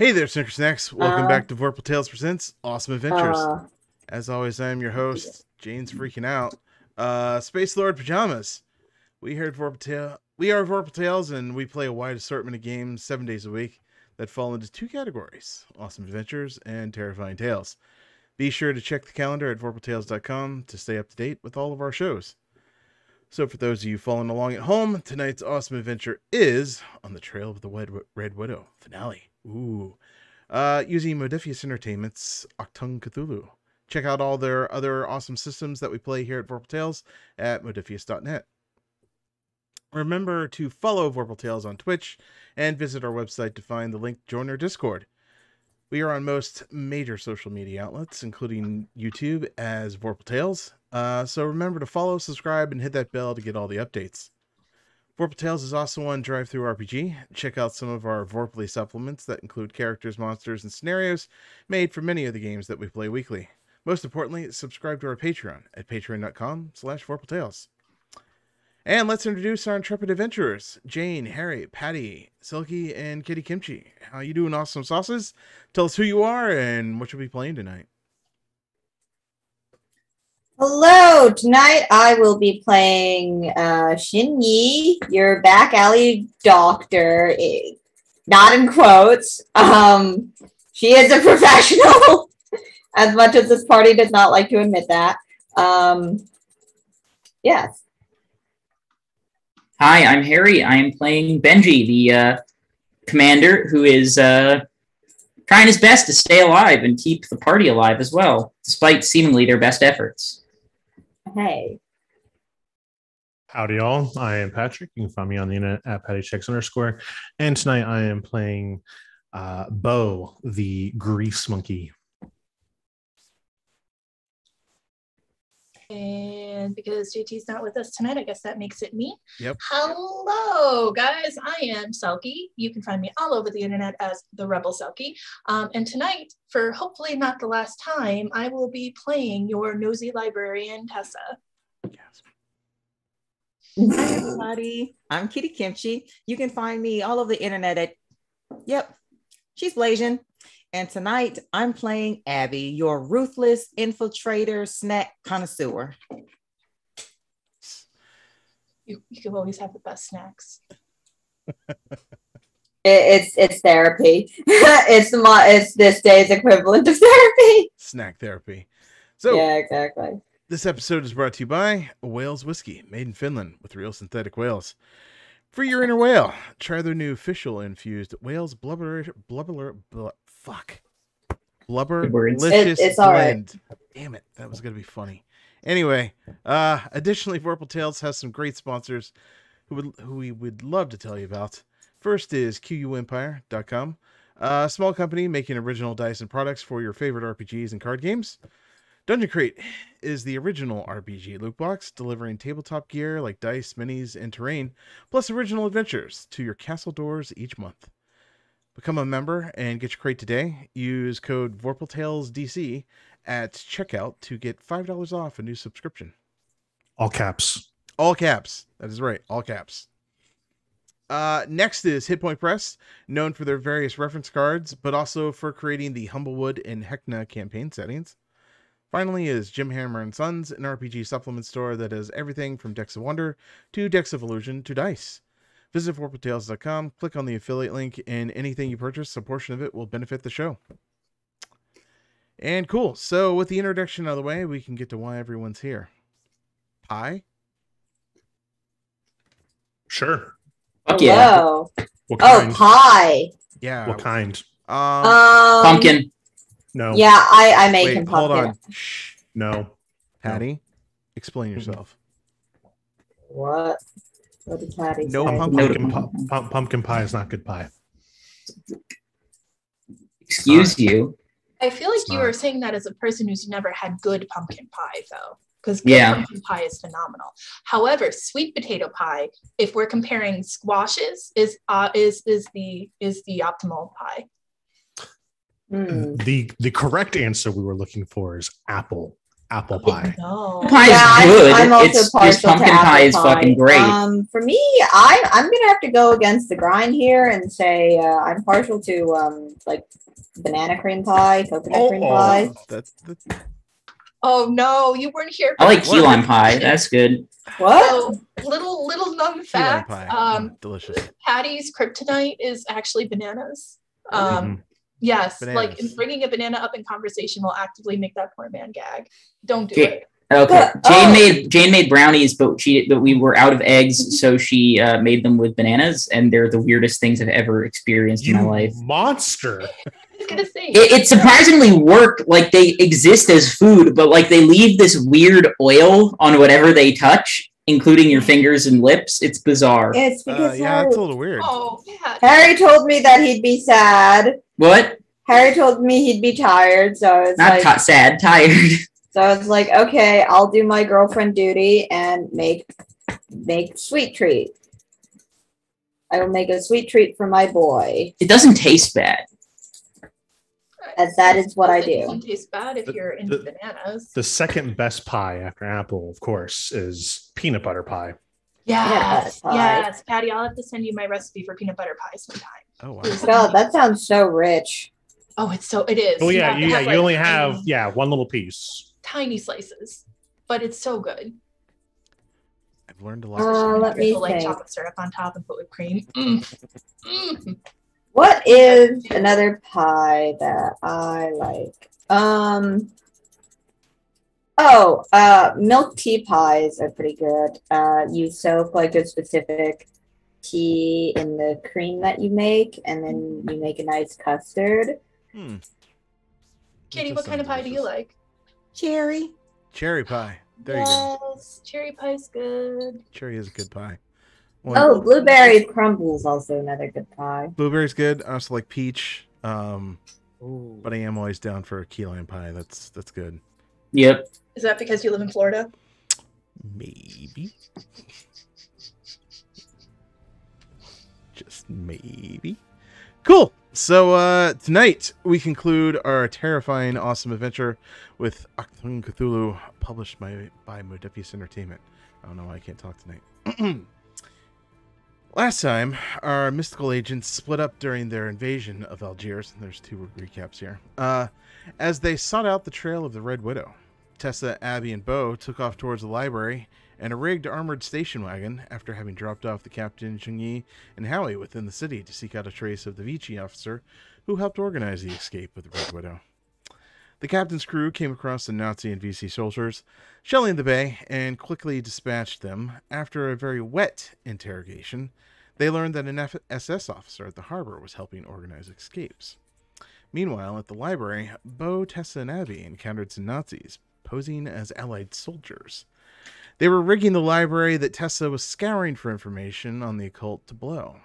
Hey there, Snicker Snacks. Welcome Uh, back to Vorpal Tales Presents Awesome Adventures. Uh, As always, I am your host, Jane's freaking out. Uh, Space Lord Pajamas. We heard Vorpal Tale. We are Vorpal Tales, and we play a wide assortment of games seven days a week that fall into two categories: awesome adventures and terrifying tales. Be sure to check the calendar at vorpaltales.com to stay up to date with all of our shows. So, for those of you following along at home, tonight's awesome adventure is On the Trail of the Wed- Red Widow finale. Ooh. Uh, using Modiphius Entertainment's Achtung Cthulhu. Check out all their other awesome systems that we play here at Vorpal Tales at modiphius.net. Remember to follow Vorpal Tales on Twitch and visit our website to find the link to join our Discord. We are on most major social media outlets, including YouTube as Vorpal Tales. Uh, so remember to follow, subscribe, and hit that bell to get all the updates. Vorpal Tales is also on DriveThruRPG. Check out some of our Vorpally supplements that include characters, monsters, and scenarios made for many of the games that we play weekly. Most importantly, subscribe to our Patreon at patreon.com slash Tales. And let's introduce our intrepid adventurers, Jane, Harry, Patty, Selkie, and Kitty Kimchi. How you doing, awesome sauces? Tell us who you are and what you'll be playing tonight. Hello. Tonight I will be playing uh, Shin Yi, your back alley doctor. eh, Not in quotes. Um, she is a professional, as much as this party does not like to admit that. Um, yes. Hi, I'm Harry. I am playing Benji, the uh, commander who is uh, trying his best to stay alive and keep the party alive as well, despite seemingly their best efforts. Hey. Howdy, y'all. I am Patrick. You can find me on the internet at PattyShakes underscore. And tonight I am playing uh, Bo, the grease monkey. And because JT's not with us tonight, I guess that makes it me. Yep. Hello, guys. I am Selkie. You can find me all over the internet as the Rebel Selkie. Um, and tonight, for hopefully not the last time, I will be playing your nosy librarian, Tessa. Yes. Hi, everybody. I'm Kitty Kimchi. You can find me all over the internet at, yep, she's Blasian. And tonight I'm playing Abby, your ruthless infiltrator snack connoisseur. You, you can always have the best snacks. It, it's it's therapy. it's my it's this day's equivalent of therapy. Snack therapy. So, yeah, exactly. This episode is brought to you by Whales Whiskey, made in Finland with real synthetic whales. For your inner whale, try their new official infused whales blubber blubber bl- fuck blubber Good delicious It- it's all right. blend. Damn it, that was gonna be funny. Anyway, uh, additionally, Vorpal Tales has some great sponsors who would who we would love to tell you about. First is QUEmpire.com, a small company making original dice and products for your favorite RPGs and card games. Dungeon Crate is the original RPG loot box, delivering tabletop gear like dice, minis, and terrain, plus original adventures to your castle doors each month. Become a member and get your crate today. Use code VorpalTalesDC at checkout to get $5 off a new subscription. All caps. All caps. That is right. All caps. Uh, next is Hit Point Press, known for their various reference cards, but also for creating the Humblewood and Heckna campaign settings. Finally is Jim Hammer and Sons, an RPG supplement store that has everything from Decks of Wonder to Decks of Illusion to dice. Visit vorpaltales.com, click on the affiliate link, and anything you purchase, a portion of it will benefit the show. And cool. So, with the introduction out of the way, we can get to why everyone's here. Pie? Sure. Fuck yeah. Hello. Oh, kind? pie. Yeah. What kind? Um, Um, Pumpkin. No. Yeah, I I make wait, him hold on. Shh. No. Patty, explain yourself. What? What did Patty No say? pumpkin. Pumpkin, pu- pu- pumpkin pie is not good pie. Excuse you. I feel like It's you not. were saying that as a person who's never had good pumpkin pie, though. Because good Yeah. pumpkin pie is phenomenal. However, sweet potato pie, if we're comparing squashes, is uh, is is the is the optimal pie. Hmm. The the correct answer we were looking for is apple. Apple pie. No. Pie is Yeah, I'm- good. I'm, also it's partial just pumpkin to apple pie is fucking great. Um, for me, I I'm gonna have to go against the grind here and say uh, I'm partial to um like banana cream pie, coconut cream pie. that's, that's Oh no, you weren't here. I like for key lime pie. That's good. What? So little little known key fact. pie. Um, delicious. Patty's kryptonite is actually bananas. Um, Mhm. Yes, like bringing a banana up in conversation will actively make that poor man gag. Don't do Okay. it. Okay. But- Jane oh. made Jane made brownies, but she but we were out of eggs, so she uh, made them with bananas, and they're the weirdest things I've ever experienced in my life. monster. I was gonna say. It, it surprisingly worked. Like they exist as food, but like they leave this weird oil on whatever they touch, including your fingers and lips. It's bizarre. It's Uh, yeah, Harry, it's a little weird. oh yeah. Harry told me that he'd be sad. What? Harry told me he'd be tired, so it's Not like ti- sad, tired. so I was like okay, I'll do my girlfriend duty and make make sweet treat. I will make a sweet treat for my boy. It doesn't taste bad. As that is what I do. It do. doesn't taste bad if you're into the- bananas. The second best pie after apple, of course, is peanut butter pie. Yes, pie. yes, Patty. I'll have to send you my recipe for peanut butter pie sometime. Oh wow. God, that sounds so rich. Oh, it's so it is. Oh yeah, you, yeah. have, You like, only have tiny- yeah one little piece. tiny slices, but it's so good. I've learned a lot. Uh, let me Drizzle, like think. chocolate syrup on top and put whipped cream. Mm. Mm. What is another pie that I like? Um Oh, uh milk tea pies are pretty good. Uh you soak like a specific tea in the cream that you make and then you make a nice custard. Hmm. Kitty, what kind of pie do you like? Cherry. Cherry pie. There you go. yes, cherry pie's good. Cherry is a good pie. Oh, blueberry crumble is also another good pie. blueberry's good. I also like peach. Um, but I am always down for a key lime pie. That's that's good. Yep. Is that because you live in Florida? Maybe. maybe. Cool. So uh tonight we conclude our terrifying, awesome adventure with Achtung Cthulhu, published by by Modiphius Entertainment. I don't know why I can't talk tonight. Last time, our mystical agents split up during their invasion of Algiers. There's two recaps here. Uh, as they sought out the trail of the Red Widow. Tessa, Abby, and Bo took off towards the library and a rigged armored station wagon after having dropped off the captain, Chunyi, and Howie within the city to seek out a trace of the Vichy officer who helped organize the escape of the Red Widow. The captain's crew came across the Nazi and VC soldiers, shelling the bay, and quickly dispatched them. After a very wet interrogation, they learned that an SS officer at the harbor was helping organize escapes. Meanwhile, at the library, Bo, Tessa, and Abby encountered some Nazis posing as Allied soldiers. They were rigging the library that Tessa was scouring for information on the occult to blow.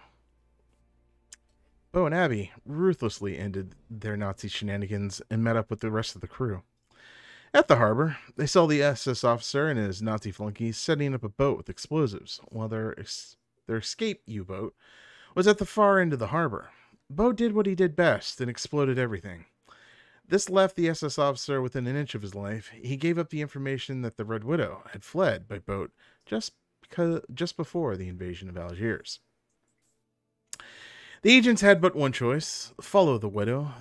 Bo and Abby ruthlessly ended their Nazi shenanigans and met up with the rest of the crew. At the harbor, they saw the SS officer and his Nazi flunkies setting up a boat with explosives, while their, their escape U boat was at the far end of the harbor. Bo did what he did best and exploded everything. This left the SS officer within an inch of his life. He gave up the information that the Red Widow had fled by boat just because just before the invasion of Algiers. The agents had but one choice: follow the widow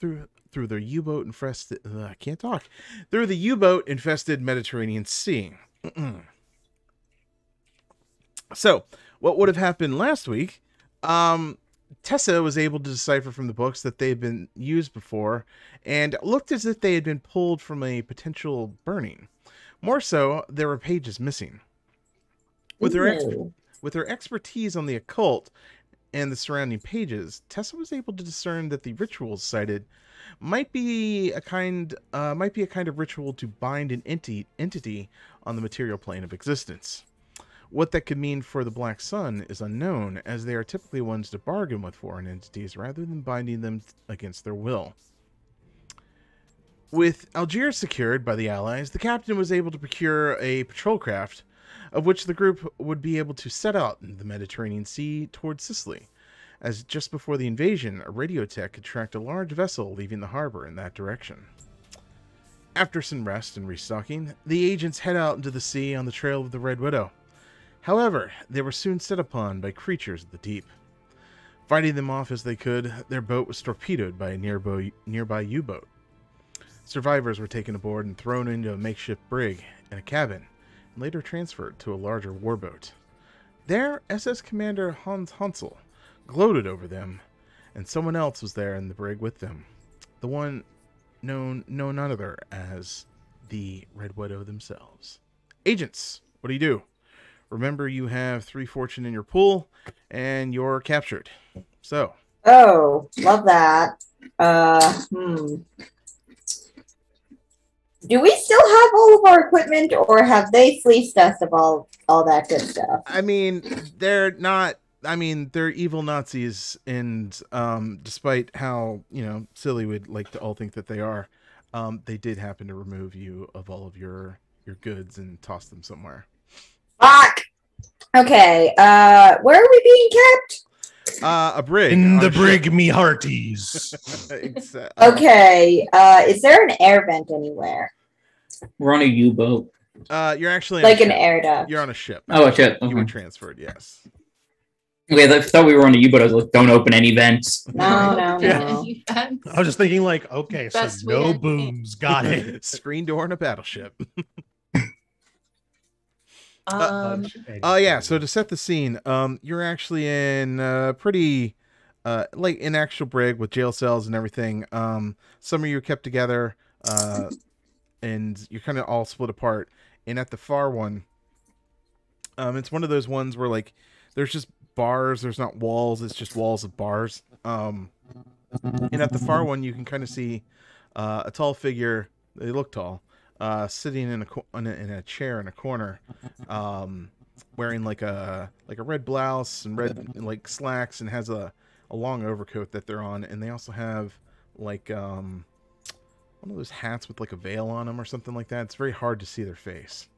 through through the U-boat infested. Uh, I can't talk through the U-boat infested Mediterranean Sea. so, what would have happened last week? Um, Tessa was able to decipher from the books that they had been used before and looked as if they had been pulled from a potential burning. More so, there were pages missing. With her, ex- with her expertise on the occult and the surrounding pages, Tessa was able to discern that the rituals cited might be a kind uh, might be a kind of ritual to bind an enti- entity on the material plane of existence. What that could mean for the Black Sun is unknown, as they are typically ones to bargain with foreign entities rather than binding them against their will. With Algiers secured by the Allies, the captain was able to procure a patrol craft, of which the group would be able to set out in the Mediterranean Sea towards Sicily, as just before the invasion, a radio tech had tracked a large vessel leaving the harbor in that direction. After some rest and restocking, the agents head out into the sea on the trail of the Red Widow. However, they were soon set upon by creatures of the deep. Fighting them off as they could, their boat was torpedoed by a nearby, nearby U boat. Survivors were taken aboard and thrown into a makeshift brig and a cabin, and later transferred to a larger warboat. There, SS Commander Hans Hansel gloated over them, and someone else was there in the brig with them. The one known no none other as the Red Widow themselves. Agents, what do you do? Remember, you have three fortune in your pool, and you're captured. So, Oh, love that. Uh, hmm. Do we still have all of our equipment, or have they fleeced us of all all that good stuff? I mean, they're not. I mean, they're evil Nazis, and um, despite how you know silly we'd like to all think that they are, um, they did happen to remove you of all of your your goods and toss them somewhere. Fuck. Okay. Uh, where are we being kept? Uh, a brig In the a ship. brig, me hearties. Uh, Okay. Uh, is there an air vent anywhere, We're on a U boat. Uh, you're actually like an ship. air duct? You're on a ship. Oh, shit. You were transferred. Yes. Okay, I thought we were on a U boat. I was like, don't open any vents. No, no, no. I was just thinking, like, okay, so Best way no booms. Got it. Screen door in a battleship. Um, Oh yeah. So to set the scene, um, you're actually in a pretty, uh, like an actual brig with jail cells and everything. Um, some of you are kept together, uh, and you're kind of all split apart. And at the far one, um, it's one of those ones where like there's just bars. There's not walls. It's just walls of bars. Um, and at the far one, you can kind of see uh, a tall figure. They look tall. Uh, sitting in a, co- in a in a chair in a corner, um, wearing like a like a red blouse and red like slacks and has a, a long overcoat that they're on and they also have like um one of those hats with like a veil on them or something like that it's very hard to see their face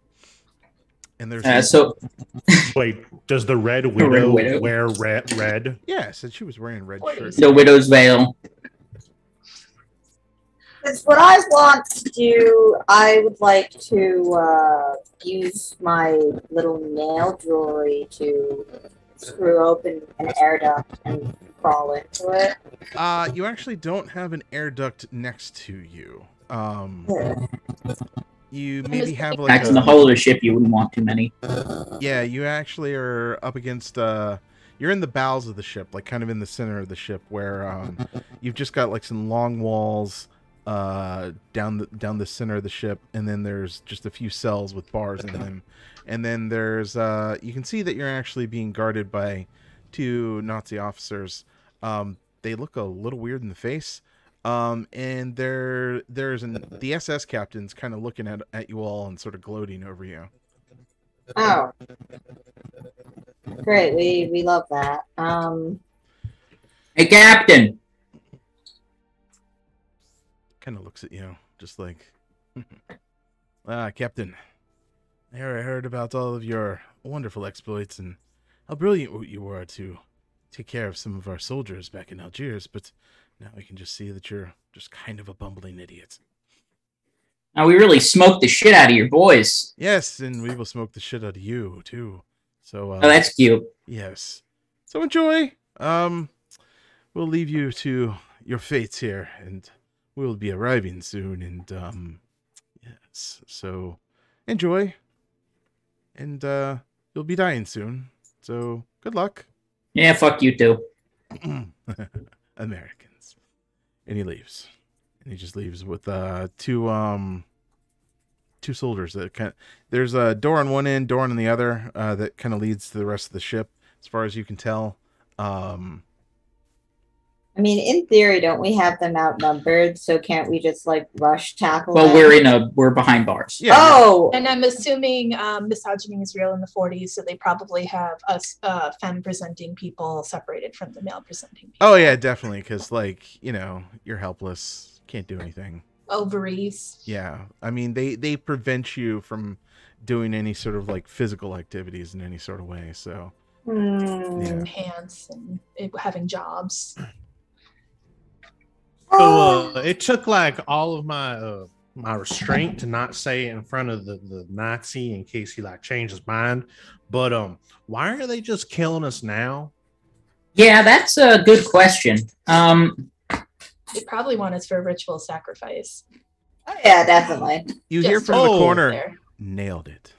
and there's Uh, so Wait, does the Red Red Widow, Widow. wear red? Red? yeah said she was wearing red What shirt the widow's veil. Because what I want to do, I would like to uh, use my little nail jewelry to screw open an air duct and crawl into it. uh you actually don't have an air duct next to you um you maybe have like Back in the a- hull of the ship, you wouldn't want too many. Yeah, you actually are up against uh you're in the bowels of the ship, like kind of in the center of the ship where um you've just got like some long walls uh down the down the center of the ship and then there's just a few cells with bars in them. And then there's uh you can see that you're actually being guarded by two Nazi officers. Um they look a little weird in the face. Um and there there's an the SS captain's kind of looking at at you all and sort of gloating over you. Oh. Great, we, we love that. Um, Hey, Captain. Kind of looks at you, just like, ah, Captain. Here I heard about all of your wonderful exploits and how brilliant you were to take care of some of our soldiers back in Algiers, but now we can just see that you're just kind of a bumbling idiot. Now we really smoked the shit out of your boys. Yes, and we will smoke the shit out of you too. So, uh, Oh, that's cute. yes. So enjoy. Um, we'll leave you to your fates here, and we'll be arriving soon. And um, yes. So enjoy, and uh, you'll be dying soon. So good luck, Yeah, fuck you too. Americans. And he leaves, and he just leaves with uh two um two soldiers that kind. there's a door on one end, door on the other, uh, that kind of leads to the rest of the ship, as far as you can tell. Um, I mean, in theory, don't we have them outnumbered? So can't we just like rush tackle Well, them? we're in a we're behind bars. yeah. Oh, and I'm assuming um, misogyny is real in the 40s, so they probably have us uh, femme presenting people separated from the male presenting people. Oh yeah, definitely. Because like you know, you're helpless, can't do anything. Ovaries. Yeah, I mean they they prevent you from doing any sort of like physical activities in any sort of way. So hmm. Yeah. Pants and having jobs. So uh, it took like all of my uh, my restraint to not say it in front of the, the Nazi in case he like changed his mind. But um, why are they just killing us now? Yeah, that's a good question. Um, They probably want us for a ritual sacrifice. Oh yeah, definitely. You hear from Oh. the corner. There. Nailed it.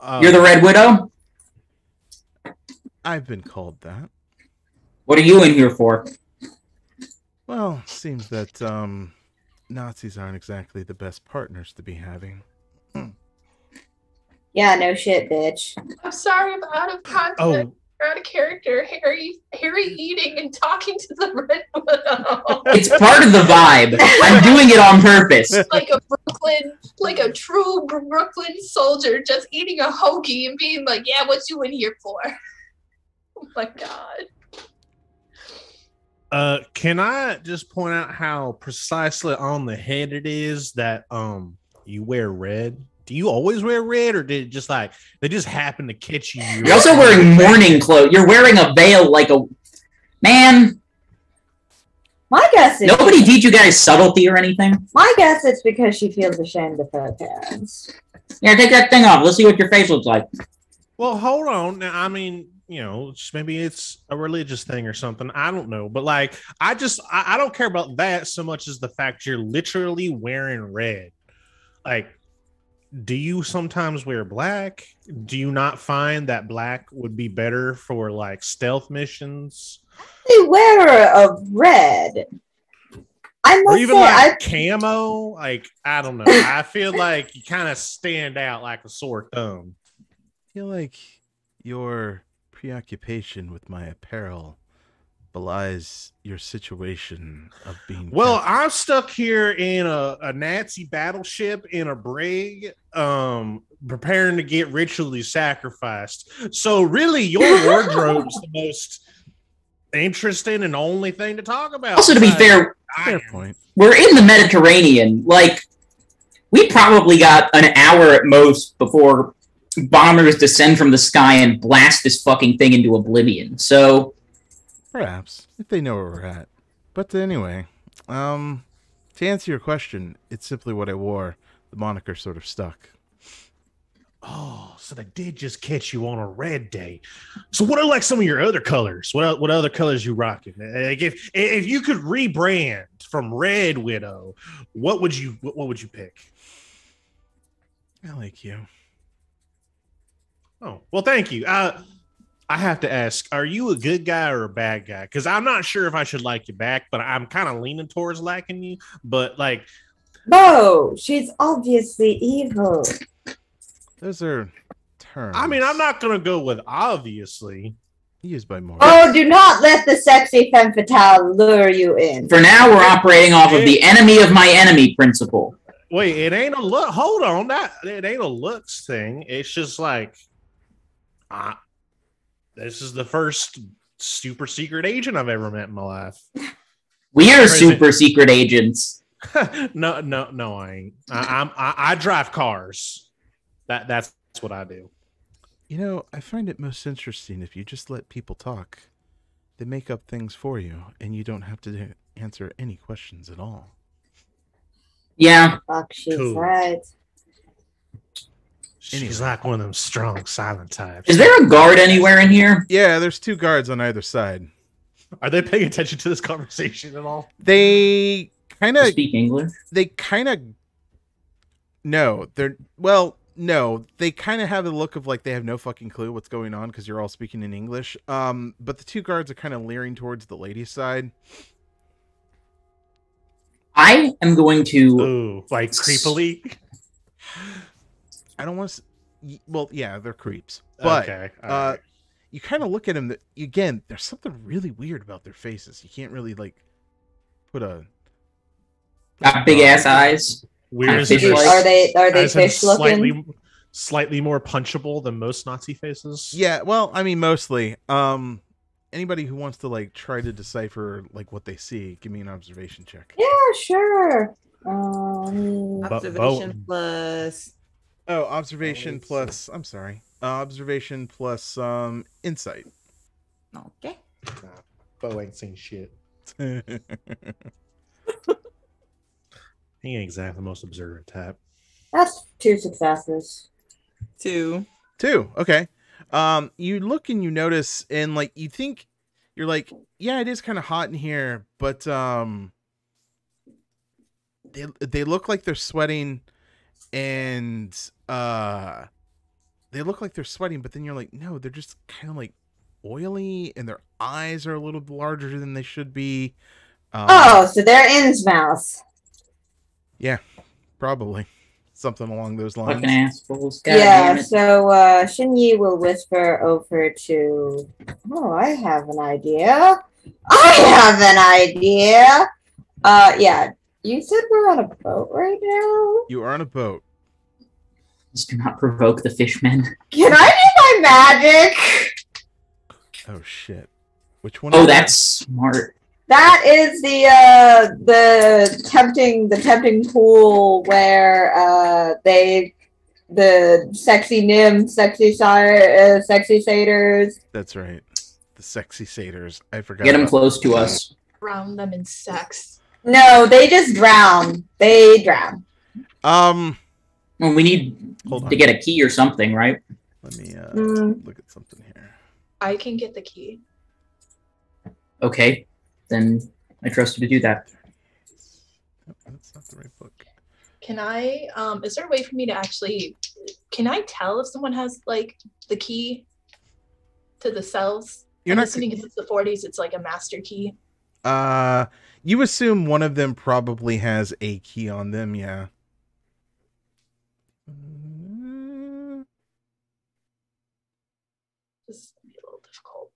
Uh, you're the Red Widow. I've been called that. What are you in here for? Well, seems that um, Nazis aren't exactly the best partners to be having. Yeah, no shit, bitch. I'm sorry, I'm out of context. Oh, You're out of character. Harry, Harry eating and talking to the red widow. It's part of the vibe. I'm doing it on purpose. like a Brooklyn, like a true Brooklyn soldier, just eating a hoagie and being like, "Yeah, what you in here for?" Oh my god! Uh, can I just point out how precisely on the head it is that um you wear red? Do you always wear red, or did it just like they just happen to catch you? You're also wearing mourning clothes. You're wearing a veil like a man. My guess is Nobody teach you guys subtlety or anything. my guess it's because she feels ashamed of her appearance. Yeah, take that thing off. Let's see what your face looks like. Well, hold on. Now, I mean, you know, just maybe it's a religious thing or something. I don't know. But like, I just, I, I don't care about that so much as the fact you're literally wearing red. Like, do you sometimes wear black? Do you not find that black would be better for like stealth missions The wearer of red. I or even say, like I camo? Like, I don't know. I feel like you kind of stand out like a sore thumb. I feel like your preoccupation with my apparel belies your situation of being. Well, captured. I'm stuck here in a, a Nazi battleship in a brig, um, preparing to get ritually sacrificed. So, really, your wardrobe's the most interesting and only thing to talk about. Also, to be fair, fair point. we're in the Mediterranean. Like, we probably got an hour at most before bombers descend from the sky and blast this fucking thing into oblivion. So, Perhaps if they know where we're at. But anyway, um, to answer your question, it's simply what I wore. The moniker sort of stuck. Oh, so they did just catch you on a red day. So, what are like some of your other colors? What what other colors you rocking? Like if if you could rebrand from Red Widow, what would you what, what would you pick? I like you. Oh, well, thank you. Uh, I have to ask, are you a good guy or a bad guy? Because I'm not sure if I should like you back, but I'm kind of leaning towards liking you. But like, no, she's obviously evil. Those are terms. I mean, I'm not gonna go with obviously. used by more. Oh, do not let the sexy femme fatale lure you in. for now, we're operating off of the enemy of my enemy principle. Wait, it ain't a look. Hold on, that it ain't a looks thing. It's just like, uh, this is the first super secret agent I've ever met in my life. We are Crazy. super secret agents. no, no, no, I ain't. I, I'm I, I drive cars. That that's what I do. You know, I find it most interesting if you just let people talk. They make up things for you, and you don't have to answer any questions at all. Yeah, Fuck, she's Cool. right. She's Anyway. like one of them strong silent types. is there a guard anywhere in here? Yeah, there's two guards on either side. Are they paying attention to this conversation at all? They kind of speak English? they kind of no they're well no they kind of have the look of like they have no fucking clue what's going on because you're all speaking in english um but the two guards are kind of leering towards the ladies side I am going to. Ooh, like creepily. i don't want to well yeah they're creeps but okay, uh right. you kind of look at them that again there's something really weird about their faces you can't really like put a Got big ass eyes. weird is fish Are they are they as in fish looking? slightly slightly more punchable than most Nazi faces. yeah well i mean mostly um anybody who wants to like try to decipher like what they see give me an observation check Yeah, sure. Um, Bo- Observation Bo- plus. Oh, observation Let's plus. I'm sorry. Uh, observation plus um insight. Okay. Nah, Bo ain't seen shit. All He He ain't exactly the most observant type. That's two successes. Two. Two. Okay. Um, you look and you notice, and like you think you're like, yeah, it is kind of hot in here, but um, they they look like they're sweating, and uh, they look like they're sweating, but then you're like, no, they're just kind of like oily, and their eyes are a little larger than they should be. Um, Oh, so they're Innsmouth. Yeah, probably something along those lines. Fucking assholes. God yeah, so uh Shinyi will whisper over to Oh, I have an idea. I have an idea. Uh yeah. You said we're on a boat right now? You are on a boat. Just do not provoke the fishmen. Can I do my magic? Oh shit! Which one? Oh, is that? that's smart. That is the uh the tempting the tempting pool where uh they the sexy nymph, sexy sire, uh, sexy satyrs. That's right. The sexy satyrs. I forgot. Get them about- close to us. Drown them in sex. No, they just drown. They drown. Um, Well, we need hold on. to get a key or something, right? Let me uh Mm. look at something here. I can get the key. Okay, then I trust you to do that. Nope, that's not the right book. Can I? Um, is there a way for me to actually? Can I tell if someone has like the key to the cells? You're I'm not. assuming if it's the 40s, it's like a master key. Uh, you assume one of them probably has a key on them. Yeah. Mm, This is gonna be a little difficult.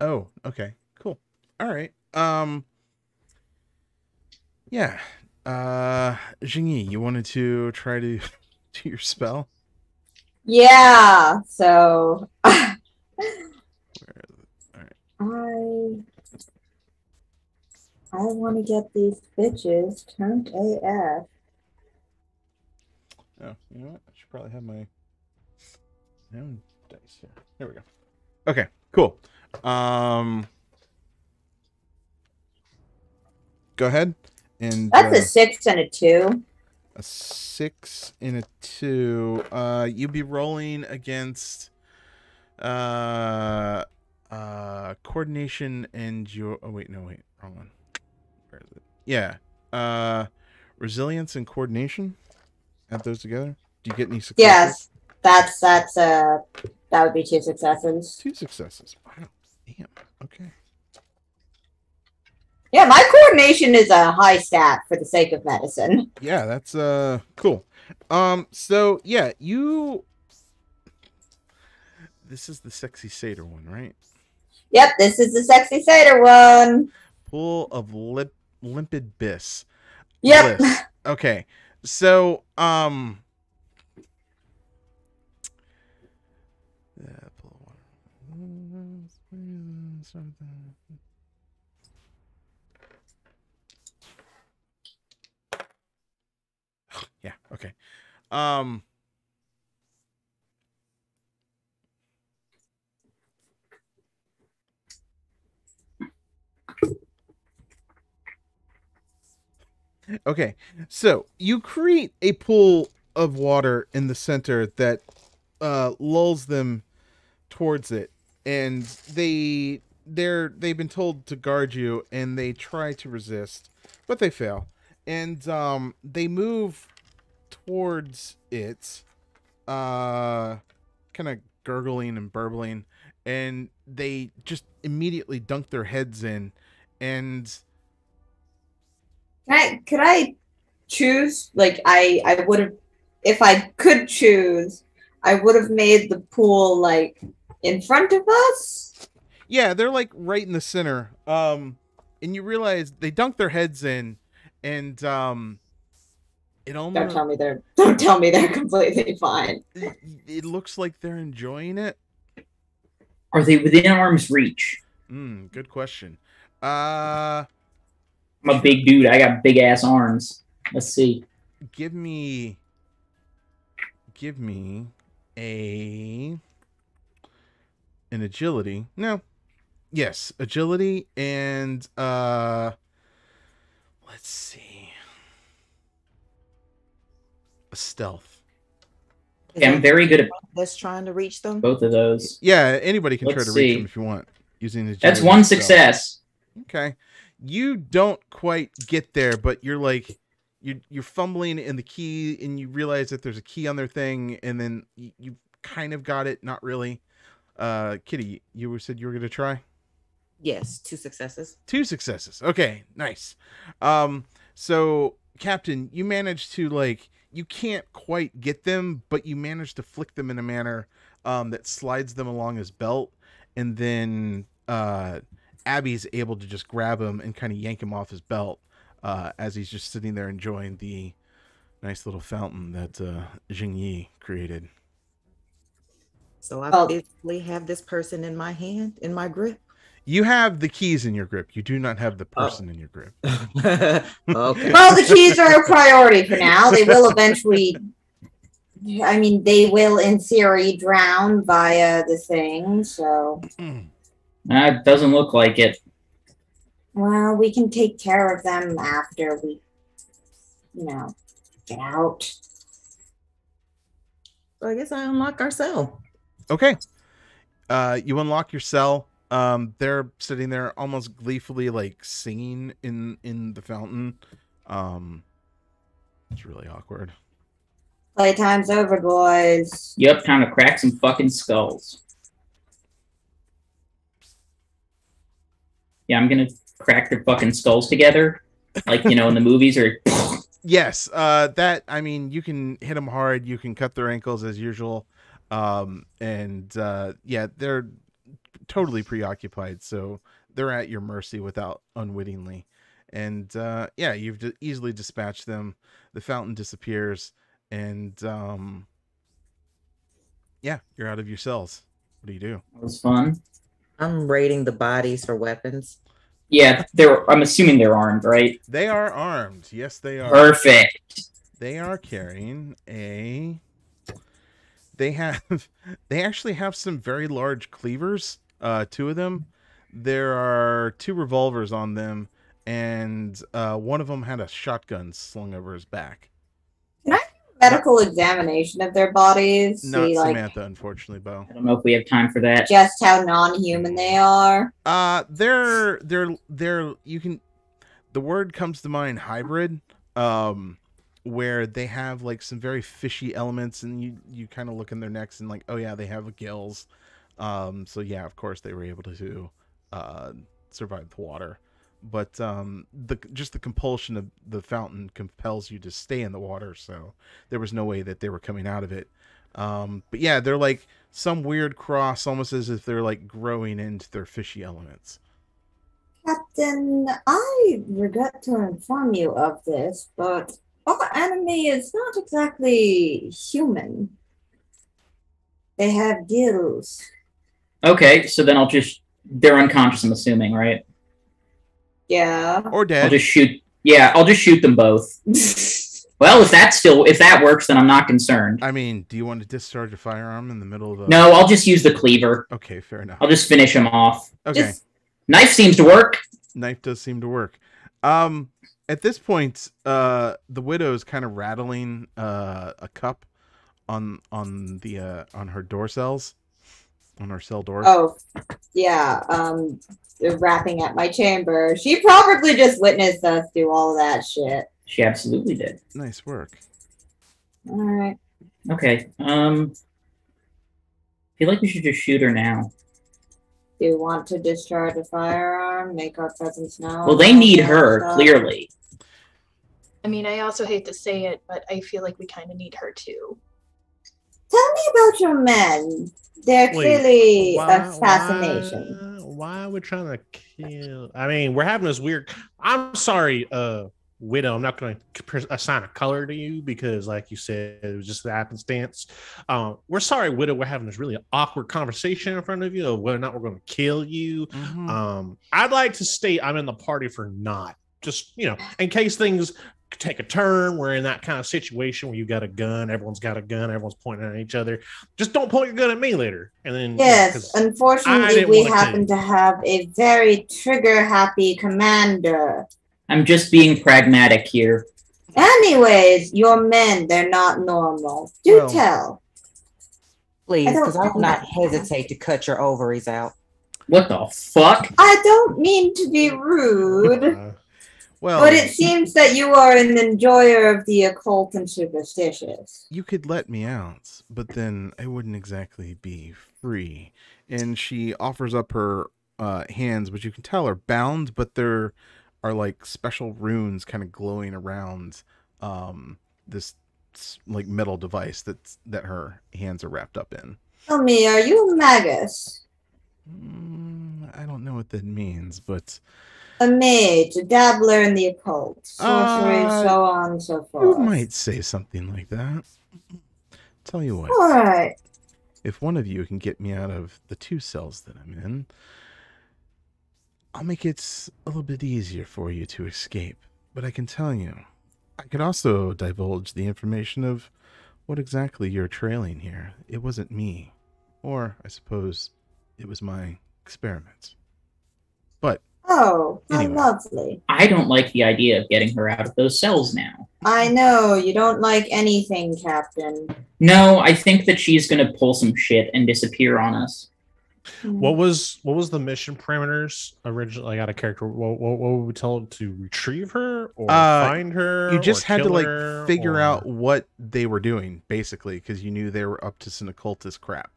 Oh, okay, cool. All right. Um. Yeah. Uh, Jingyi, you wanted to try to do your spell? Yeah. So All right. I I want to get these bitches turned AF. Oh, you know what? I should probably have my my own dice here. There we go. Okay, cool. Um, go ahead and That's uh, a six and a two. a six and a two. Uh, you'd be rolling against uh uh coordination and your. Oh wait, no wait, wrong one. Where is it? Yeah. Uh, resilience and coordination. Add those together. Do you get any successes? Yes. That's that's uh that would be two successes. Two successes. Wow. Damn. Okay. Yeah, my coordination is a high stat for the sake of medicine. Yeah, that's uh cool. Um so yeah, you This is the sexy satyr one, right? Yep, this is the sexy satyr one. Pool of lip limpid bliss. Yep. Bliss. Okay. So um Yeah, okay. Um Okay, so you create a pool of water in the center that uh, lulls them towards it, and they they're they've been told to guard you, and they try to resist, but they fail, and um, they move towards it, uh, kind of gurgling and burbling, and they just immediately dunk their heads in, and Can I could I choose? Like I I would have if I could choose, I would have made the pool like in front of us. Yeah, they're like right in the center. Um, and you realize they dunk their heads in, and um, it Don't tell me they're don't tell me they're completely fine. it, it looks like they're enjoying it. Are they within arm's reach? Hmm, good question. Uh, I'm a big dude. I got big ass arms. Let's see. give me, give me a an agility. No, yes, agility and uh, let's see. a stealth. Yeah, I'm very good at that's trying to reach them. both of those. Yeah, anybody can try Let's to reach see. them if you want using the. That's one stealth. success. Okay. You don't quite get there, but you're like you're you're fumbling in the key and you realize that there's a key on their thing and then you, you kind of got it, not really. Uh Kitty, you said you were gonna try? Yes, two successes. Two successes. Okay, nice. Um so Captain, you managed to like you can't quite get them, but you managed to flick them in a manner um that slides them along his belt and then uh Abby's able to just grab him and kind of yank him off his belt uh, as he's just sitting there enjoying the nice little fountain that uh, Jing Yi created. So I Oh. basically have this person in my hand, in my grip. You have the keys in your grip. You do not have the Oh. person in your grip. okay. Well, the keys are a priority for now. They will eventually. I mean, they will, in theory, drown via the thing. So, That doesn't look like it. well, we can take care of them after we, you know, get out. So I guess I unlock our cell. Okay. Uh, you unlock your cell. Um, they're sitting there almost gleefully, like singing in in the fountain. Um, it's really awkward. Playtime's over, boys. Yep, time to crack some fucking skulls. Yeah, I'm gonna crack their fucking skulls together, like you know in the movies, or Yes, uh, that I mean, you can hit them hard. You can cut their ankles as usual, um, and uh, yeah, they're totally preoccupied, so they're at your mercy without unwittingly. And uh, yeah, you've d- easily dispatched them. The fountain disappears, and um, yeah, you're out of your cells. What do you do? that was fun. I'm raiding the bodies for weapons. Yeah, they're. I'm assuming they're armed, right? They are armed. Yes, they are. Perfect. they are carrying a they have they actually have some very large cleavers uh two of them there are two revolvers on them and uh one of them had a shotgun slung over his back Can I Medical examination of their bodies. not See, like, samantha unfortunately bo I don't know if we have time for that. just how non-human they are. uh they're they're they're you can the word comes to mind hybrid um where they have like some very fishy elements and you you kind of look in their necks and like oh yeah they have gills um so yeah of course they were able to uh survive the water but um the just the compulsion of the fountain compels you to stay in the water so there was no way that they were coming out of it um but yeah they're like some weird cross almost as if they're like growing into their fishy elements Captain, I regret to inform you of this, but our enemy is not exactly human. They have gills. Okay, so then I'll just. They're unconscious. I'm assuming, right? Yeah. or dead. I'll just shoot. Yeah, I'll just shoot them both. Well, if that still if that works, then I'm not concerned. I mean, do you want to discharge a firearm in the middle of a? No, I'll just use the cleaver. Okay, fair enough. I'll just finish him off. Okay, Just Knife seems to work. knife does seem to work. Um, at this point, uh, the widow's kind of rattling uh a cup on on the uh on her door cells, on our cell door. oh, yeah. Um, they're wrapping at my chamber. She probably just witnessed us do all of that shit. She absolutely did. Nice work. All right. Okay. Um, I feel like we should just shoot her now. Do you want to discharge a firearm? Make our presence known? Well, they need her stuff? clearly. I mean, I also hate to say it, but I feel like we kind of need her too. Tell me about your men. They're Wait, clearly Why- assassination. Why, why are we trying to kill? I mean, we're having this weird. I'm sorry, uh, widow. I'm not going to assign a color to you because, like you said, it was just the happenstance. Um, we're sorry, widow. We're having this really awkward conversation in front of you of whether or not we're going to kill you. Mhm. Um, I'd like to state I'm in the party for not just you know in case things take a turn. We're in that kind of situation where you got a gun, everyone's got a gun, everyone's pointing at each other. Just don't point your gun at me later. And then you know, Yes, 'cause- unfortunately, we wanna happen to have a very trigger happy commander. I'm just being pragmatic here. Anyways, your men, they're not normal. Do Well- tell. Please, because I will not hesitate to cut your ovaries out. What the fuck? I don't mean to be rude, Uh, Well, but it seems that you are an enjoyer of the occult and superstitious. you could let me out, but then I wouldn't exactly be free. And she offers up her uh, hands, which you can tell are bound, but there are like special runes kind of glowing around um, this like metal device that's that her hands are wrapped up in. Tell me, are you a magus? Mm, I don't know what that means, but A mage, a dabbler in the occult, sorcery, Uh, so on and so you forth. might say something like that. Tell you what. Alright. if one of you can get me out of the two cells that I'm in, I'll make it a little bit easier for you to escape. But I can tell you, I could also divulge the information of what exactly you're trailing here. It wasn't me. Or, I suppose, it was my experiments. But, Oh, how Anyway. lovely. I don't like the idea of getting her out of those cells now. I know, you don't like anything, Captain. No, I think that she's gonna pull some shit and disappear on us. what was what was the mission parameters originally? I got a character. What, what, what would we tell her to retrieve her or Uh, find her? you just had to, like, her, figure or- out what they were doing, basically, because you knew they were up to some occultist crap.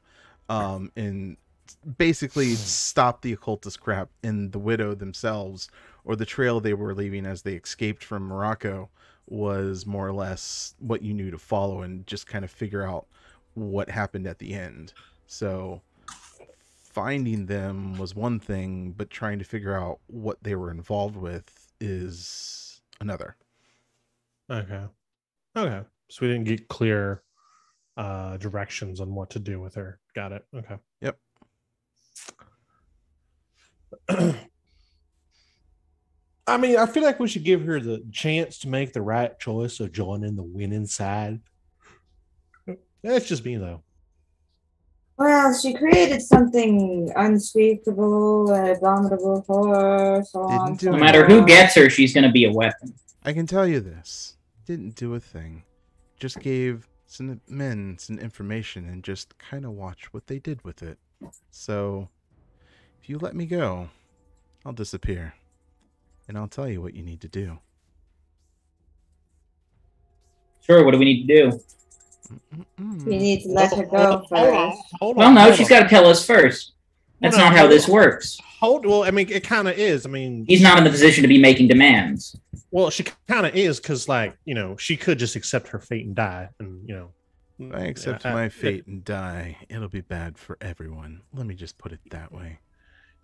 Um, and basically stop the occultist crap and the widow themselves or the trail they were leaving as they escaped from Morocco was more or less what you knew to follow and just kind of figure out what happened at the end. So finding them was one thing, but trying to figure out what they were involved with is another. Okay. Okay. So we didn't get clear uh directions on what to do with her. Got it. Okay. Yep. I mean, I feel like we should give her the chance to make the right choice of joining the winning side. That's just me though. Well, she created something unspeakable and abominable for her, so. Didn't so do No matter who gets her, she's gonna be a weapon. I can tell you this. Didn't do a thing. Just gave some men some information and just kind of watched what they did with it. So, if you let me go, I'll disappear. And I'll tell you what you need to do. Sure, what do we need to do? Mm-mm. You need to let her go hold on, first. Well, no, hold she's on. got to tell us first. That's Hold on, not how hold this on. works. Hold well, I mean, it kind of is. I mean, He's not in the position to be making demands. well, she kind of is because, like, you know, she could just accept her fate and die, and you know, If I accept I- my fate and die, it'll be bad for everyone. Let me just put it that way.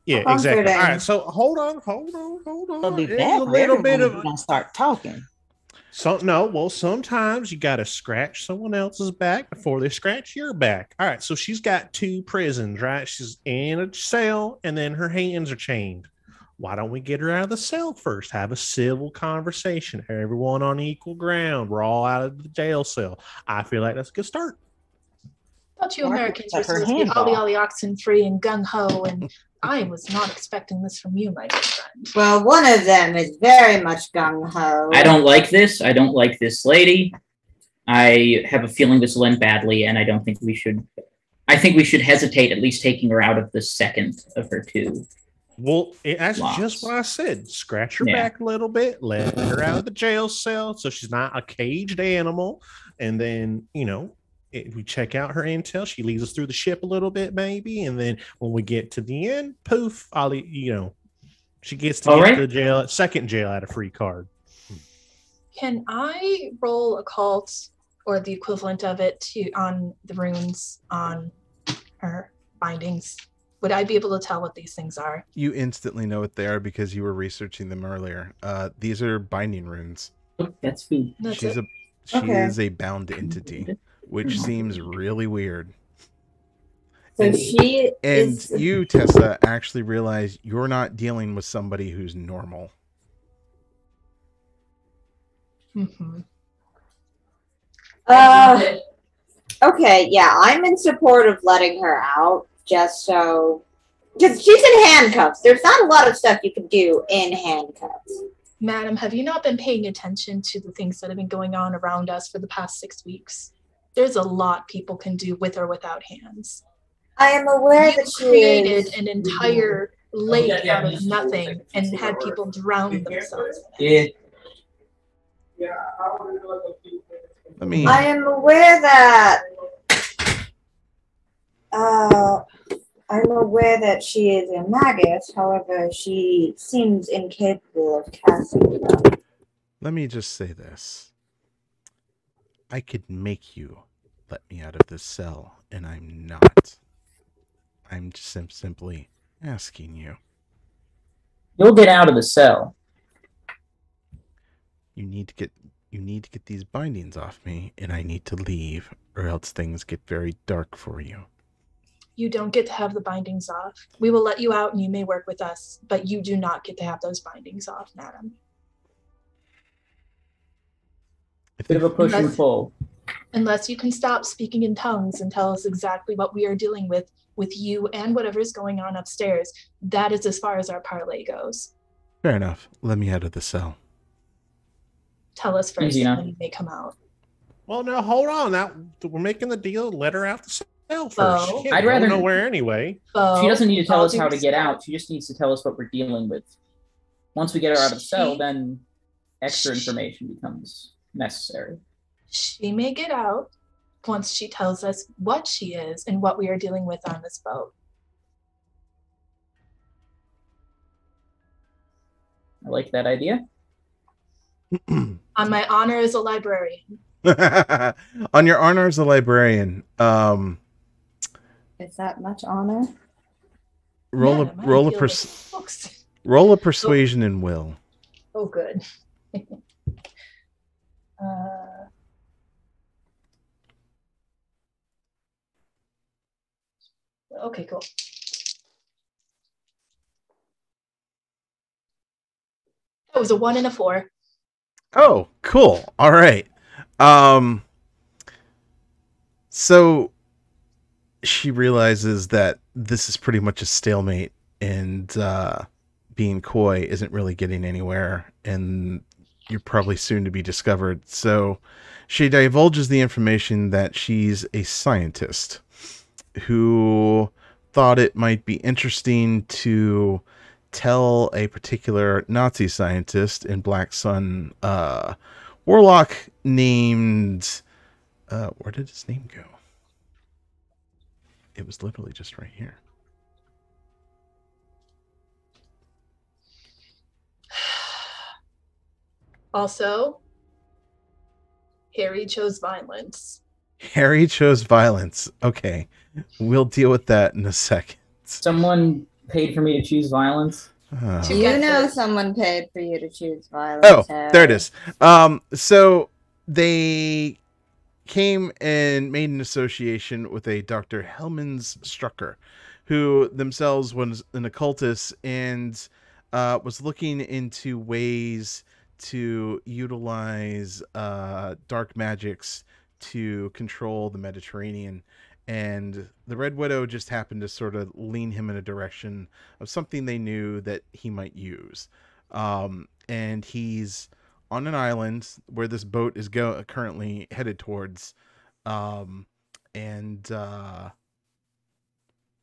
Yeah, exactly. All Comforting. right, so hold on, hold on, hold on. It'll be bad a little bit if of you don't start talking. So no, well, sometimes you got to scratch someone else's back before they scratch your back. All right, so she's got two prisons, right? She's in a cell, and then her hands are chained. Why don't we get her out of the cell first? Have a civil conversation. Everyone on equal ground. We're all out of the jail cell. I feel like that's a good start. Thought you Or I could Americans cut were her supposed to be hand ollie off. ollie oxen free and gung ho, and I was not expecting this from you, my good friend. Well, one of them is very much gung ho. I don't like this. I don't like this lady. I have a feeling this will end badly, and I don't think we should. I think we should hesitate at least taking her out of the second of her two. Well, that's Lots. just what I said. Scratch her Yeah. back a little bit, let her out of the jail cell so she's not a caged animal. And then, you know, it, we check out her intel. She leads us through the ship a little bit, maybe. And then when we get to the end, poof, I'll, you know, she gets to All get right. the jail, second jail at a free card. Can I roll occult or the equivalent of it to on the runes on her bindings? Would I be able to tell what these things are? You instantly know what they are because you were researching them earlier. Uh, these are binding runes. Oh, that's food. That's She's it. a she Okay. is a bound entity, which seems really weird. So And- she And is. you, Tessa, actually realize you're not dealing with somebody who's normal. hmm Uh, okay, yeah, I'm in support of letting her out just so. Because she's in handcuffs. There's not a lot of stuff you can do in handcuffs. Madam, have you not been paying attention to the things that have been going on around us for the past six weeks? There's a lot people can do with or without hands. I am aware You that she created is. an entire lake Yeah, yeah, out of just- nothing and had people drown themselves. Yeah. Let me. I am aware that. Uh, I'm aware that she is a maggot. However, she seems incapable of casting them. Let me just say this. I could make you let me out of this cell, and I'm not. I'm just sim- simply asking you. You'll get out of the cell. You need to get you need to get these bindings off me, and I need to leave, or else things get very dark for you. You don't get to have the bindings off. We will let you out and you may work with us, but you do not get to have those bindings off, madam. If Bit of a they- push and Unless- pull. Unless you can stop speaking in tongues and tell us exactly what we are dealing with with you and whatever's going on upstairs. That is as far as our parlay goes. Fair enough. Let me out of the cell. Tell us first, Easy and then you may come out. Well, no, hold on. That we're making the deal. Let her out of the cell first. Well, I'd rather know where anyway. So, She doesn't need to tell all us how to get out. She just needs to tell us what we're dealing with. Once we get her out of the cell, She- then extra information becomes necessary. She may get out once she tells us what she is and what we are dealing with on this boat. I like that idea. On my honor as a librarian. On your honor as a librarian, um, Is that much honor? roll Madam, a I roll a deal pers- roll a persuasion and will. Oh, good. uh, okay, cool. That was a one and a four. Oh, cool. All right. Um so she realizes that this is pretty much a stalemate and uh being coy isn't really getting anywhere and you're probably soon to be discovered. So she divulges the information that she's a scientist who thought it might be interesting to tell a particular Nazi scientist in Black Sun uh, Warlock named. Uh, where did his name go? It was literally just right here. Also, Harry chose violence. Harry chose violence. Okay, we'll deal with that in a second. Someone paid for me to choose violence. Uh, You know someone paid for you to choose violence. Oh, there it is. Um, so they came and made an association with a Dr. Helmans Strucker, who themselves was an occultist and uh, was looking into ways to utilize uh, dark magics to control the Mediterranean. And the Red Widow just happened to sort of lean him in a direction of something they knew that he might use. Um, and he's on an island where this boat is go currently headed towards. Um, and uh,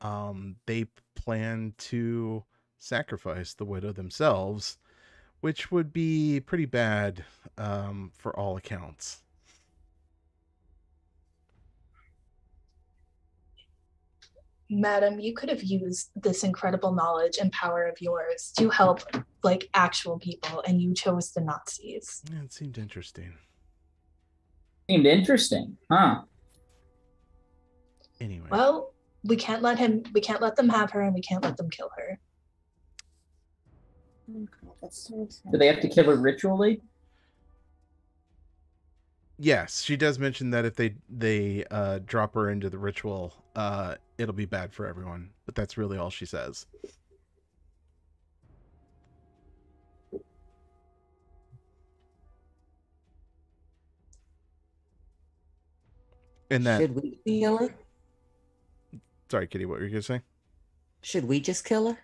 um, they plan to sacrifice the widow themselves, which would be pretty bad um, for all accounts. Madam, you could have used this incredible knowledge and power of yours to help like actual people, and you chose the Nazis. Yeah, it seemed interesting. Seemed interesting, huh? Anyway, Well, we can't let him we can't let them have her and we can't let them kill her. That's so Do they have to kill her ritually? yes, she does mention that if they they uh, drop her into the ritual, uh, it'll be bad for everyone. But that's really all she says. And that Should we kill her? sorry, Kitty, what were you gonna say? Should we just kill her?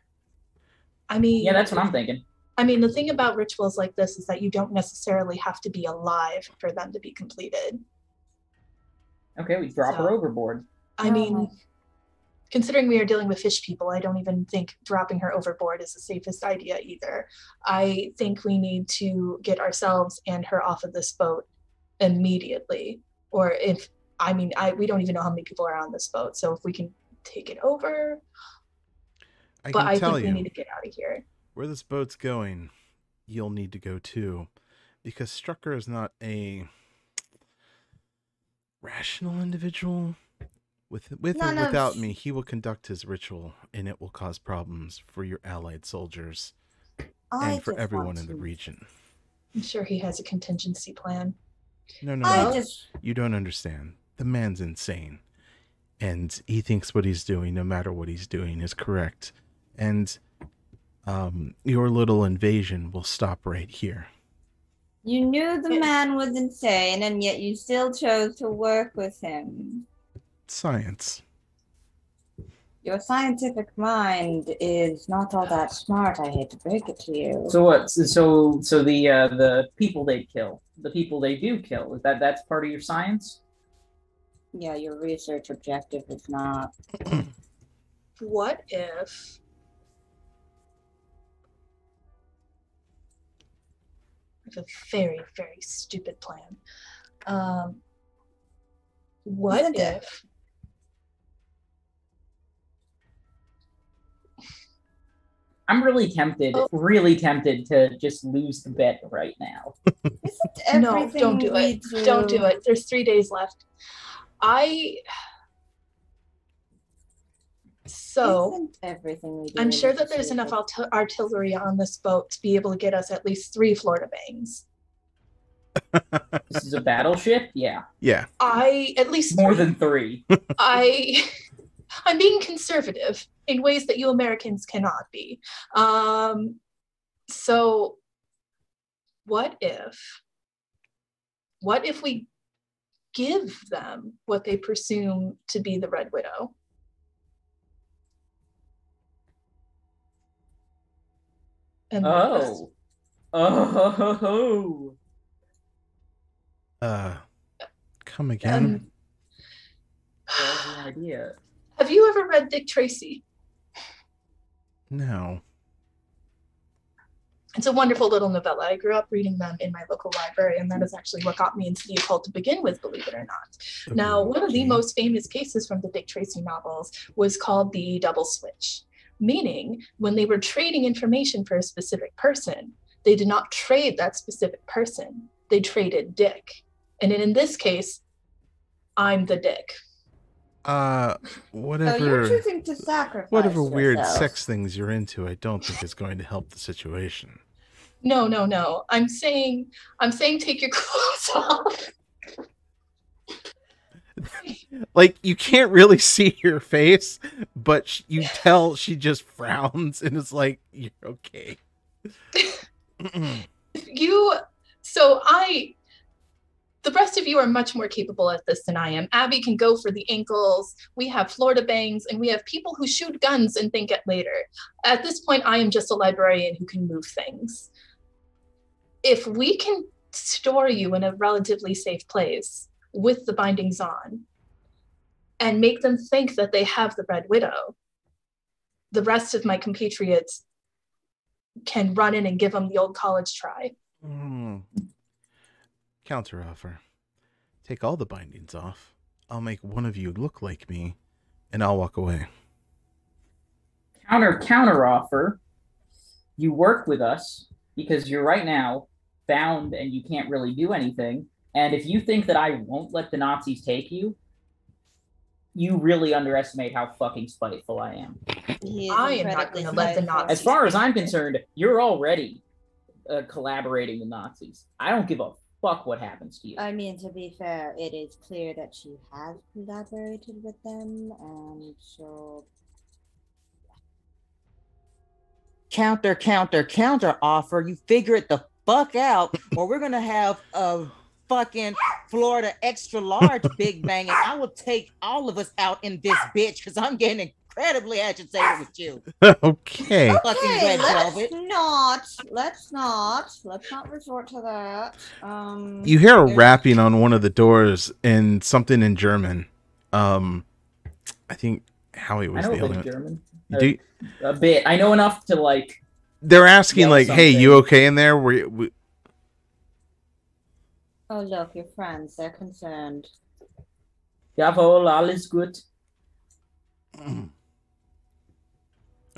I mean Yeah, that's what I'm thinking. I mean, the thing about rituals like this is that you don't necessarily have to be alive for them to be completed. Okay, we drop her overboard. I Oh mean, my- considering we are dealing with fish people, I don't even think dropping her overboard is the safest idea either. I think we need to get ourselves and her off of this boat immediately. Or if I mean, I we don't even know how many people are on this boat, so if we can take it over, I but I tell think we need to get out of here. where this boat's going. You'll need to go too, because Strucker is not a rational individual. With with or None of- without me, he will conduct his ritual, and it will cause problems for your allied soldiers I and for everyone in the region. I'm sure he has a contingency plan. No, no, I no. just You don't understand. The man's insane. And he thinks what he's doing, no matter what he's doing, is correct. And um, your little invasion will stop right here. you knew the man was insane, and yet you still chose to work with him. Science. Your scientific mind is not all that smart. I hate to break it to you. So what? So so, so the uh, the people they kill, the people they do kill, is that that's part of your science? yeah, your research objective is not. What if have a very, very stupid plan. Um, what Isn't if I'm really tempted, Oh. really tempted to just lose the bet right now. Isn't No, don't do we it. don't do it? There's three days left. I so Isn't everything we do I'm sure that there's enough the- artillery on this boat to be able to get us at least three Florida bangs. This is a battleship, yeah, Yeah. I at least more three. than three. I I'm being conservative in ways that you Americans cannot be. Um, so what if what if we give them what they presume to be the Red Widow? And let Oh, oh, Uh, come again? um, an idea. have you ever read Dick Tracy? no. It's a wonderful little novella. I grew up reading them in my local library, and that is actually what got me into the occult to begin with, believe it or not. Now, one of the most famous cases from the Dick Tracy novels was called the double switch, meaning when they were trading information for a specific person, they did not trade that specific person, they traded Dick. And in, in this case, I'm the Dick. Uh, So whatever. you're choosing to sacrifice. whatever weird yourself. sex things you're into, I don't think is going to help the situation. No, no, no. I'm saying, I'm saying, take your clothes off. Like you can't really see her face, but sh- you tell she just frowns and is like, "You're okay." you so i the rest of you are much more capable at this than i am. Abby can go for the ankles. We have florida bangs and we have people who shoot guns and think it later. At this point i am just a librarian who can move things. If we can store you in a relatively safe place with the bindings on and make them think that they have the red widow the rest of my compatriots can run in and give them the old college try Mm. Counter offer. Take all the bindings off. I'll make one of you look like me, and I'll walk away. Counter counter offer. You work with us because you're right now bound and you can't really do anything. And if you think that I won't let the Nazis take you, you really underestimate how fucking spiteful I am. I am not gonna let the. Nazis As far as I'm concerned, you're already uh, collaborating with Nazis. I don't give a fuck what happens to you. I mean, to be fair, it is clear that she has collaborated with them, and so counter, counter, counter offer. You figure it the fuck out, or we're gonna have a fucking Florida extra large Big Bang, and I will take all of us out in this bitch because I'm getting incredibly agitated with you. okay. Fucking Okay, red let's velvet. not. Let's not. Let's not resort to that. Um. You hear a rapping on one of the doors and something in German. Um, I think Howie was know the a only. German. Do, A bit. I know enough to like. they're asking Yell like, "Hey, you okay in there?" Were you, w- Oh look, your friends. They're concerned. Jawohl, alles good. All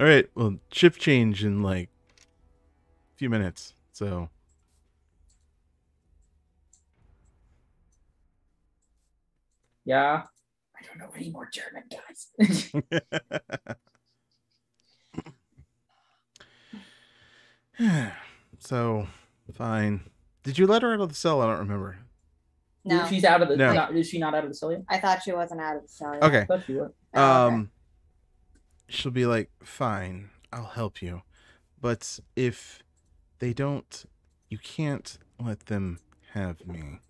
right. Well, shift change in like a few minutes. So Yeah. I don't know any more German guys. so fine. Did you let her out of the cell? I don't remember. No, She's out of the. No. Not, is she not out of the cell yet? I thought she wasn't out of the cell. yet. Okay. I thought she was. Oh, okay. Um, she'll be like, "Fine, I'll help you, but if they don't, you can't let them have me."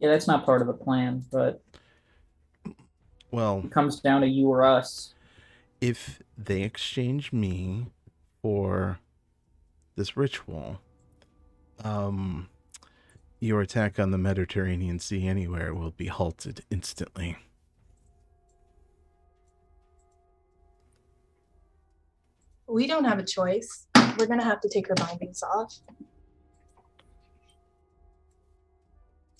Yeah, that's not part of the plan, but Well, it comes down to you or us. if they exchange me for this ritual, um, your attack on the Mediterranean Sea anywhere will be halted instantly. We don't have a choice. We're gonna have to take her bindings off.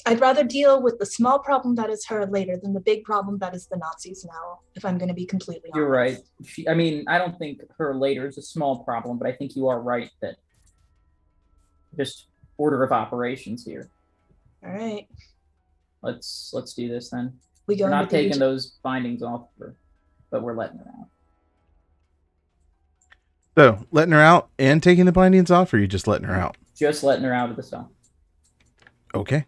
I'd rather deal with the small problem that is her later than the big problem that is the Nazis now, if I'm gonna be completely honest. You're right. She, I mean, I don't think her later is a small problem, but I think you are right that just order of operations here. All right. Let's let's do this then. We go We're not into the taking those bindings off her, but we're letting her out. So, letting her out and taking the bindings off, or you just letting her out? Just letting her out of the cell. Okay.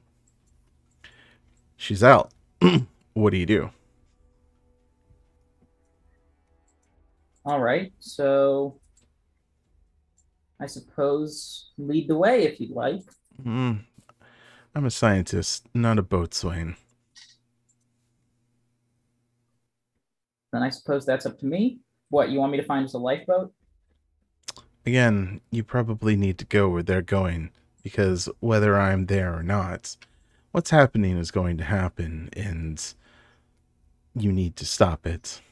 She's out. what do you do? All right. So I suppose lead the way if you'd like. Mm, I'm a scientist, not a boatswain. Then I suppose that's up to me. What you want me to find us a lifeboat? Again, you probably need to go where they're going because whether I'm there or not, what's happening is going to happen and you need to stop it.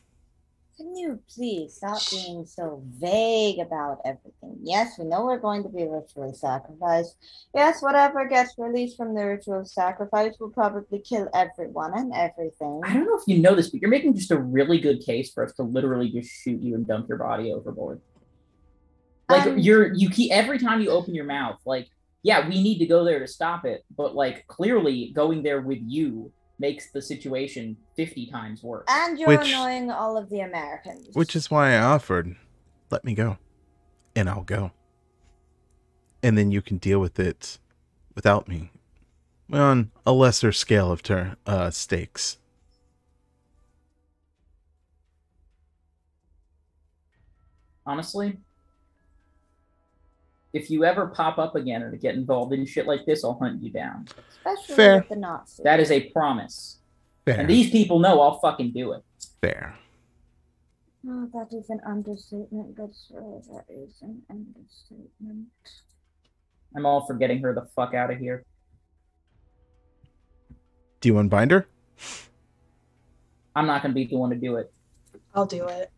Can you please stop being so vague about everything? Yes, we know we're going to be ritually sacrificed. Yes, whatever gets released from the ritual sacrifice will probably kill everyone and everything. I don't know if you know this, but you're making just a really good case for us to literally just shoot you and dump your body overboard. Like Um, you're you keep every time you open your mouth, like, yeah, we need to go there to stop it, but like clearly going there with you makes the situation 50 times worse. And you're Which- annoying all of the Americans. Which is why I offered, let me go, and I'll go. And then you can deal with it without me on a lesser scale of ter- uh, stakes. Honestly, if you ever pop up again or get involved in shit like this, I'll hunt you down. Especially Fair. with the Nazis. That is a promise. Fair. And these people know I'll fucking do it. Fair. Oh, that is an understatement. Good sir, that is an understatement. I'm all for getting her the fuck out of here. Do you unbind her? I'm not gonna be the one to do it. I'll do it.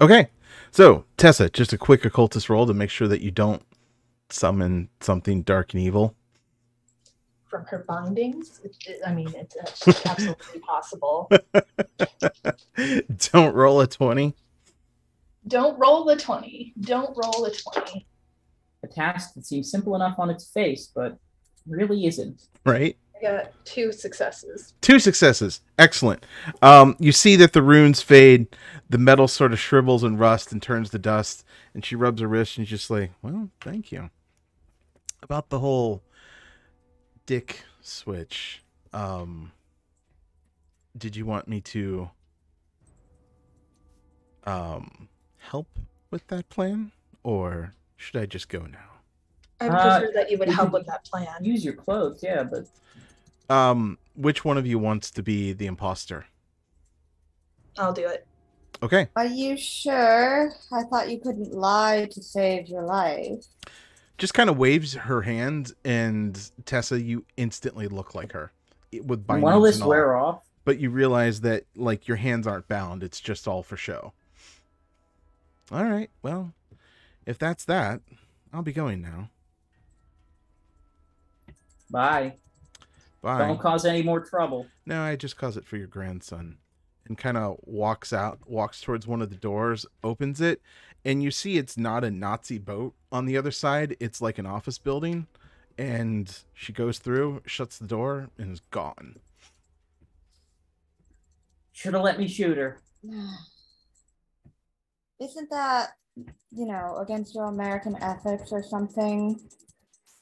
Okay. So, Tessa, just a quick occultist roll to make sure that you don't summon something dark and evil. From her bindings, it, it- I mean, it's uh, absolutely possible. don't roll a 20. Don't roll the 20. Don't roll a 20. A task that seems simple enough on its face, but really isn't. Right? I got two successes. Two successes. Excellent. Um, you see that the runes fade, the metal sort of shrivels and rust and turns to dust, and she rubs her wrist and she's just like, Well, thank you. About the whole dick switch. Um did you want me to um help with that plan? Or should I just go now? I would Uh, prefer that you would help could- with that plan. Use your clothes, yeah, but Um, which one of you wants to be the imposter? I'll do it. Okay. Are you sure? I thought you couldn't lie to save your life. Just kind of waves her hand, and Tessa, you instantly look like her with bindings don't this wear off? But you realize that like your hands aren't bound; it's just all for show. All right. Well, if that's that, I'll be going now. Bye. Bye. Don't cause any more trouble. No, I just cause it for your grandson. And kind of walks out, walks towards one of the doors, opens it, and you see it's not a Nazi boat on the other side. It's like an office building. And she goes through, shuts the door, and is gone. Should have let me shoot her. Isn't that, you know, against your American ethics or something?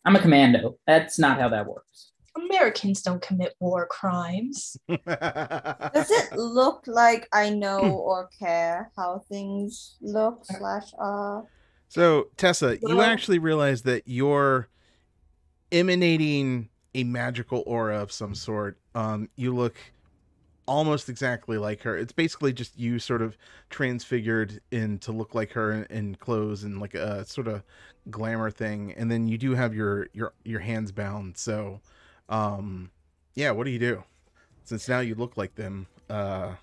I'm a commando. That's not how that works. Americans don't commit war crimes. Does it look like I know or care how things look slash are? So, Tessa, you actually realize that you're emanating a magical aura of some sort. Um, you look almost exactly like her. It's basically just you sort of transfigured in to look like her in, in clothes and like a sort of glamour thing. And then you do have your your your hands bound. So, um, yeah. What do you do? Since now you look like them. Uh,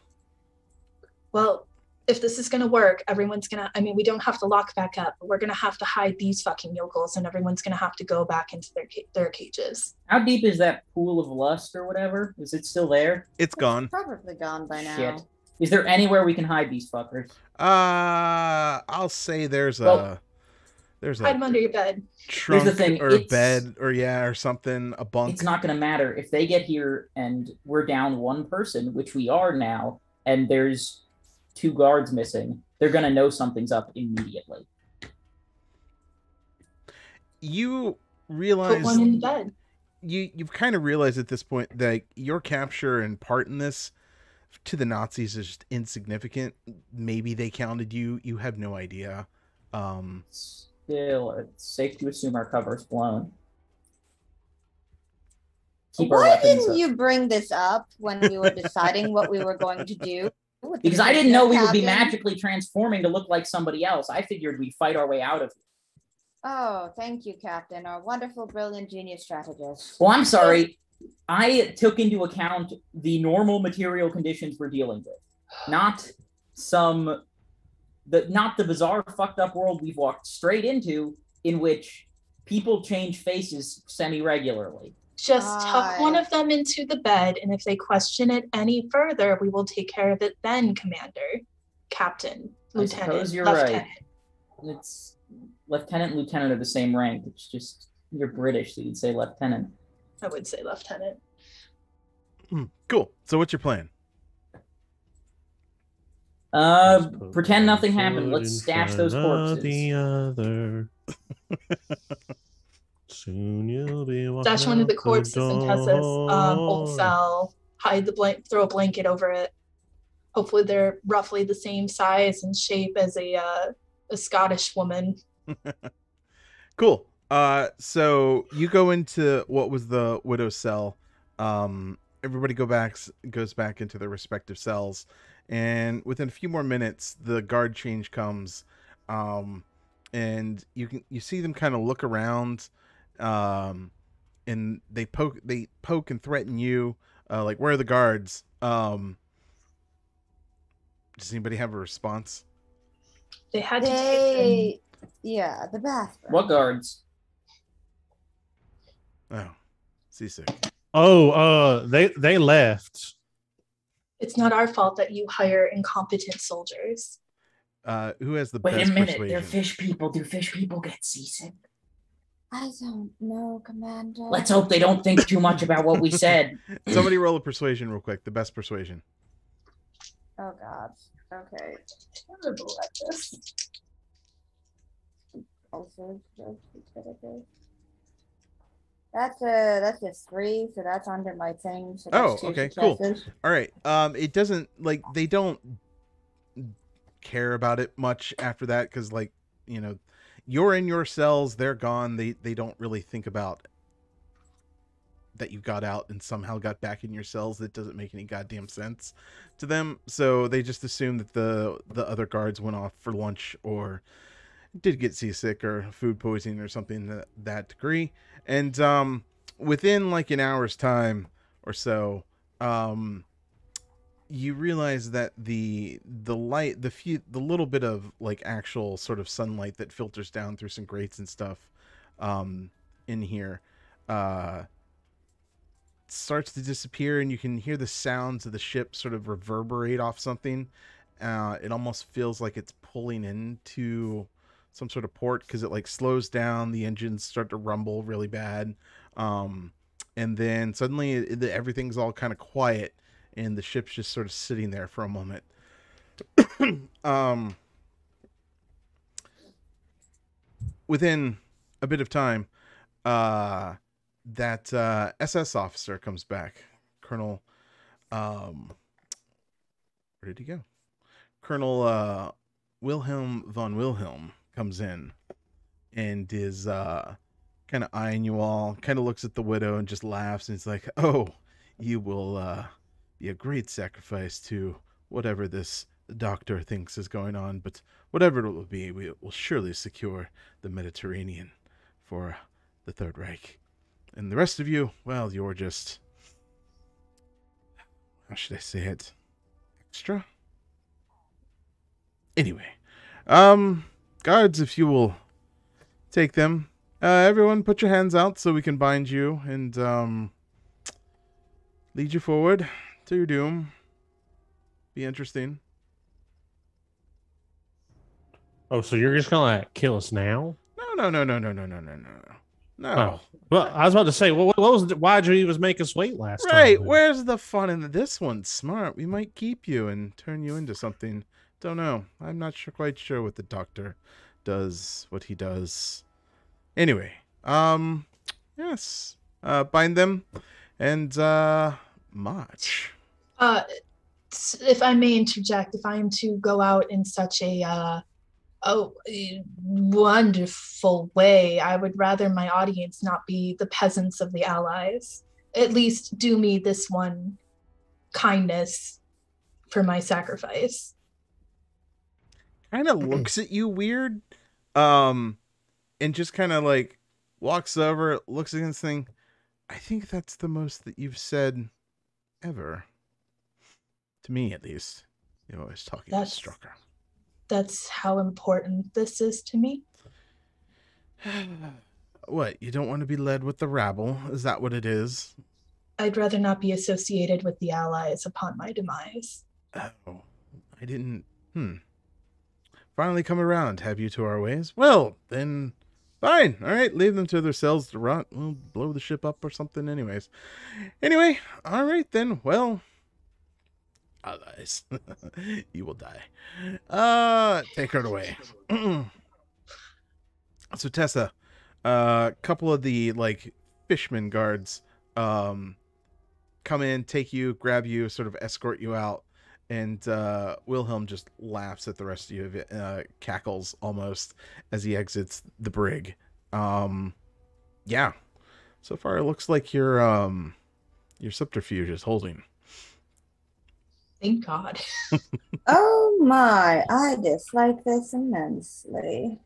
Well, if this is gonna work, everyone's gonna. I mean, we don't have to lock back up, but we're gonna have to hide these fucking yokels, and everyone's gonna have to go back into their ca- their cages. How deep is that pool of lust or whatever? Is it still there? it's gone. Probably gone by now. Shit. Is there anywhere we can hide these fuckers? Uh, I'll say there's a Well- there's Hide a them under your bed. trunk thing, or it's- bed or yeah or something a bunk It's not going to matter if they get here and we're down one person, which we are now, and there's two guards missing. They're going to know something's up immediately. you Put realize one in the bed. you you've kind of realized at this point that your capture and part in this to the nazis is just insignificant maybe they counted you you have no idea um Still, it's safe to assume our cover's blown. Keep our Why weapons didn't up. you bring this up when we were deciding what we were going to do? with the Because I didn't know we would be captain? magically transforming to look like somebody else. I figured we'd fight our way out of it. Oh, thank you, Captain. Our wonderful, brilliant, genius strategist. Well, I'm sorry. I took into account the normal material conditions we're dealing with, not some the not the bizarre fucked up world we've walked straight into in which people change faces semi regularly. Just tuck one of them into the bed, and if they question it any further, we will take care of it then, Commander, Captain, I Lieutenant, suppose you're Lieutenant. right. It's lieutenant lieutenant are the same rank. It's just you're British, so you'd say lieutenant. I would say Lieutenant. Hmm, cool so what's your plan Uh, pretend nothing happened. Let's stash those corpses. The other. Soon you'll be walking Dash one of the out corpses in Tessa's um, old door. cell. Hide the blank. Throw a blanket over it. Hopefully, they're roughly the same size and shape as a uh, a Scottish woman. cool uh so you go into what was the widow's cell um everybody go back goes back into their respective cells and within a few more minutes the guard change comes um and you can you see them kind of look around um and they poke they poke and threaten you uh like where are the guards um does anybody have a response They had to take They, yeah, the bathroom. What guards? oh seasick Oh, uh, they they left. It's not our fault that you hire incompetent soldiers. uh who has the Wait best a minute. persuasion They're fish people. Do fish people get seasick? I don't know, Commander. Let's hope they don't think too much about what we said. Somebody roll a persuasion real quick. The best persuasion. Oh God. Okay. Terrible at this. Also, just consider this. That's a that's a three, so that's under my thing. So Oh, okay, cool. All right. Um, it doesn't like they don't care about it much after that because like you know, you're in your cells, they're gone. They they don't really think about that you got out and somehow got back in your cells that doesn't make any goddamn sense to them. So they just assume that the the other guards went off for lunch or did get seasick or food poisoning or something that that degree. And um, within like an hour's time or so, um, you realize that the the light, the few, the little bit of like actual sort of sunlight that filters down through some grates and stuff, um, in here, uh, starts to disappear, and you can hear the sounds of the ship sort of reverberate off something. Uh, it almost feels like it's pulling into some sort of port because it like slows down the engines start to rumble really bad um and then suddenly it, it- everything's all kind of quiet and the ship's just sort of sitting there for a moment. Um within a bit of time uh that uh ss officer comes back. Colonel um where did he go? Colonel uh wilhelm von wilhelm comes in and is uh kind of eyeing you all kind of looks at the widow and just laughs and he's like oh you will uh be a great sacrifice to whatever this doctor thinks is going on but whatever it will be we will surely secure the mediterranean for the third reich. And the rest of you well you're just how should i say it extra? Anyway um guards if you will take them. Uh everyone put your hands out so we can bind you and um lead you forward to your doom. Be interesting. Oh, so you're just gonna like, kill us now? no no no no no no no no no. No. No Oh, well, I was about to say, what, what was why'd you even make us wait last time? right where's the fun in this one? Smart we might keep you and turn you into something don't know i'm not sure quite sure what the doctor does what he does anyway um yes uh bind them and uh march Uh, if I may interject, if I am to go out in such a uh, oh wonderful way, I would rather my audience not be the peasants of the Allies. At least do me this one kindness for my sacrifice. Kind of looks at you weird um and just kind of like walks over looks at this thing. I think that's the most that you've said ever. To me at least. You're always talking to That's- strucker. That's how important this is to me. what you don't want to be led with the rabble? Is that what it is? I'd rather not be associated with the Allies upon my demise. oh i didn't hmm finally come around. Have you to our ways? Well then fine. All right leave them to their cells to rot. We'll blow the ship up or something anyways. Anyway all right then. Well allies you will die. Uh take her away. So tessa a couple of the like fishman guards um come in take you grab you sort of escort you out and uh, Wilhelm just laughs at the rest of you, uh, cackles almost as he exits the brig. Um, yeah, so far it looks like your um, your subterfuge is holding. Thank God. Oh my, I dislike this immensely.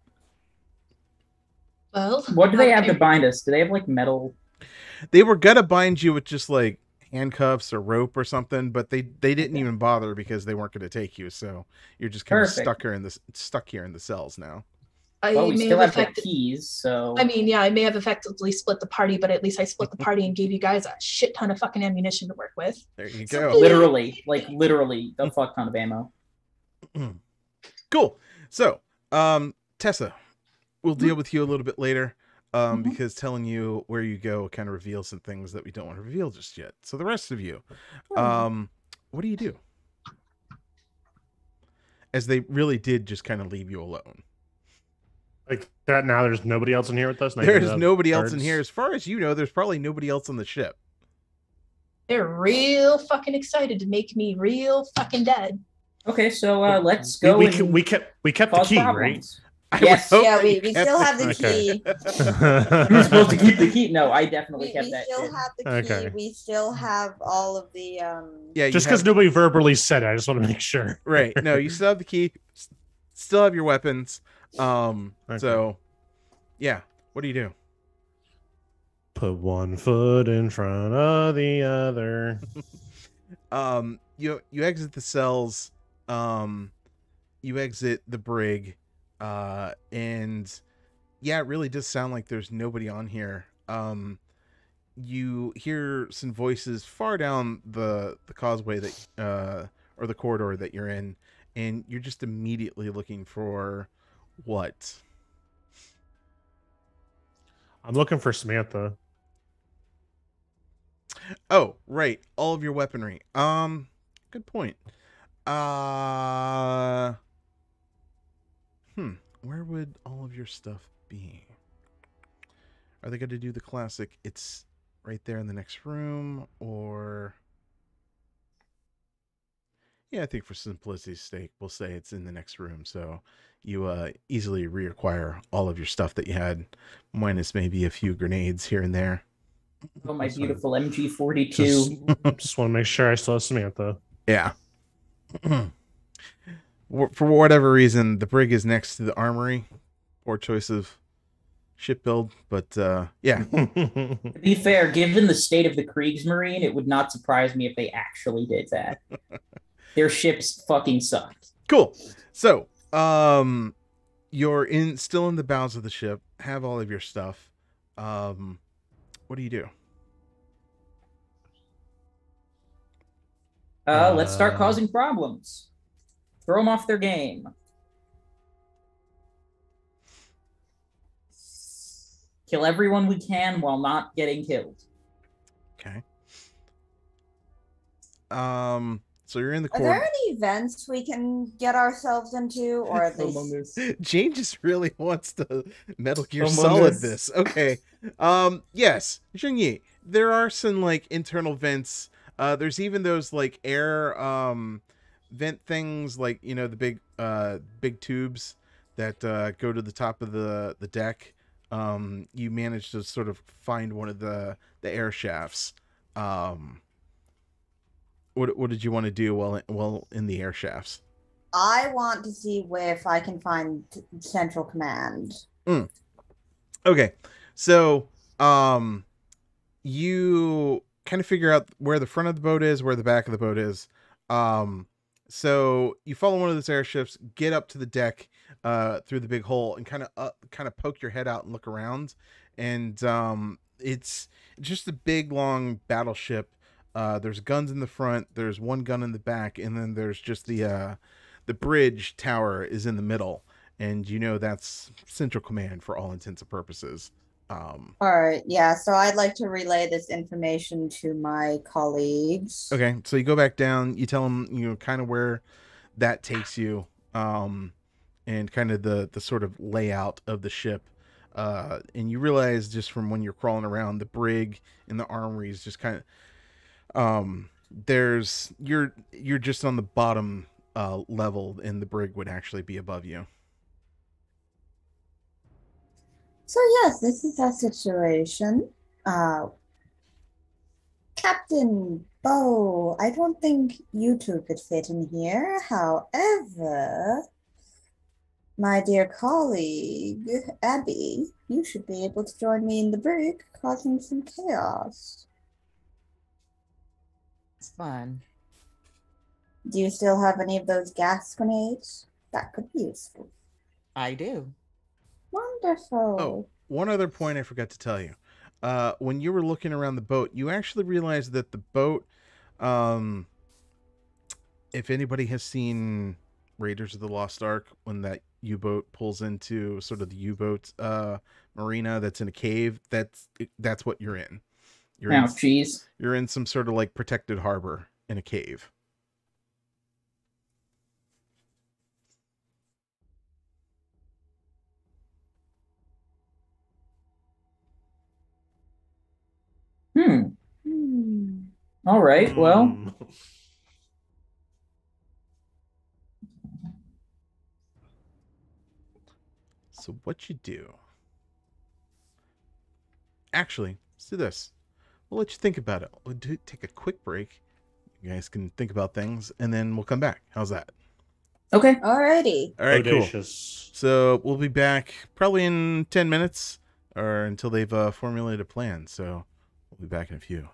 Well, What do they have okay. to bind us? Do they have like metal? They were gonna bind you with just like handcuffs or rope or something, but they they didn't even bother because they weren't gonna take you. So you're just kind of stuck here in this stuck here in the cells now. I Well, we may still have have the affected. keys, so I mean, yeah, I may have effectively split the party, but at least I split the party and gave you guys a shit ton of fucking ammunition to work with. There you So- go. literally, like literally, a fuck ton of ammo. Cool. So, um, Tessa, we'll deal with you a little bit later. Um, Mhm. because telling you where you go kind of reveals some things that we don't want to reveal just yet. So the rest of you, um, what do you do? As they really did just kind of leave you alone. Like that. Now there's nobody else in here with us. not There's even the nobody else in here. As far as you know, there's probably nobody else on the ship. They're real fucking excited to make me real fucking dead. Okay, so uh, let's go. we, and we kept we kept the cause key, right? Problems. I Yes. yeah, we, we still have the Okay. key. You were supposed to keep the key. No, I definitely We, kept we that. still shit. have the key. Okay. We still have all of the um. Yeah, Just because have- nobody verbally said it, I just want to make sure. right. No, you still have the key. Still have your weapons. Um. Okay. So, yeah. What do you do? Put one foot in front of the other. um you you exit the cells um you exit the brig uh and yeah it really does sound like there's nobody on here um you hear some voices far down the the causeway that uh or the corridor that you're in and you're just immediately looking for what I'm looking for Samantha. Oh, right. All of your weaponry. Um, good point. Uh, hmm. Where would all of your stuff be? Are they going to do the classic? It's right there in the next room, or? Yeah, I think for simplicity's sake, we'll say it's in the next room. So you uh, easily reacquire all of your stuff that you had, minus maybe a few grenades here and there. Oh, my That's beautiful MG42. Just, just want to make sure I still have Samantha. Yeah. Wh- For whatever reason, the brig is next to the armory. Poor choice of ship build, but uh, yeah. To be fair, given the state of the Kriegsmarine, it would not surprise me if they actually did that. Their ships fucking sucked. Cool. So, um, you're in still in the bows of the ship. Have all of your stuff. Um, what do you do? Uh, let's start causing problems. Throw them off their game. Kill everyone we can while not getting killed. Okay. Um, so you're in the Are there any events we can get ourselves into, or at least Jane just really wants to Metal Gear Among Solid Us. this. Okay. Um yes, Yi, there are some like internal vents. Uh there's even those like air um vent things like, you know, the big uh big tubes that uh go to the top of the the deck. Um you manage to sort of find one of the the air shafts. Um what what did you want to do while while in the air shafts? I want to see where if I can find Central Command. mm. Okay. So, um you kind of figure out where the front of the boat is, where the back of the boat is. Um so you follow one of those airships, get up to the deck uh through the big hole and kind of kind of poke your head out and look around. And um it's just a big long battleship. Uh there's guns in the front, there's one gun in the back and then there's just the uh the bridge tower is in the middle. And you know that's central command for all intents and purposes um All right, yeah. So I'd like to relay this information to my colleagues. okay so you go back down you tell them you know kind of where that takes you um and kind of the the sort of layout of the ship uh and you realize just from when you're crawling around the brig and the armory is just kind of um there's you're you're just on the bottom uh level and the brig would actually be above you So yes, this is our situation. Uh, Captain Bo, I don't think you two could fit in here. However, my dear colleague, Abby, you should be able to join me in the brig, causing some chaos. It's fun. Do you still have any of those gas grenades? That could be useful. I do. Wonderful. Oh, one other point I forgot to tell you. Uh, when you were looking around the boat, you actually realized that the boat, um, if anybody has seen Raiders of the Lost Ark, when that U-boat pulls into sort of the U-boat uh, marina that's in a cave, that's that's what you're in. You're Oh, in, you're in some sort of like protected harbor in a cave. All right. Well, Mm. So what you do? Actually, let's do this. We'll let you think about it. We'll do, take a quick break. You guys can think about things, and then we'll come back. How's that? Okay. Alrighty. All right, cool. So we'll be back probably in 10 minutes or until they've uh, formulated a plan. So we'll be back in a few.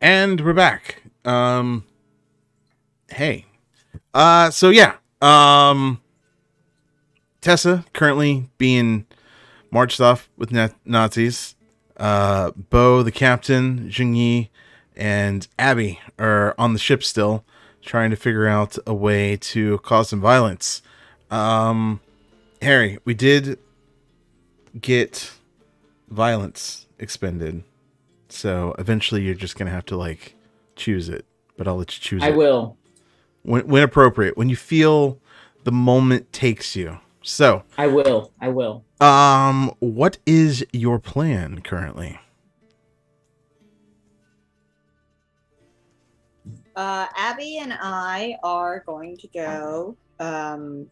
And we're back. Um hey. Uh so yeah. Um Tessa currently being marched off with na- Nazis. Uh Bo the captain, Jing Yi, and Abby are on the ship still, trying to figure out a way to cause some violence. Um Harry, we did get violence expended. So eventually you're just gonna have to like choose it. But I'll let you choose I it will. when, when appropriate, when you feel the moment takes you. So, I will. I will. um, what is your plan currently? Uh, Abby and I are going to go. Um,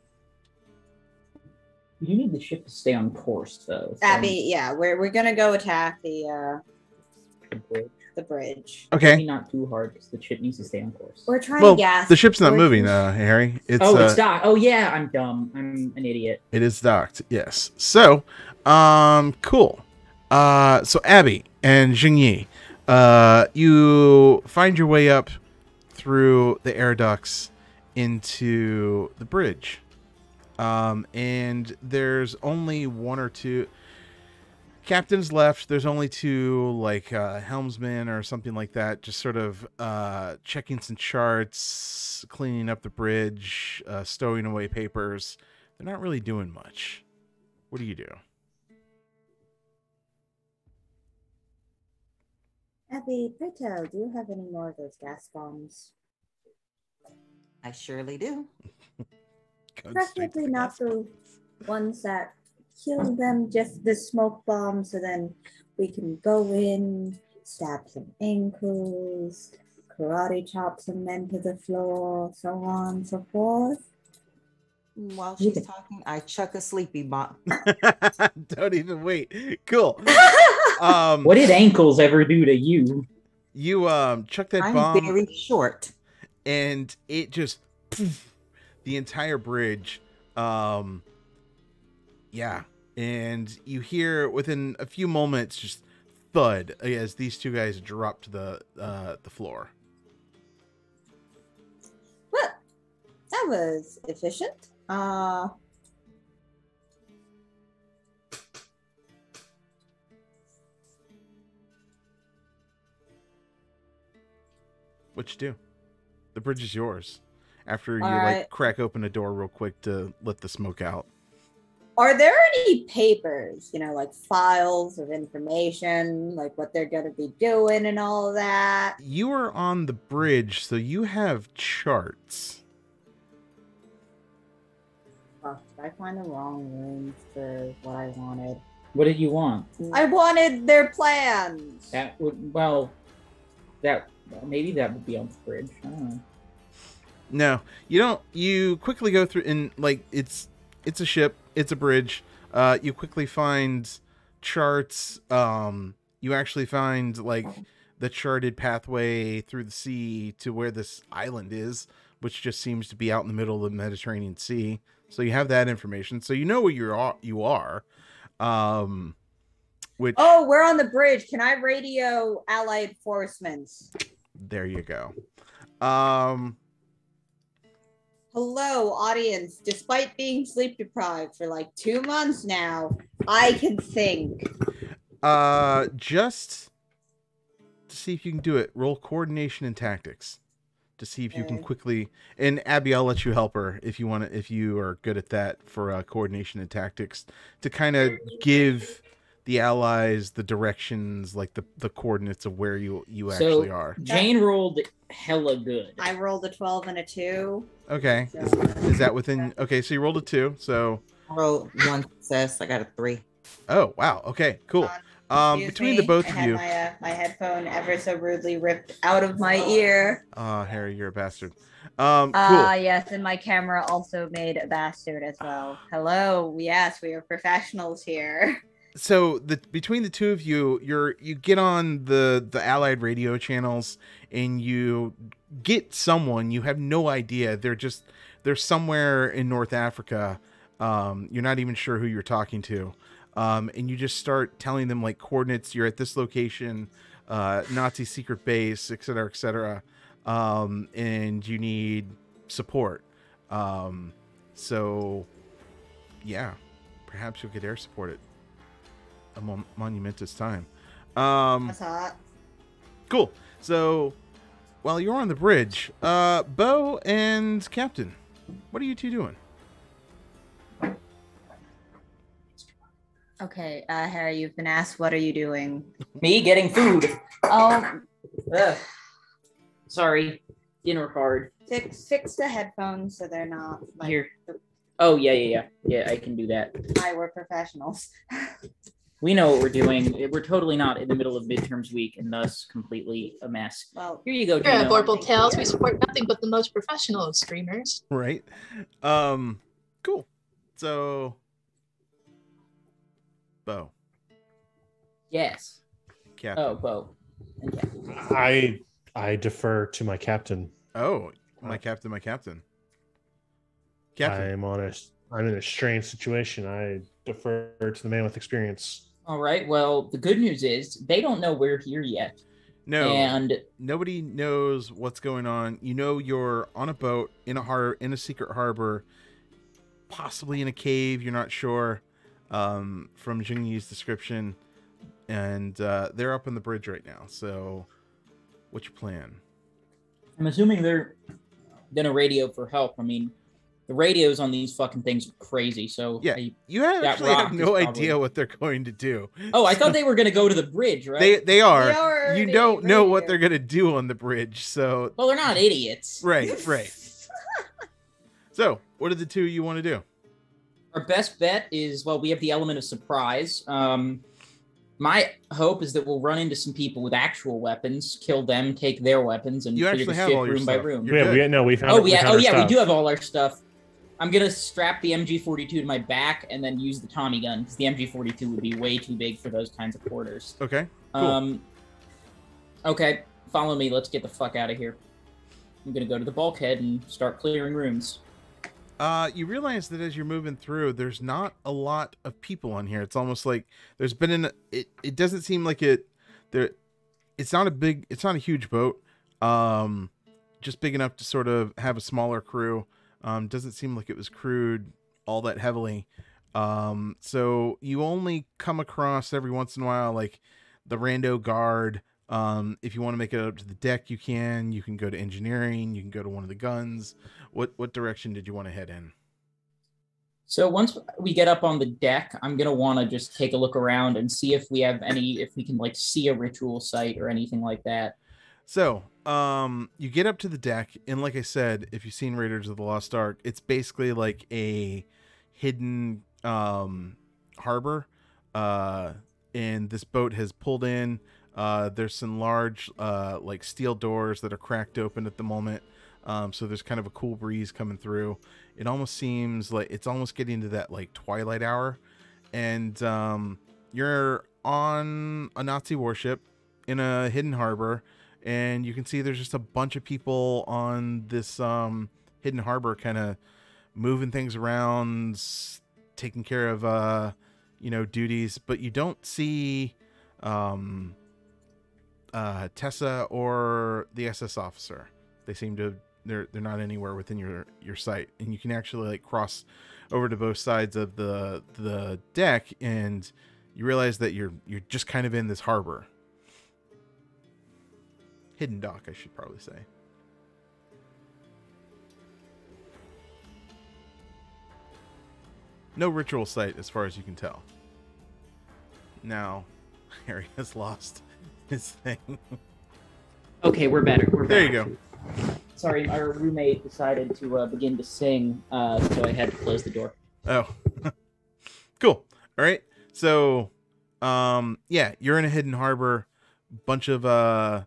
You need the ship to stay on course, though. so- Abby, yeah, we're we're gonna go attack the uh The bridge. the bridge. Maybe Okay. not too hard because the ship needs to stay on course. We're trying Well, to gas. the ship's not we're- moving, uh, Harry. It's oh, uh, it's docked. Oh yeah, I'm dumb. I'm an idiot. it is docked. Yes. So, um, cool. Uh, so Abby and Jingyi, uh, you find your way up through the air ducts into the bridge. Um, and there's only one or two captains left. There's only two like uh, helmsmen or something like that, just sort of uh, checking some charts, cleaning up the bridge, uh, stowing away papers. They're not really doing much. What do you do? Abby, pray tell, do you have any more of those gas bombs? I surely do. Go Preferably not the ones that kill them, just the smoke bomb, so then we can go in, stab some ankles, karate chop some men to the floor, so on and so forth. While she's talking, I chuck a sleepy bomb. Don't even wait. Cool. Um, What did ankles ever do to you? you um chuck that I'm bomb very short. and it just poof, the entire bridge um yeah. And you hear within a few moments just thud as these two guys drop to the uh the floor. Well, that was efficient. Uh, what you do? The bridge is yours. After you All like crack open a door real quick to let the smoke out are there any papers, you know, like files of information, like what they're going to be doing and all of that? you are on the bridge so you have charts Oh, did I find the wrong rooms for what I wanted? What did you want? I wanted their plans. That would well, that maybe that would be on the bridge. I don't know. No, you don't. You quickly go through and like it's it's a ship, it's a bridge. Uh, you quickly find charts. Um, you actually find like the charted pathway through the sea to where this island is, which just seems to be out in the middle of the Mediterranean Sea. So you have that information. So you know where you are. You are. Um, which Oh, we're on the bridge. Can I radio allied forcements? there you go. Um, Hello, audience. Despite being sleep deprived for like two months now, I can think. Uh, just to see if you can do it. Roll coordination and tactics to see if you can quickly. And Abby, I'll let you help her if you want to. If you are good at that for uh, coordination and tactics, to kind of give the allies the directions, like the the coordinates of where you you So- actually are. Jane rolled hella good. I rolled a 12 and a 2. Okay, So, is, is that within? Okay, so you rolled a two. So I rolled one success. I got a three. oh wow. Okay, cool. Um, excuse between me, the both I of had you, My, uh, my headphone ever so rudely ripped out of my ear. uh, Harry, you're a bastard. Um, cool. Ah, yes, and my camera also made a bastard as well. Hello, yes, we are professionals here. so the between the two of you you're you get on the the allied radio channels and you get someone you have no idea. They're just they're somewhere in north africa. Um you're not even sure who you're talking to. Um and you just start telling them like coordinates. You're at this location uh, Nazi secret base, et cetera, et cetera, um, and you need support. Um, so, yeah, perhaps you'll get air support it a mon- monumentous time. Um, That's hot. cool. So, while you're on the bridge, uh, Bo and Captain, what are you two doing? Okay, uh, Harry, you've been asked, what are you doing? Me getting food. Oh, Ugh. Sorry, dinner card fix, fix the headphones so they're not like here. Oh yeah, yeah, yeah, yeah. I can do that. I were professionals. We know what we're doing. We're totally not in the middle of midterms week and thus completely a mess. Well, Here you go, Here at Gino. Vorpal Tales, we support nothing but the most professional of streamers. Right. Um, cool. So, Bo, Yes. Captain. Oh, Bo. Captain. I I defer to my captain. Oh, my captain, my captain. Captain. I'm on a I'm in a strange situation. I defer to the man with experience. All right. Well, the good news is they don't know we're here yet. no, And nobody knows what's going on. You know, you're on a boat in a har in a secret harbor, possibly in a cave. You're not sure. Um, from Jingyi's description, and uh, they're up on the bridge right now. So, what's your plan? I'm assuming they're gonna radio for help. I mean, the radios on these fucking things are crazy. So Yeah. I- You actually have no probably- idea what they're going to do. oh, I thought they were gonna go to the bridge, right? They they are. They are you don't know what they're gonna do on the bridge. So Well, they're not idiots. right, right. So what are the two you want to do? Our best bet is well, we have the element of surprise. Um, my hope is that we'll run into some people with actual weapons, kill them, take their weapons, and You clear actually the have ship all your room by room. You're yeah, good. we no, we found. Oh we yeah, found oh our yeah, we do have all our stuff. I'm gonna strap the MG42 to my back and then use the Tommy gun because the MG42 would be way too big for those kinds of quarters. Okay. Cool. Um. Okay, follow me. Let's get the fuck out of here. I'm gonna go to the bulkhead and start clearing rooms. Uh, you realize that as you're moving through, there's not a lot of people on here. It's almost like there's been an it. It doesn't seem like it. There, it's not a big. It's not a huge boat. Um, just big enough to sort of have a smaller crew. Um, doesn't seem like it was crewed all that heavily. Um, so you only come across every once in a while like the rando guard. Um, if you want to make it up to the deck, you can. You can go to engineering. You can go to one of the guns. What what direction did you want to head in? So once we get up on the deck, I'm gonna want to just take a look around and see if we have any, if we can like see a ritual site or anything like that. So, um, you get up to the deck, and like I said, if you've seen Raiders of the Lost Ark, it's basically like a hidden um harbor. Uh, and this boat has pulled in. Uh, there's some large uh like steel doors that are cracked open at the moment. Um, so there's kind of a cool breeze coming through. It almost seems like it's almost getting to that like twilight hour, and um, you're on a Nazi warship in a hidden harbor and you can see there's just a bunch of people on this um hidden harbor kind of moving things around taking care of uh you know duties but you don't see um uh Tessa or the SS officer. They seem to they're they're not anywhere within your your sight and you can actually like cross over to both sides of the the deck and you realize that you're you're just kind of in this harbor hidden dock i should probably say no ritual site as far as you can tell now harry has lost his thing Okay, we're better. We're there you go Sorry, our roommate decided to uh, begin to sing, uh, so I had to close the door. Oh, cool. All right. So, um, yeah, you're in a hidden harbor. Bunch of uh,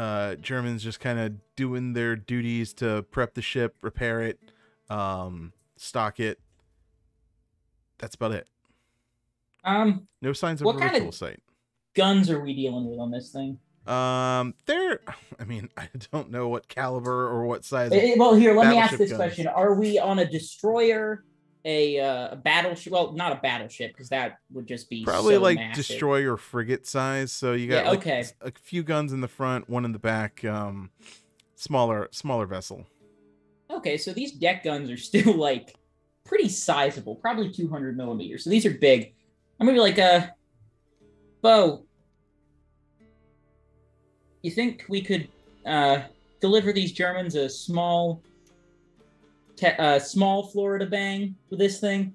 uh, Germans just kind of doing their duties to prep the ship, repair it, um, stock it. That's about it. Um, No signs of What a kind of- site. guns are we dealing with on this thing? Um, they're. I mean, I don't know what caliber or what size. Eh, well, here, let me ask this question: Are we on a destroyer, a uh, battleship. Well, not a battleship because that would just be Probably so like massive. destroyer frigate size. So you got Yeah, like, okay. a few guns in the front, one in the back. Um, smaller smaller vessel. Okay, so these deck guns are still like pretty sizable, probably 200 millimeters. So these are big. I'm gonna be like, uh, Bo, you think we could uh deliver these Germans a small, te- uh, small Florida bang with this thing?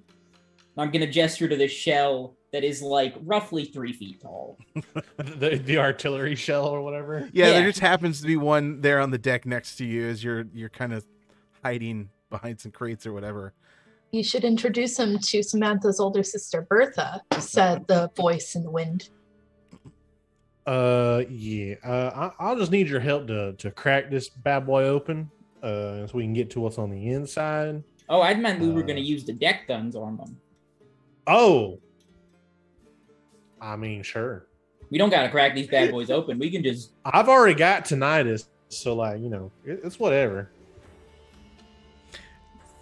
I'm gonna gesture to this shell that is like roughly three feet tall. the, the artillery shell or whatever. Yeah, there just happens to be one there on the deck next to you as you're you're kind of hiding behind some crates or whatever. You should introduce him to Samantha's older sister, Bertha, said the voice in the wind. Uh, yeah. Uh, I, I'll just need your help to to crack this bad boy open, uh, so we can get to what's on the inside. Oh, I meant we were Uh. gonna use the deck guns on them. Oh, I mean, sure. We don't gotta crack these bad boys open. We can just I've already got tinnitus, so like you know, it, it's whatever.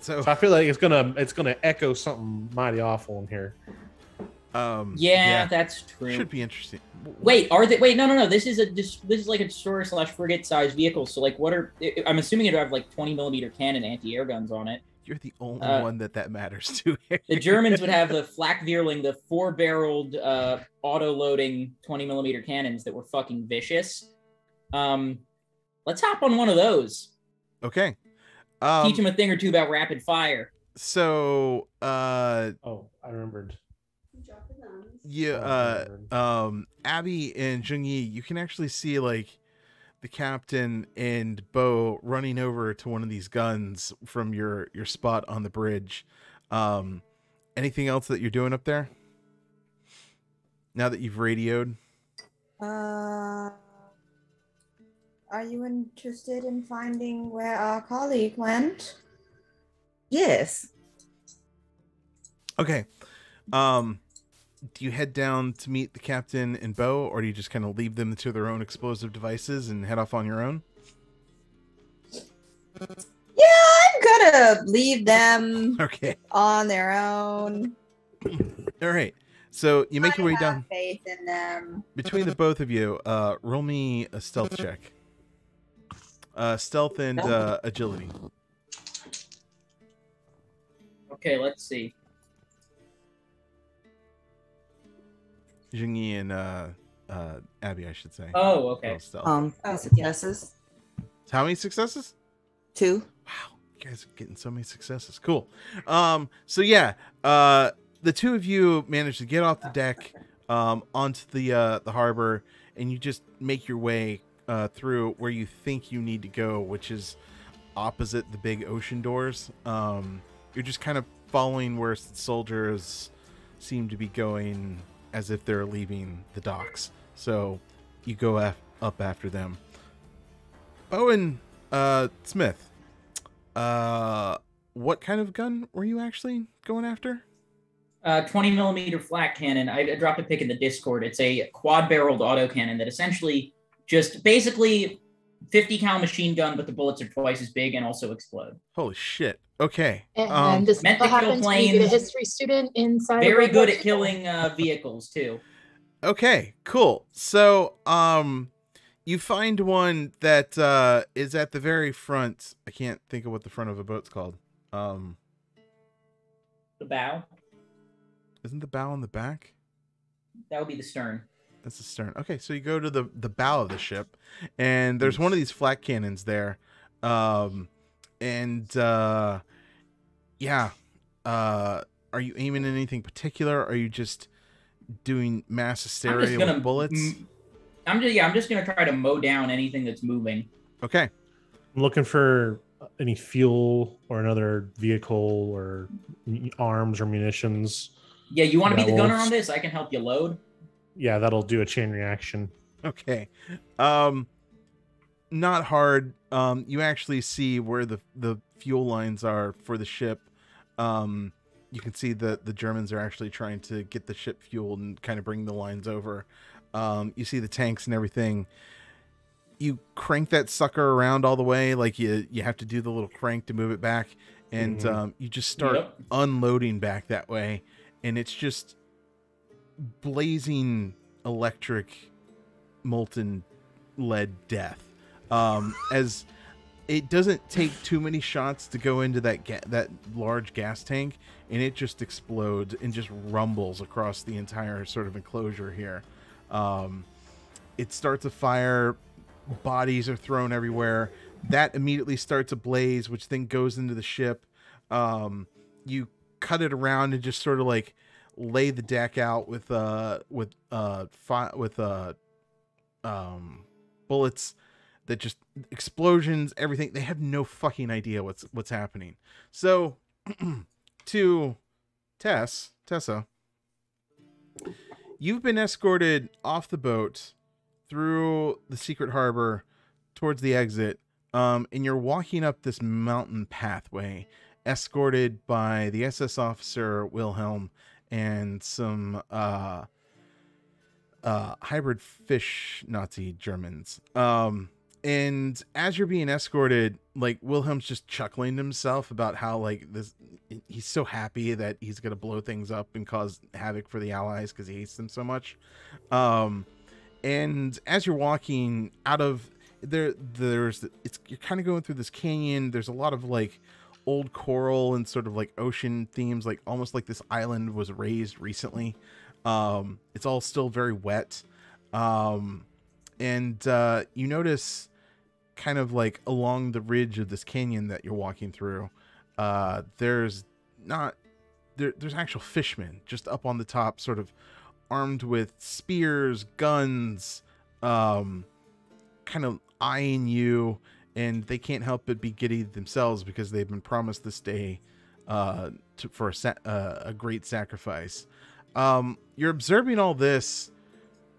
So So I feel like it's gonna it's gonna echo something mighty awful in here. Um Yeah, that's true. should be interesting. Wait, are they? Wait, no, no, no. This is a this, this is like a destroyer slash frigate sized vehicle. So like, what are? I- I'm assuming it would have like 20 millimeter cannon anti air guns on it. You're the only Uh, one that that matters to. here. The Germans would have the Flak Vierling, the four barreled uh, auto loading 20 millimeter cannons that were fucking vicious. Um, let's hop on one of those. okay. Um, Teach them a thing or two about rapid fire. so uh Oh, I remembered. Yeah Oh, uh um abby and Jungyi, you can actually see like the captain and bo running over to one of these guns from your your spot on the bridge. Um anything else that you're doing up there? Now that you've radioed? Uh, are you interested in finding where our colleague went? Yes. okay. Um do you head down to meet the captain and bo or do you just kind of leave them to their own explosive devices and head off on your own Yeah, I'm gonna leave them okay on their own. all right so you make your way down Faith in them. between the both of you uh roll me a stealth check uh stealth and uh agility Okay, let's see. Jingyi and uh uh abby i should say Oh, okay. Roll. Um, Oh, successes. How many successes Two. wow you guys are getting so many successes cool um so yeah uh the two of you managed to get off the deck um onto the uh the harbor and you just make your way uh through where you think you need to go which is opposite the big ocean doors um you're just kind of following where soldiers seem to be going as if they're leaving the docks so you go af- up after them owen uh smith uh what kind of gun were you actually going after Uh, 20 millimeter flak cannon. I, dropped a pic in the Discord. It's a quad barreled auto cannon that essentially just basically 50 cal machine gun, but the bullets are twice as big and also explode. holy shit okay And um this meant what to kill happens when you get a history student inside. Very good at killing uh, vehicles too. Okay, cool. So, um, you find one that uh is at the very front. I can't think of what the front of a boat's called. Um, The bow. isn't the bow on the back? That would be the stern. That's the stern. Okay, so you go to the the bow of the ship, and there's one of these flak cannons there. Um, and uh, yeah, uh, are you aiming at anything particular? Or are you just doing mass I'm hysteria just gonna with bullets? I'm just yeah. I'm just gonna try to mow down anything that's moving. Okay. I'm looking for any fuel or another vehicle or arms or munitions. Yeah, you want to be the gunner on this? I can help you load. Yeah, that'll do a chain reaction. Okay. Um not hard. Um you actually see where the the fuel lines are for the ship. Um you can see that the Germans are actually trying to get the ship fueled and kind of bring the lines over. Um you see the tanks and everything. You crank that sucker around all the way like you you have to do the little crank to move it back and Mhm. um, you just start Yep. unloading back that way, and it's just blazing electric molten lead death. Um, as it doesn't take too many shots to go into that ga- that large gas tank, and it just explodes and just rumbles across the entire sort of enclosure here. Um, it starts a fire, bodies are thrown everywhere. That immediately starts a blaze, which then goes into the ship. Um, you cut it around and just sort of like lay the deck out with uh with uh fi- with uh um bullets that just explosions everything. They have no fucking idea what's what's happening. So to tess tessa you've been escorted off the boat through the secret harbor towards the exit um and you're walking up this mountain pathway escorted by the ss officer wilhelm and some uh uh hybrid fish nazi germans. Um and as you're being escorted like wilhelm's just chuckling to himself about how like this he's so happy that he's gonna blow things up and cause havoc for the allies because he hates them so much. Um and as you're walking out of there there's it's you're kind of going through this canyon. There's a lot of like old coral and sort of like ocean themes like almost like this island was raised recently. Um it's all still very wet. Um and uh you notice kind of like along the ridge of this canyon that you're walking through uh there's not there, there's actual fishmen just up on the top sort of armed with spears guns um kind of eyeing you and they can't help but be giddy themselves because they've been promised this day uh to, for a, sa- uh, a great sacrifice um you're observing all this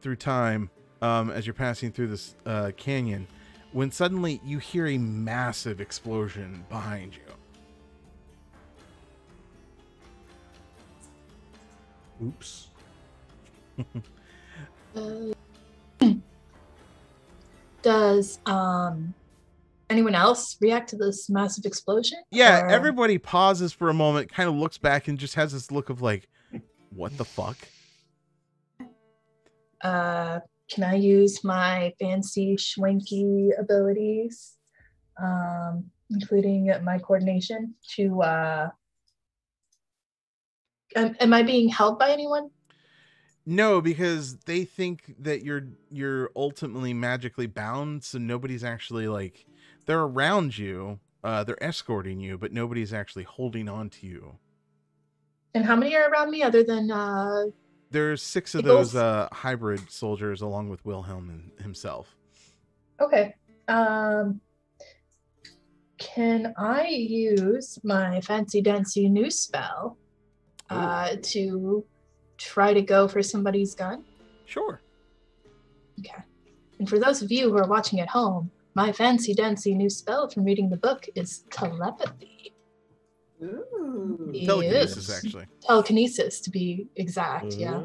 through time um as you're passing through this uh canyon when suddenly you hear a massive explosion behind you Oops. Does um anyone else react to this massive explosion? yeah Or- everybody pauses for a moment kind of looks back and just has this look of like what the fuck Uh, can I use my fancy schwanky abilities, um, including my coordination, to? Uh, am, am I being held by anyone? No, because they think that you're you're ultimately magically bound, so nobody's actually like they're around you, uh, they're escorting you, but nobody's actually holding on to you. And how many are around me other than? Uh, There's six of Eagles? those uh, hybrid soldiers along with Wilhelm and himself. okay. Um, can I use my fancy dancy new spell uh, to try to go for somebody's gun? Sure. Okay. And for those of you who are watching at home, my fancy dancy new spell from reading the book is telepathy. Ooh. Telekinesis, Yes. actually. Telekinesis to be exact, yeah.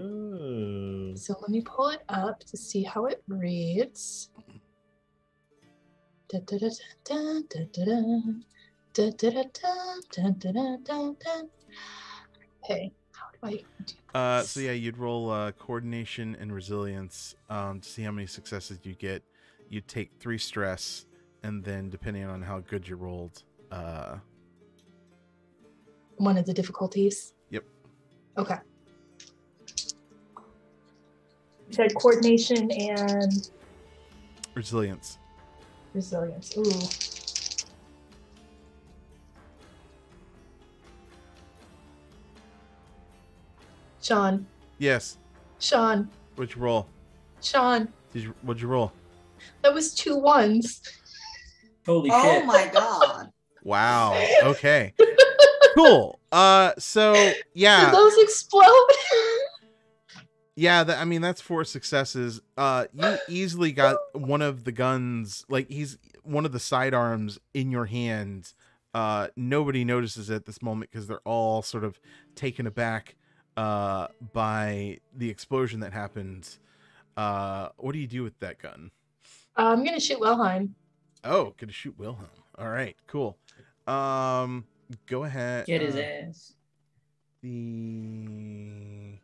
So let me pull it up to see how it reads. Okay, how do I Uh, so yeah, you'd roll uh, coordination and resilience um, to see how many successes you get. You'd take three stress, and then depending on how good you rolled, uh, one of the difficulties. Yep. Okay. You said coordination and resilience. resilience. Ooh. Sean, Yes. Sean, What'd you roll? Sean, Did you? What'd you roll? That was two ones. Holy Oh shit. my god. Wow. Okay. cool. Uh. So Did yeah. those explode? Yeah, that, I mean that's four successes. Uh, you easily got one of the guns, like he's one of the sidearms in your hand. Uh, nobody notices at this moment because they're all sort of taken aback uh, by the explosion that happened. Uh, what do you do with that gun? I'm gonna shoot Wilhelm. Oh, gonna shoot Wilhelm. All right, cool. Um, go ahead. Get his uh, ass. the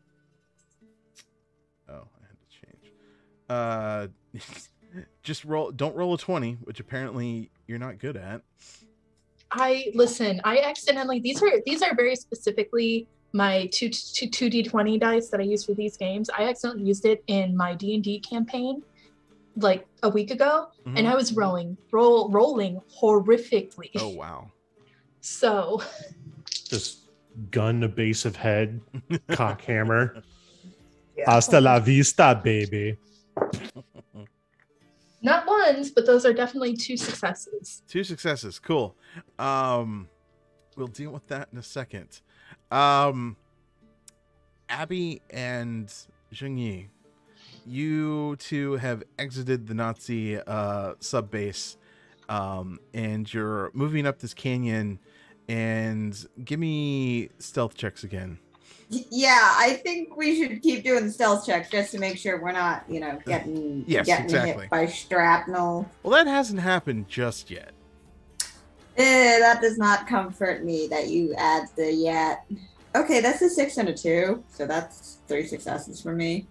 oh i had to change uh just roll don't roll a 20 which apparently you're not good at I listen. I accidentally these are these are very specifically my two two two d twenty dice that I use for these games. I accidentally used it in my D and D campaign like a week ago, and Mhm. I was rolling roll rolling horrifically. oh wow So Just gun the base of head, cock hammer. yeah. Hasta la vista, baby. not ones, but those are definitely two successes. two successes cool um we'll deal with that in a second um abby and Zhengyi, you two have exited the nazi uh sub base um and you're moving up this canyon and give me stealth checks again Yeah, I think we should keep doing the stealth checks just to make sure we're not, you know, getting Yes, getting exactly. hit by shrapnel. well that hasn't happened just yet Eh, that does not comfort me that you add the yet. Okay, that's a six and a two, so that's three successes for me.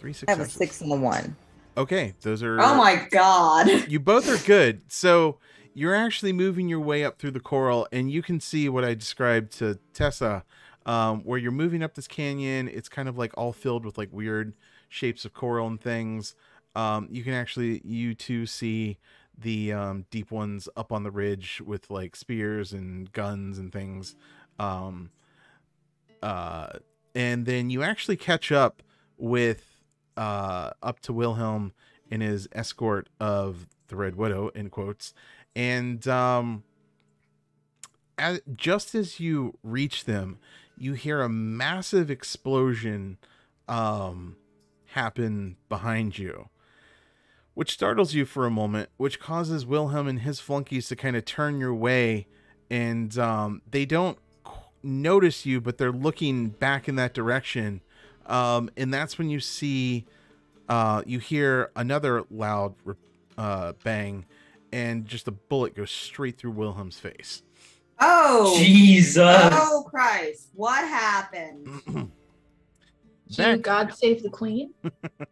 Three I have a six and a one. okay those are Oh my god. you both are good. So you're actually moving your way up through the coral, and you can see what I described to Tessa, um, where you're moving up this canyon. It's kind of like all filled with like weird shapes of coral and things. Um, you can actually, you two see the um, deep ones up on the ridge with like spears and guns and things. Um, uh, and then you actually catch up with uh, up to Wilhelm and his escort of the Red Widow in quotes, and um, as, just as you reach them, you hear a massive explosion um, happen behind you, which startles you for a moment, which causes Wilhelm and his flunkies to kind of turn your way, and um, they don't notice you, but they're looking back in that direction, um, and that's when you see uh, you hear another loud uh, bang, and just a bullet goes straight through Wilhelm's face. Oh. Jesus. Oh Christ. What happened? Cue back, God save the Queen.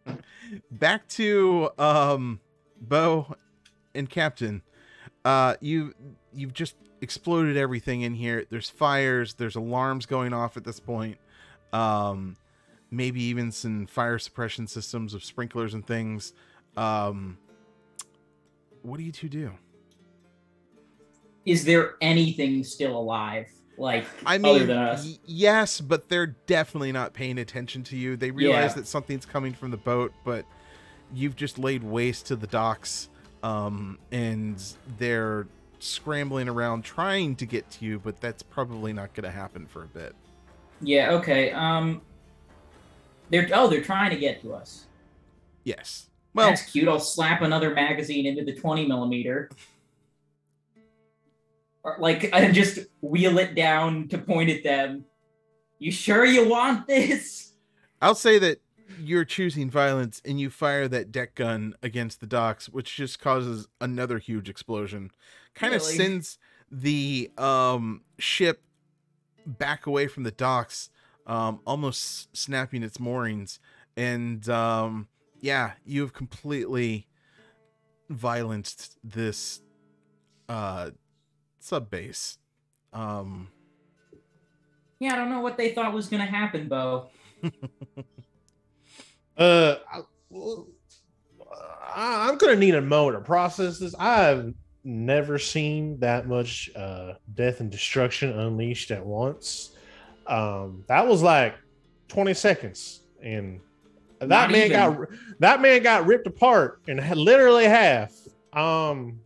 back to um, Bo and Captain. Uh, you you've just exploded everything in here. There's fires. There's alarms going off at this point. Um, maybe even some fire suppression systems of sprinklers and things. Um, what do you two do? Is there anything still alive? Like I other mean, than us? y- yes, but they're definitely not paying attention to you. They realize Yeah. that something's coming from the boat, but you've just laid waste to the docks, um, and they're scrambling around trying to get to you, but that's probably not going to happen for a bit. Yeah. Okay. Um. They're oh they're trying to get to us. Yes. Well, That's cute. I'll slap another magazine into the 20 millimeter. Or like I just wheel it down to point at them. You sure you want this? I'll say that you're choosing violence and you fire that deck gun against the docks, which just causes another huge explosion. Kind of Really? sends the um, ship back away from the docks, um, almost snapping its moorings. And um, yeah, you have completely violenced this uh, sub base. Um, Yeah, I don't know what they thought was gonna happen, Bo. Uh, I, well, I- I'm gonna need a moment to process this. I've never seen that much uh, death and destruction unleashed at once. Um, that was like 20 seconds, and that Not man even. got that man got ripped apart and literally half. Um,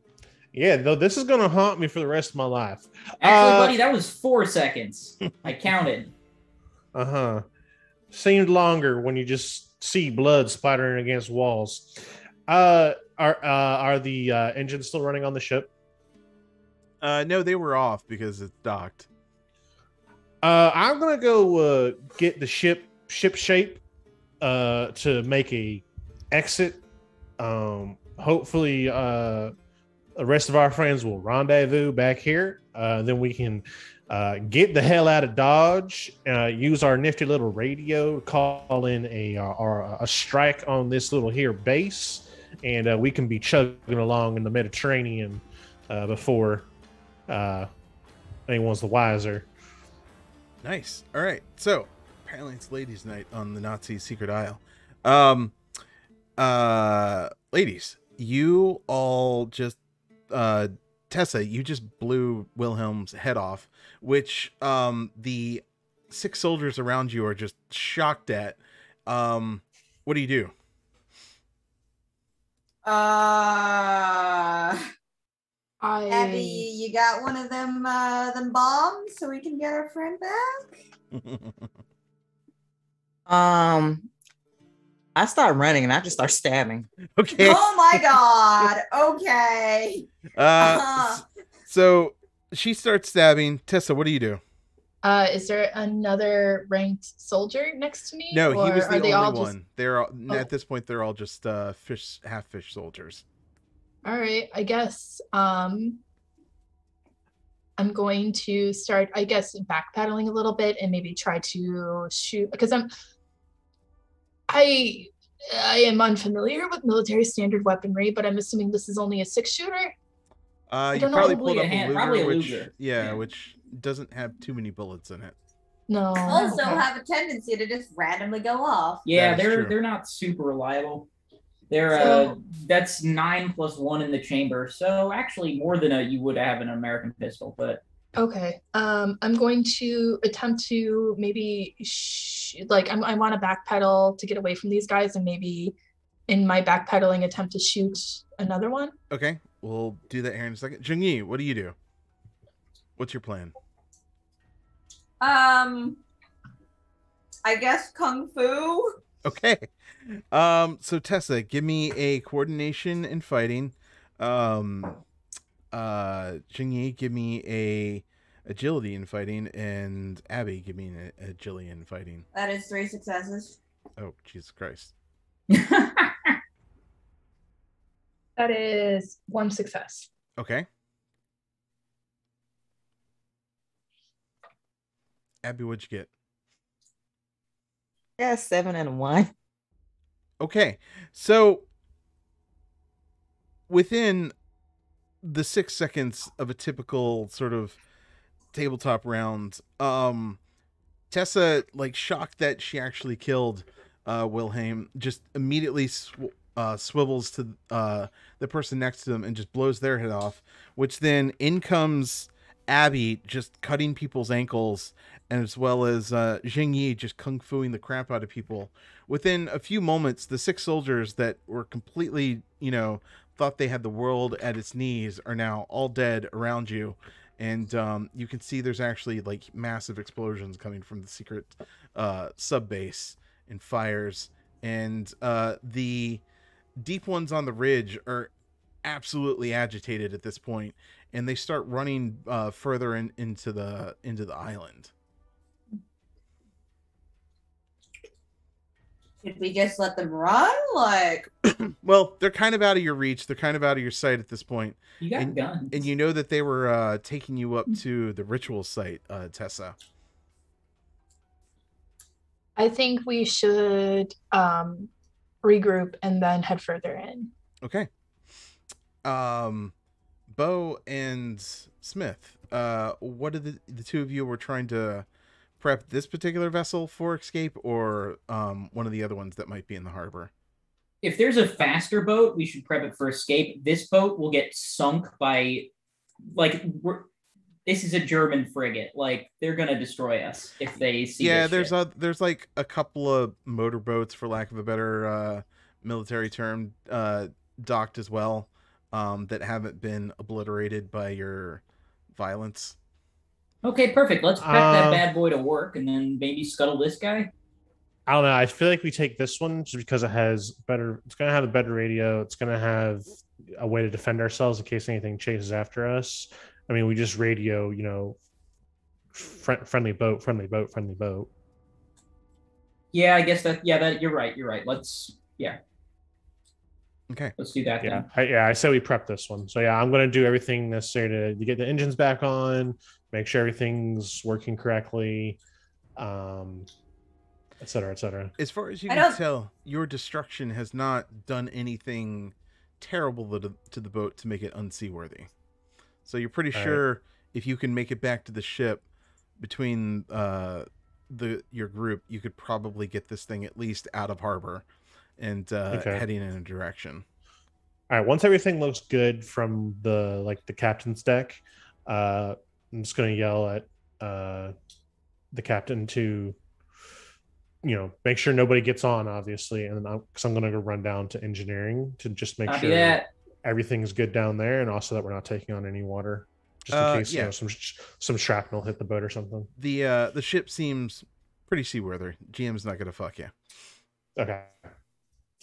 yeah, though this is gonna haunt me for the rest of my life. Actually, Uh, buddy, that was four seconds. I counted. Uh huh. Seemed longer when you just see blood splattering against walls. Uh, are uh, are the uh, engines still running on the ship? uh, no, they were off because it's docked. Uh, I'm gonna go uh, get the ship ship shape uh, to make a exit. Um, hopefully, uh, the rest of our friends will rendezvous back here. Uh, then we can uh, get the hell out of Dodge. Uh, use our nifty little radio, call in a uh, a strike on this little here base, and uh, we can be chugging along in the Mediterranean uh, before uh, anyone's the wiser. Nice. All right. So apparently it's ladies' night on the Nazi secret isle. Um, uh, ladies, you all just uh Tessa, you just blew Wilhelm's head off, which um the six soldiers around you are just shocked at. Um, what do you do? Uh, I Abby, you got one of them uh them bombs so we can get our friend back? Um, I start running and I just start stabbing. okay. Oh my god. Okay. Uh, Uh-huh. so she starts stabbing. Tessa, what do you do? Uh, is there another ranked soldier next to me? No, he or was are the they only all one. just- They're all, Oh. at this point they're all just uh fish half fish soldiers. All right, I guess um I'm going to start, I guess, backpedaling a little bit and maybe try to shoot because I'm I I am unfamiliar with military standard weaponry, but I'm assuming this is only a six shooter. Uh, you probably probably pulled up a hand- Luger, probably a which Luger. yeah, Yeah. which doesn't have too many bullets in it. No. Also okay. have a tendency to just randomly go off. Yeah, they're true. they're not super reliable. They're uh that's nine plus one in the chamber, so actually more than a you would have an American pistol, but Okay. Um, I'm going to attempt to maybe sh- like I'm, I want to backpedal to get away from these guys and maybe in my backpedaling attempt to shoot another one. Okay, we'll do that here in a second. Jungyi, what do you do? What's your plan? Um I guess kung fu. Okay. Um, so Tessa, give me a coordination and fighting. Um, uh, Jingyi, give me a agility in fighting, and Abby, give me an agility in fighting. That is three successes. Oh, Jesus Christ! That is one success. Okay. Abby, what'd you get? Yeah, seven and one. Okay, so within the six seconds of a typical sort of tabletop round, um, Tessa, like shocked that she actually killed uh, Wilhelm, just immediately sw- uh, swivels to uh, the person next to them and just blows their head off. Which then in comes Abby, just cutting people's ankles, as well as uh, Jing Yi just kung fuing the crap out of people within a few moments, the six soldiers that were completely, you know, thought they had the world at its knees are now all dead around you. And um, you can see there's actually like massive explosions coming from the secret uh, sub base and fires. And uh, the deep ones on the ridge are absolutely agitated at this point, and they start running uh, further in, into the into the island. Should we just let them run? Like Well, they're kind of out of your reach. They're kind of out of your sight at this point. you got And- guns. And you know that they were uh, taking you up to the ritual site, uh, Tessa. I think we should um, regroup and then head further in. Okay. Um, Bo and Smith. Uh, what are the the two of you were trying to prep this particular vessel for escape, or um one of the other ones that might be in the harbor? if there's a faster boat, we should prep it for escape. This boat will get sunk by, like, we're, this is a German frigate. Like, they're gonna destroy us if they see. yeah, there's ship. a there's like a couple of motorboats, for lack of a better uh, military term, uh, docked as well, um, that haven't been obliterated by your violence. Okay, perfect. Let's prep Uh, that bad boy to work, and then maybe scuttle this guy. I don't know. I feel like we take this one just because it has better. It's gonna have a better radio. It's gonna have a way to defend ourselves in case anything chases after us. I mean, we just radio, you know, fri friendly boat, friendly boat, friendly boat. Yeah, I guess that. Yeah, that you're right. You're right. Let's. Yeah. Okay. Let's do that Yeah, then. I, yeah. I say we prep this one. So yeah, I'm gonna do everything necessary to, to get the engines back on, make sure everything's working correctly, um, et cetera, et cetera. As far as you I can don't- tell, your destruction has not done anything terrible to the, to the boat to make it unseaworthy. So you're pretty All right. sure if you can make it back to the ship between uh, the your group, you could probably get this thing at least out of harbor and uh, Okay. heading in a direction. All right. Once everything looks good from the like the captain's deck, uh, I'm just gonna yell at uh, the captain to, you know, make sure nobody gets on, obviously, and then because I'm, gonna go run down to engineering to just make Copy sure that. everything's good down there, and also that we're not taking on any water, just in Uh, case you know some sh- some shrapnel hit the boat or something. The uh, the ship seems pretty seaworthy. GM's not gonna fuck you. Okay,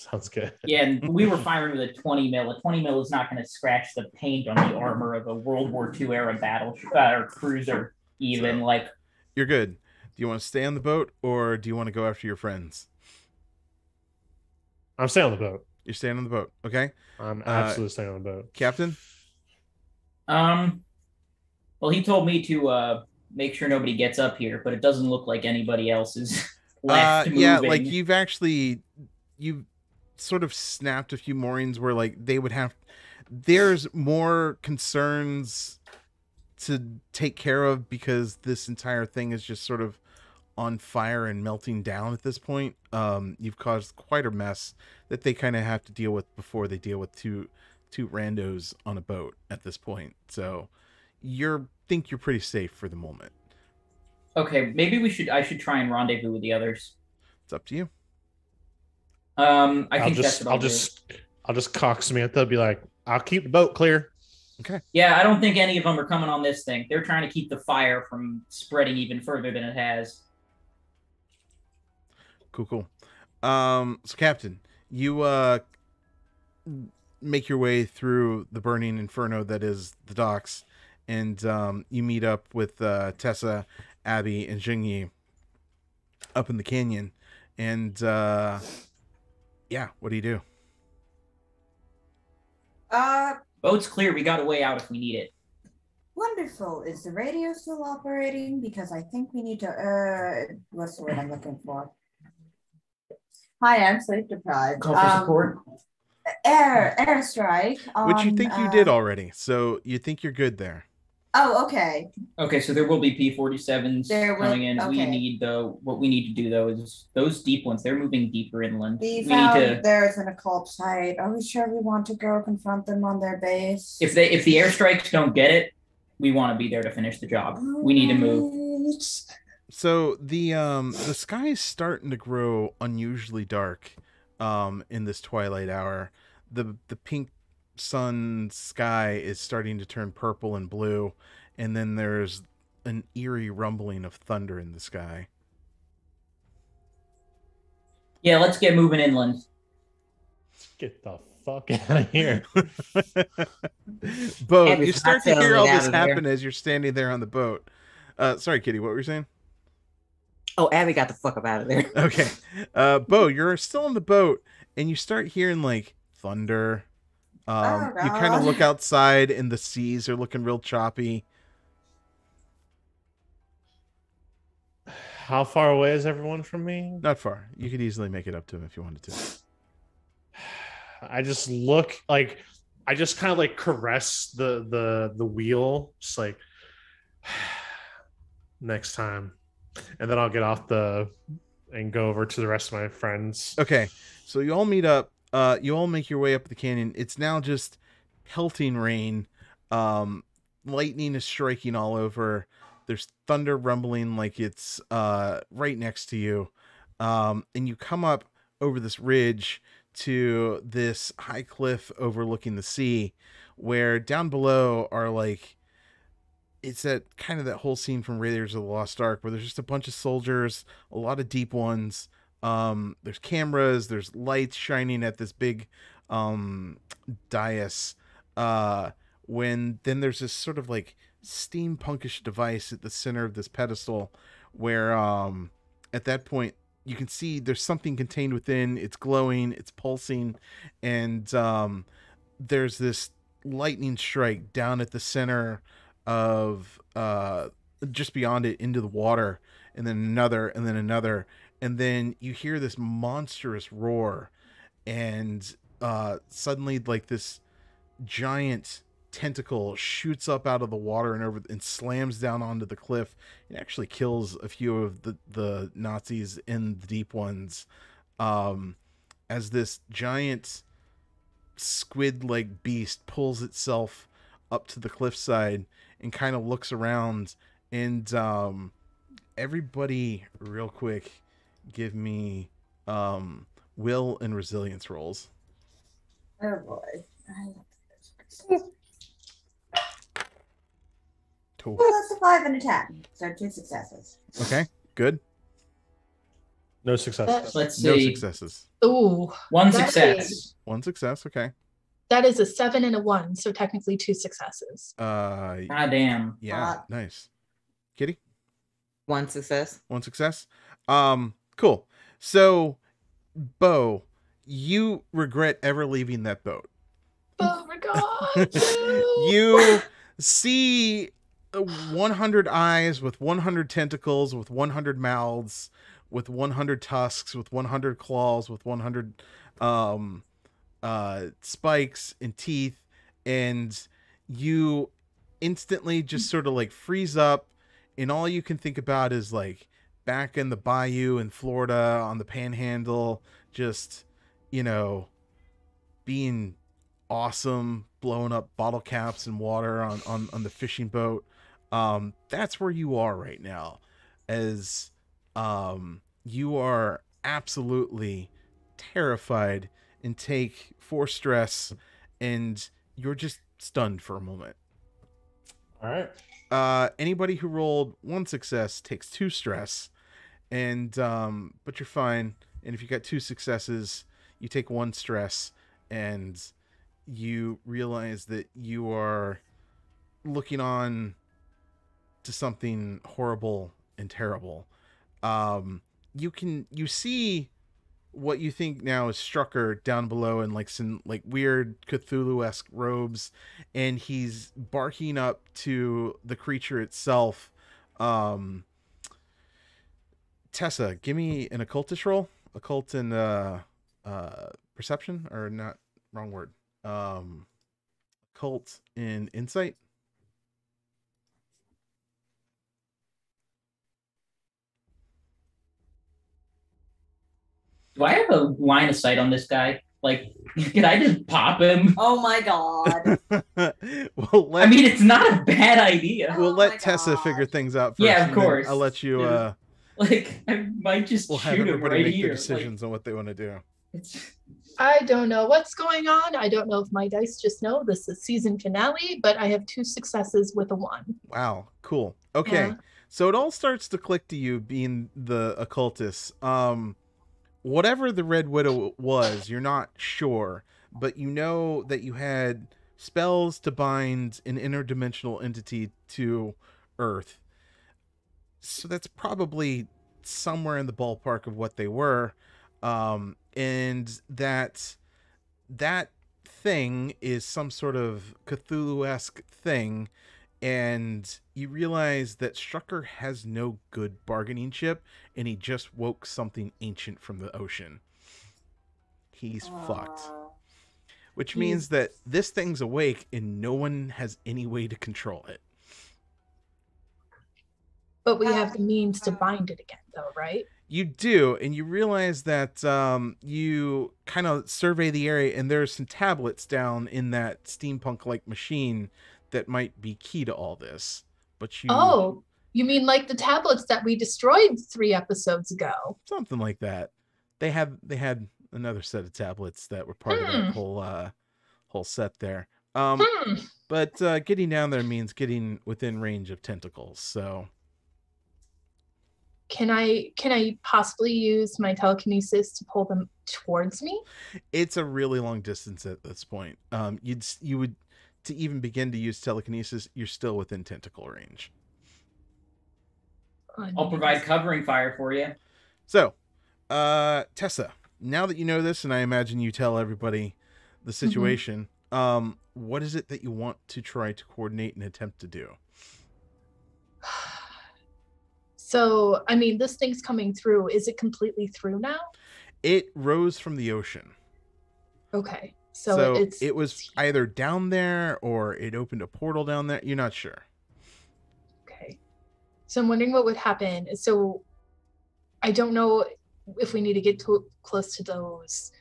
sounds good. Yeah, and we were firing with a 20 mil. A 20 mil is not going to scratch the paint on the armor of a World War II era battle uh, or cruiser. Even So- like, You're good. Do you want to stay on the boat or do you want to go after your friends? I'm staying on the boat. You're staying on the boat, okay, I'm Uh, absolutely staying on the boat. Captain? um, well, he told me to uh make sure nobody gets up here, but it doesn't look like anybody else is Uh, left yeah, moving. like you've actually you sort of snapped a few moorings where like they would have. There's more concerns to take care of because this entire thing is just sort of on fire and melting down at this point. Um, you've caused quite a mess that they kind of have to deal with before they deal with two two randos on a boat at this point. So you're think you're pretty safe for the moment. Okay, maybe we should. I should try and rendezvous with the others. It's up to you. Um, I I'll think just that's I'll I'll, do. just I'll just cock Samantha. Be like, I'll keep the boat clear. Okay. Yeah, I don't think any of them are coming on this thing. They're trying to keep the fire from spreading even further than it has. Cool, cool. Um, so Captain, you uh make your way through the burning inferno that is the docks, and um, you meet up with uh, Tessa, Abby, and Jingyi up in the canyon. And uh, yeah, what do you do? Uh, Boat's clear. We got a way out if we need it. wonderful. Is the radio still operating? Because I think we need to. Uh, what's the word I'm looking for? Hi, I'm sleep deprived. Call for Um, support. air airstrike. Which you on, think you did uh, already, so you think you're good there. Oh, okay. Okay, so there will be P47s There will- coming in. We okay. need though. What we need to do though is those deep ones. They're moving deeper inland. We We, found need to. there's an occult site. Are we sure we want to go confront them on their base? If they if the airstrikes don't get it, we want to be there to finish the job. We need to move. Alright. So the um the sky is starting to grow unusually dark um in this twilight hour. The the pink sun sky is starting to turn purple and blue and then there's an eerie rumbling of thunder in the sky. Yeah, let's get moving inland. Get the fuck out of here. Bo, you start to hear all this out of there. happen as you're standing there on the boat. Uh sorry Kitty, what were you saying? Oh, Abby got the fuck up out of there. Okay. Uh Bo, you're still on the boat and you start hearing like thunder. Um Oh, you kind of look outside and the seas are looking real choppy. How far away is everyone from me? Not far. You could easily make it up to him if you wanted to. I just look like I just kind of like caress the the the wheel, just like next time, and then I'll get off the and go over to the rest of my friends. Okay. So you all meet up. Uh you all make your way up the canyon. It's now just pelting rain. Um lightning is striking all over. There's thunder rumbling like it's uh right next to you. Um and you come up over this ridge to this high cliff overlooking the sea where down below are like it's that kind of that whole scene from Raiders of the Lost Ark where there's just a bunch of soldiers, a lot of deep ones. Um, there's cameras, there's lights shining at this big um dais. Uh, when then there's this sort of like steampunkish device at the center of this pedestal where um at that point you can see there's something contained within. It's glowing, it's pulsing, and um, there's this lightning strike down at the center of uh, just beyond it into the water, and then another, and then another, and then you hear this monstrous roar, and uh, suddenly like this giant tentacle shoots up out of the water and over and slams down onto the cliff. It actually kills a few of the the Nazis in the deep ones. Um, as this giant squid-like beast pulls itself up to the cliffside and kind of looks around and um everybody real quick give me um will and resilience rolls Oh boy. cool Well, that's a five and a ten, So two successes. okay good No successes. Let's see. no successes Ooh, One That success. one success okay that is a seven and a one, so technically two successes. uh Ah, damn. yeah Uh, nice kitty One success. one success um cool so bo you regret ever leaving that boat Oh my god! you see uh, 100 eyes with 100 tentacles with 100 mouths with 100 tusks with 100 claws with 100 um uh spikes and teeth and you instantly just sort of like freeze up and all you can think about is like back in the bayou in Florida on the panhandle just you know being awesome blowing up bottle caps and water on on, on the fishing boat um that's where you are right now as um you are absolutely terrified and take four stress and you're just stunned for a moment All right. Uh anybody who rolled one success takes two stress and um but you're fine. And if you got two successes you take one stress and you realize that you are looking on to something horrible and terrible. Um you can you see what you think now is Strucker down below in like some like weird Cthulhu-esque robes and he's barking up to the creature itself. Um, Tessa, give me an occultist roll, occult and uh, uh, perception, or not wrong word. Um, occult in insight. Do I have a line of sight on this guy? Like, can I just pop him? Oh my god. we'll let I mean, it's not a bad idea. Oh we'll my let Tessa God. figure things out first. Yeah, of course. I'll let you. Yeah. Uh, Like, I might just we'll have shoot him everybody right make here. their decisions on what they want to do. It's, I don't know what's going on. I don't know if my dice just know this is season finale, but I have two successes with a one. Wow, cool. Okay. Yeah. So it all starts to click to you being the occultist. Um whatever the Red Widow was, you're not sure, but you know that you had spells to bind an interdimensional entity to Earth. So that's probably somewhere in the ballpark of what they were. Um and that that thing is some sort of Cthulhu-esque thing and you realize that Strucker has no good bargaining chip, and he just woke something ancient from the ocean. He's fucked. Which he's- means that this thing's awake, and no one has any way to control it. But we have the means to bind it again, though, right? You do, and you realize that um, you kind of survey the area, and there's some tablets down in that steampunk-like machine that might be key to all this. But you, Oh, you mean like the tablets that we destroyed three episodes ago? something like that. They had they had another set of tablets that were part of Hmm. that whole uh whole set there. Um, Hmm. but uh, getting down there means getting within range of tentacles. So Can I can I possibly use my telekinesis to pull them towards me? it's a really long distance at this point. Um, you'd you would to even begin to use telekinesis, you're still within tentacle range. Oh, I'll provide covering fire for you. So, Uh, Tessa, now that you know this, and I imagine you tell everybody the situation, um, what is it that you want to try to coordinate and attempt to do? So, I mean, this thing's coming through. Is it completely through now? It rose from the ocean. Okay. So, So, it's it was either down there or it opened a portal down there. You're not sure. okay. So I'm wondering what would happen. So I don't know if we need to get to close to those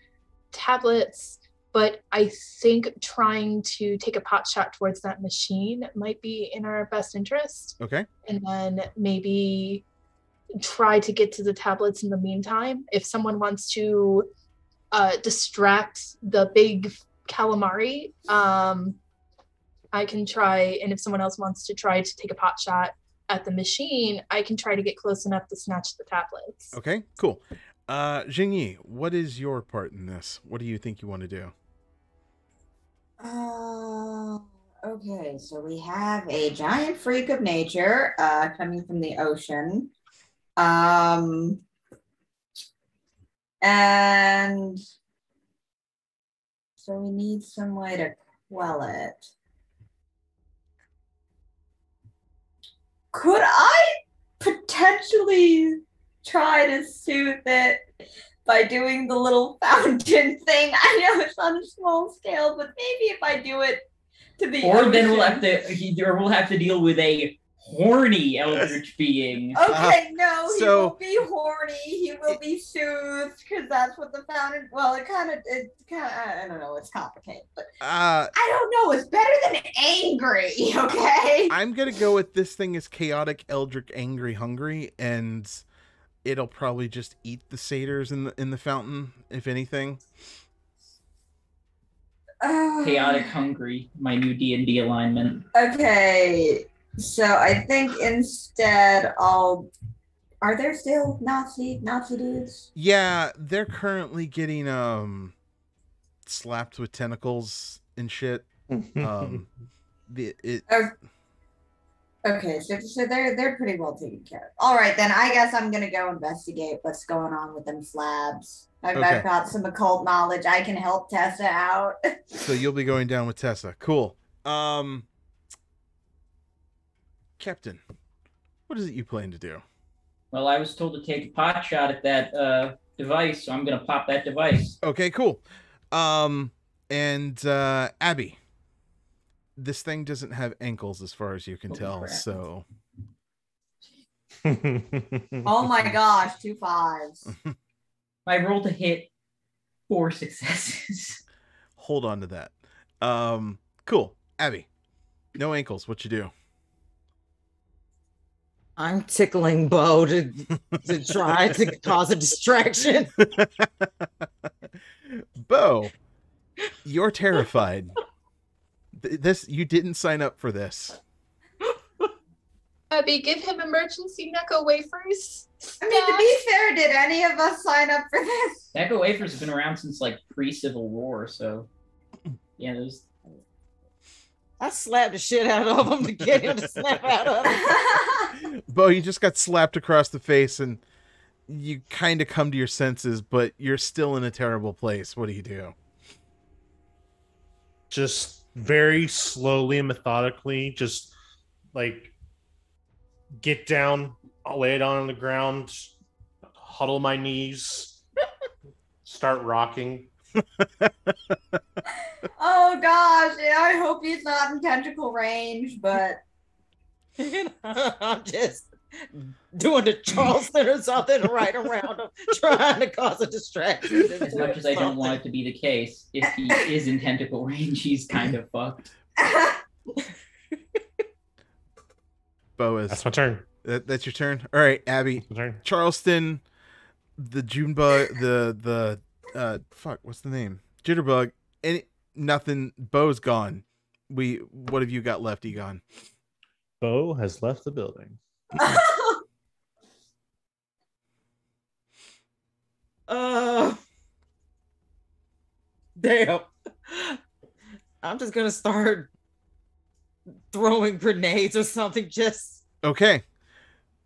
tablets, but I think trying to take a pot shot towards that machine might be in our best interest. Okay. and then maybe try to get to the tablets in the meantime. If someone wants to uh, distract the big calamari, um, I can try. And if someone else wants to try to take a pot shot at the machine, I can try to get close enough to snatch the tablets. Okay, cool. Uh, Jingyi, what is your part in this? What do you think you want to do? Uh, okay, so we have a giant freak of nature uh, coming from the ocean. Um, and so we need some way to quell it. Could I potentially try to soothe it by doing the little fountain thing. I know it's on a small scale, but maybe if I do it to the Or then we'll have to, or we'll have to deal with a horny eldritch being. Okay, no, he so- won't be horny. He will be soothed because that's what the fountain. Well, it kind of, it kind of, I don't know. It's complicated, but Uh, I don't know. It's better than angry. Okay. I'm gonna go with this thing is chaotic, eldritch, angry, hungry, and it'll probably just eat the satyrs in the in the fountain, if anything. Uh, Chaotic hungry, my new D and D alignment. Okay, so I think instead I'll. Are there still Nazi Nazi dudes? Yeah, they're currently getting um slapped with tentacles and shit. Um, the it Oh, Okay, so so they're they're pretty well taken care of. All right, then I guess I'm gonna go investigate what's going on with them slabs. I've, Okay. I've got some occult knowledge. I can help Tessa out. so you'll be going down with Tessa. Cool. Um, Captain, what is it you plan to do? Well, I was told to take a pot shot at that uh, device, so I'm gonna pop that device. Okay, cool. Um, and uh, Abby, this thing doesn't have ankles as far as you can Holy tell. crap. So oh my gosh, two fives. I rolled to hit four successes. hold on to that. Um, cool. Abby, no ankles. What you do? I'm tickling Bo to, to try to cause a distraction. Bo, you're terrified. This you didn't sign up for this. Abby, give him emergency Necco wafers. I mean, to be fair, did any of us sign up for this? Necco Wafers have been around since like pre-Civil War, so yeah, those I slapped the shit out of him to get him to snap out of it. Bo, you just got slapped across the face and you kind of come to your senses, but you're still in a terrible place. What do you do? just very slowly and methodically, just like get down, I'll lay it on the ground, huddle my knees, start rocking. Oh gosh, yeah, I hope he's not in tentacle range, but I'm just doing the Charleston or something right around him, trying to cause a distraction. as much as I don't want it to be the case, if he is in tentacle range, he's kind of fucked. Bo is That's my turn. that, that's your turn. All right, Abby, turn. Charleston, the June bug, the the uh, fuck, what's the name? Jitterbug. Any nothing. Bo's gone. We what have you got left, Egon? Bo has left the building. Uh, damn. I'm just gonna start throwing grenades or something just Okay,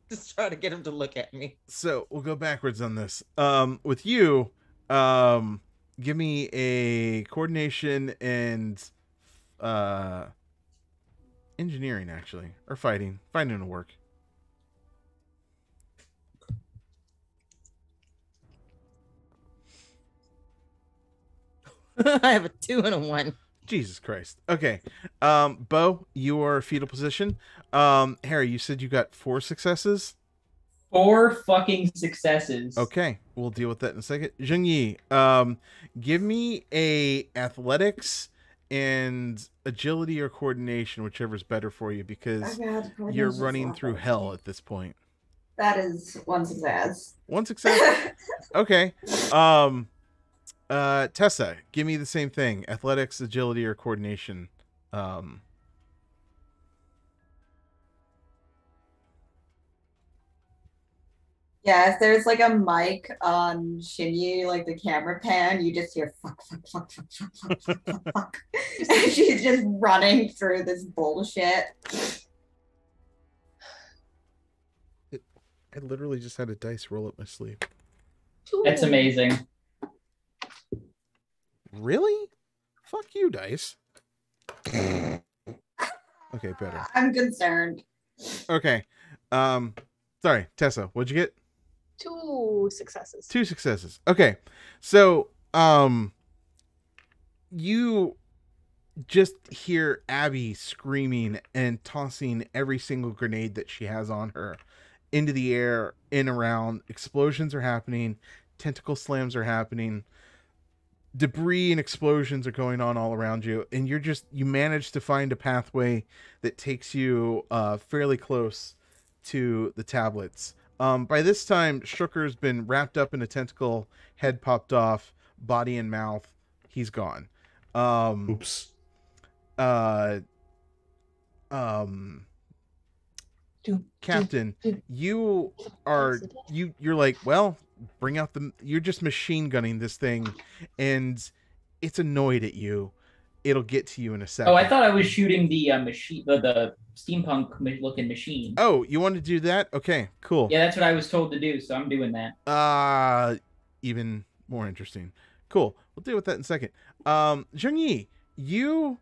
Just try to get him to look at me. So we'll go backwards on this. Um, with you, um, give me a coordination and uh, engineering actually, or fighting. Fighting will work. I have a two and a one. Jesus Christ. Okay. Um, Bo, you are fetal position. Um, Harry, you said you got four successes. Four fucking successes. Okay, we'll deal with that in a second. Zheng Yi, um, give me a athletics and agility or coordination, whichever's better for you, because Oh, God, you're running through that hell at this point. That is one success. One success. okay. Um, uh, Tessa, give me the same thing: athletics, agility, or coordination. Um, Yeah, if there's like a mic on Shinyi, like the camera pan, you just hear fuck, fuck, fuck, fuck, fuck, fuck, fuck, fuck, fuck. and she's just running through this bullshit. I literally just had a dice roll up my sleeve. That's amazing. Really? Fuck you, dice. Okay, better. I'm concerned. Okay. Um, sorry, Tessa. What'd you get? Two successes. Two successes. Okay. So, um, you just hear Abby screaming and tossing every single grenade that she has on her into the air, in around. Explosions are happening, tentacle slams are happening, debris and explosions are going on all around you, and you're just you manage to find a pathway that takes you uh, fairly close to the tablets. Um, by this time, Strucker's been wrapped up in a tentacle, head popped off, body and mouth. He's gone. Um, Oops. uh, um, Captain, you are you you're like, well, bring out the you're just machine gunning this thing, and it's annoyed at you. It'll get to you in a second. Oh, I thought I was shooting the uh, machine, the, the steampunk looking machine. Oh, you want to do that? Okay, cool. Yeah, that's what I was told to do, so I'm doing that. Uh even more interesting. Cool. We'll deal with that in a second. Um, Zheng Yi, you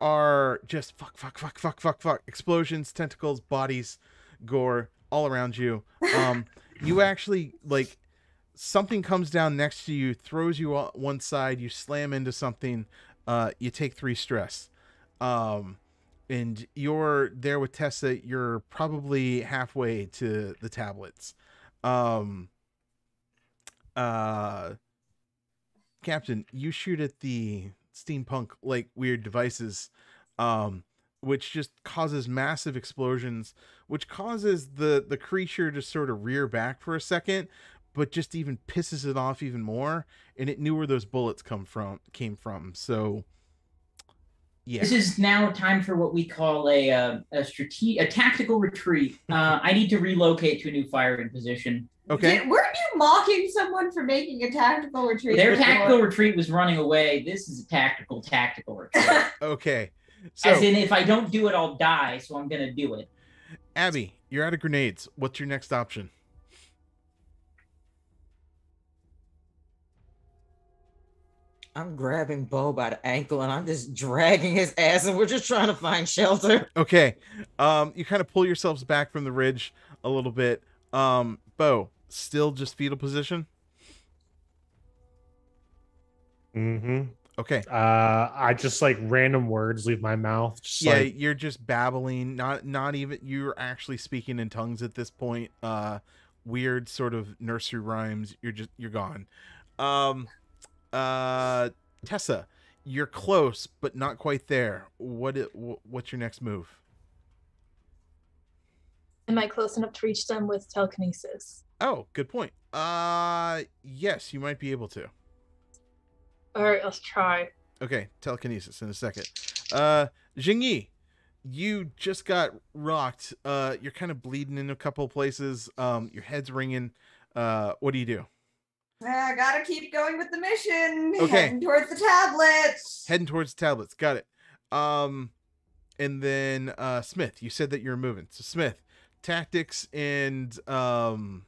are just fuck, fuck, fuck, fuck, fuck, fuck. Explosions, tentacles, bodies, gore all around you. Um, you actually like something comes down next to you, throws you on one side, you slam into something, uh, you take three stress. Um, and you're there with Tessa, you're probably halfway to the tablets. Um, uh captain you shoot at the steampunk like weird devices um which just causes massive explosions which causes the the creature to sort of rear back for a second but just even pisses it off even more and it knew where those bullets come from came from so yeah This is now time for what we call a uh, a strategic a tactical retreat. Uh, I need to relocate to a new firing position. okay Did- weren't you mocking someone for making a tactical retreat? Their before? tactical retreat was running away. This is a tactical tactical retreat. okay so As in, if I don't do it, I'll die. So I'm gonna do it. abby you're out of grenades what's your next option I'm grabbing Bo by the ankle and I'm just dragging his ass, and we're just trying to find shelter. Okay. Um, you kind of pull yourselves back from the ridge a little bit. Um, Bo, still just fetal position. Mm-hmm. Okay. Uh, I just like random words leave my mouth. Just yeah, like you're just babbling. Not not even you're actually speaking in tongues at this point. Uh, weird sort of nursery rhymes. You're just you're gone. Um, uh, Tessa, you're close but not quite there. What it, what's your next move? Am I close enough to reach them with telekinesis? Oh, good point. Uh, yes, you might be able to. All right, let's try. Okay, telekinesis in a second. Uh, Jingyi, you just got rocked. Uh, you're kind of bleeding in a couple places. Um, your head's ringing. Uh, what do you do? I gotta keep going with the mission. Okay. Heading towards the tablets. Heading towards the tablets. Got it. Um, and then uh, Smith, you said that you're moving. So Smith, tactics and um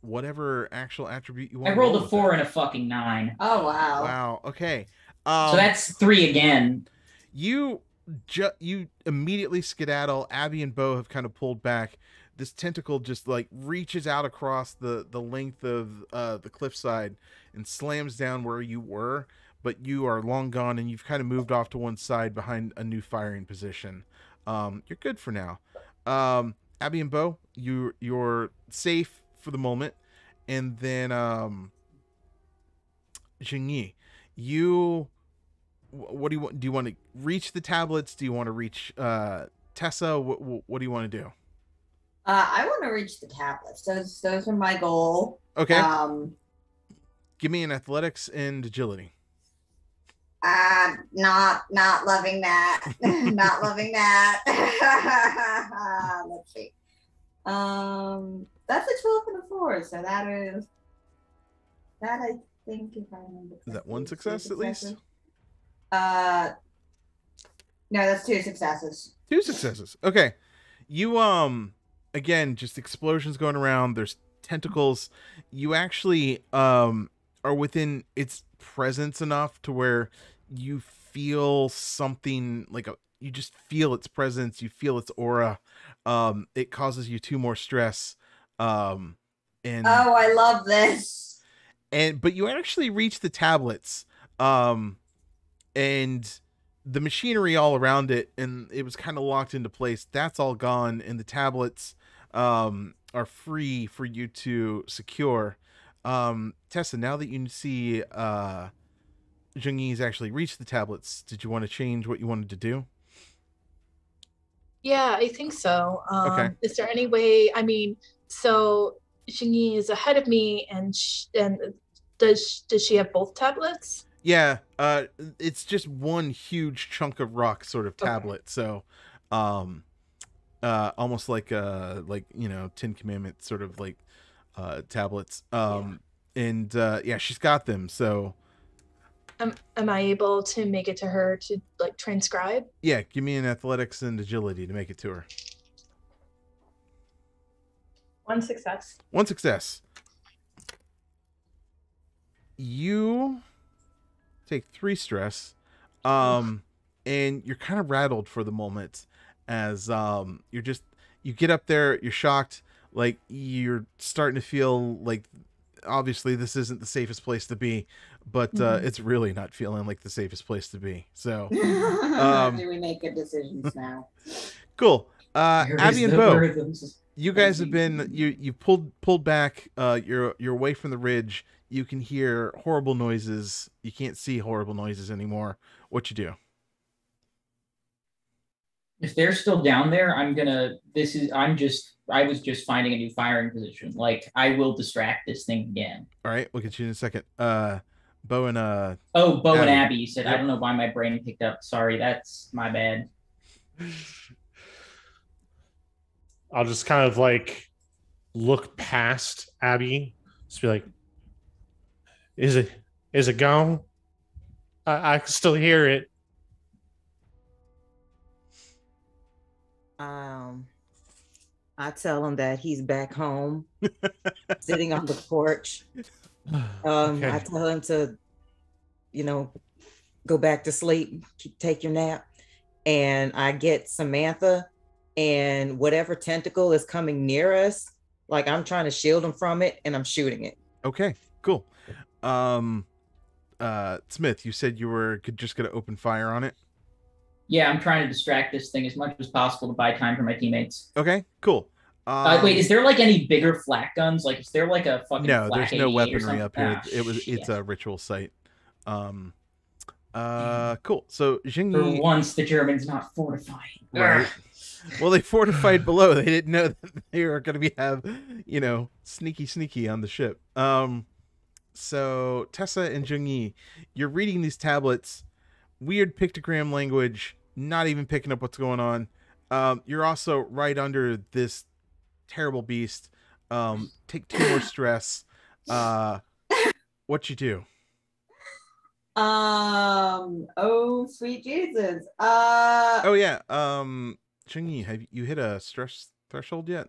whatever actual attribute you want. I rolled a four and a fucking nine. Oh wow. Wow. Okay. Um, so that's three again. you ju- you immediately skedaddle. Abby and Bo have kind of pulled back. This tentacle just like reaches out across the the length of uh, the cliffside and slams down where you were, but you are long gone and you've kind of moved off to one side behind a new firing position. Um, you're good for now. Um, Abby and Bo, you you're safe for the moment, and then um, Jingyi, you what do you want? Do you want to reach the tablets? Do you want to reach uh, Tessa? What, what, what do you want to do? Uh, I want to reach the tablets. Those those are my goal. Okay, Um. give me an athletics and agility. Uh, not not loving that. not loving that. Let's see. Um, that's a twelve and a four, so that is that I think if I remember. Is that one success at least? Uh, no, that's two successes. Two successes. Okay. You um again just explosions going around. There's tentacles. You actually um are within its presence enough to where you feel something like a you just feel its presence, you feel its aura. Um it causes you two more stress. Um and Oh, I love this. and but you actually reach the tablets um and the machinery all around it and it was kind of locked into place that's all gone and the tablets um are free for you to secure um tessa now that you see uh Zhengyi's actually reached the tablets did you want to change what you wanted to do Yeah, I think so. Um, Okay. Is there any way? I mean, so Xingyi is ahead of me, and sh- and does does she have both tablets? Yeah, uh it's just one huge chunk of rock sort of Okay. tablet. So um uh almost like uh like, you know, 10 Commandments sort of like uh tablets. Um and uh yeah, she's got them. So Am am I able to make it to her to like transcribe? yeah, give me an athletics and agility to make it to her. One success. One success. You take three stress, um, and you're kind of rattled for the moment as um, you're just you get up there, you're shocked, like you're starting to feel like obviously this isn't the safest place to be, but uh, Mhm. it's really not feeling like the safest place to be. So Do we make good decisions now? cool. Uh, Where Abby and Bo. where you guys have been you you pulled pulled back uh you're you're away from the ridge you can hear horrible noises you can't see horrible noises anymore what you do If they're still down there, I'm gonna. This is. I'm just. I was just finding a new firing position. Like I will distract this thing again. all right we'll get you in a second uh bo and uh Oh, Bo and Abby. Abby you said. I don't know why my brain picked up. Sorry, that's my bad. I'll just kind of like look past Abby, just be like, "Is it? Is it gone? I, I can still hear it." Um, I tell him that he's back home, sitting on the porch. Um, I tell him to, you know, go back to sleep, keep, take your nap, and I get Samantha and whatever tentacle is coming near us. Like I'm trying to shield him from it, and I'm shooting it. okay cool um uh smith you said you were just gonna open fire on it Yeah, I'm trying to distract this thing as much as possible to buy time for my teammates. okay cool um, Uh, wait, is there like any bigger flak guns? Like, is there like a fucking no there's no weaponry up here Ah, it was it's a ritual site um uh cool so For Jingyi, once, the Germans not fortifying. Right. Well, they fortified below. They didn't know that they were going to be have, you know, sneaky, sneaky on the ship. Um, so Tessa and Jungyi, you're reading these tablets, weird pictogram language, not even picking up what's going on. Um, you're also right under this terrible beast. Um, take two more stress. Uh, what you do? Um. Oh, sweet Jesus. Uh. Oh yeah. Um, Chunyi, have you hit a stress threshold yet?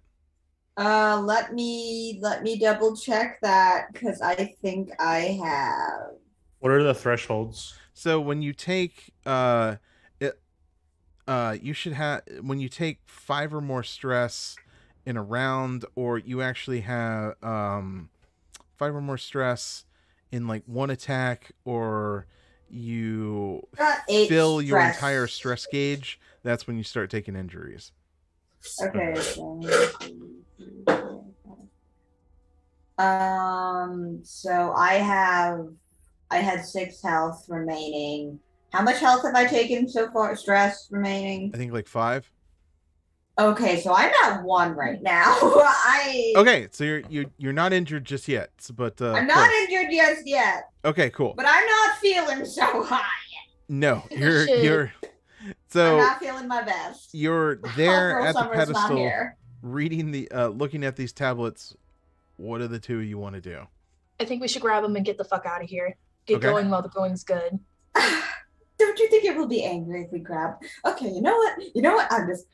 Uh, let me let me double check that because I think I have. What are the thresholds? So when you take uh it uh you should have when you take 5 or more stress in a round or you actually have um 5 or more stress in like one attack or you Got eight fill your entire stress gauge, that's when you start taking injuries. Okay. Um. So I have, I had six health remaining. How much health have I taken so far? Stress remaining. I think like 5. Okay, so I'm at one right now. I. Okay, so you're you're you're not injured just yet, but uh I'm not close. injured just yet, Okay, cool. but I'm not feeling so high. No, you're you're so I'm so not feeling my best. you're there at the Summer's not pedestal reading the uh looking at these tablets what are the two you want to do I think we should grab them and get the fuck out of here. Get Okay. going while the going's good. Don't you think it will be angry if we grab? Okay, you know what? You know what? I'm just.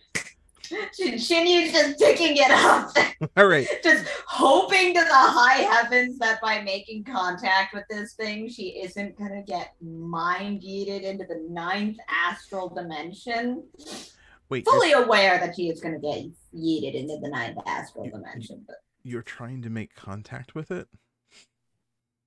Shin- Shinyu's just picking it up, all right just hoping to the high heavens that by making contact with this thing, she isn't gonna get mind yeeted into the ninth astral dimension. wait you're, Fully aware that she is gonna get yeeted into the ninth astral dimension, but you're trying to make contact with it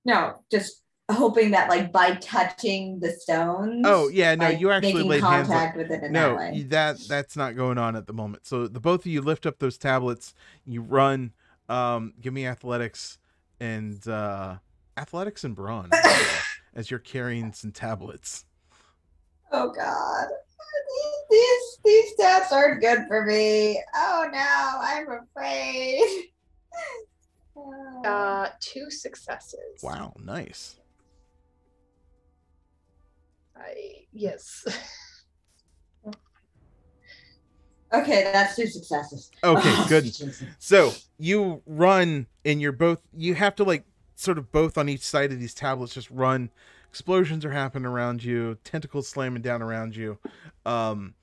no, just hoping that like by touching the stones. oh yeah no by you actually making laid hands on contact with it in no that way. that that's not going on at the moment so the both of you lift up those tablets you run um give me athletics and uh athletics and brawn as you're carrying some tablets Oh God. These, these these stats aren't good for me. Oh no, I'm afraid. Uh, Uh, two successes. wow nice I yes. okay, that's two successes. okay Oh, good Jesus. So you run and you're both you have to like sort of both on each side of these tablets just run. Explosions are happening around you, tentacles slamming down around you. Um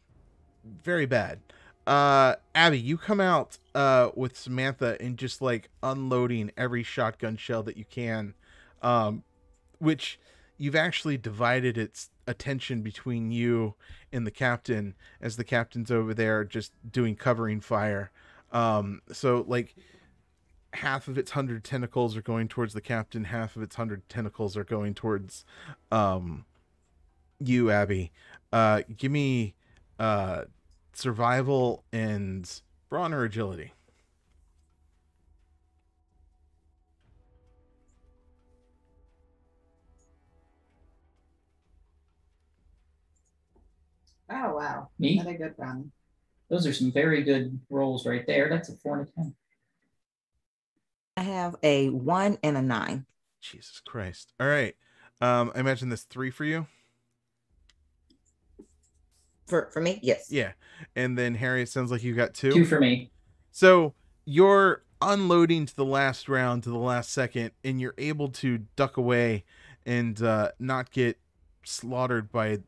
very bad. Uh Abby, you come out uh with Samantha and just like unloading every shotgun shell that you can. Um which you've actually divided its attention between you and the captain as the captain's over there just doing covering fire. Um, so like half of its hundred tentacles are going towards the captain, half of its hundred tentacles are going towards um you, Abby. Uh give me uh survival and brawn or agility. Oh wow. Me? Another good run. Those are some very good rolls right there. That's a four and a ten. I have a one and a nine. Jesus Christ. All right. Um I imagine this three for you. For for me, yes. Yeah. And then Harry, it sounds like you got Two for me. So you're unloading to the last round, to the last second, and you're able to duck away and uh, not get slaughtered by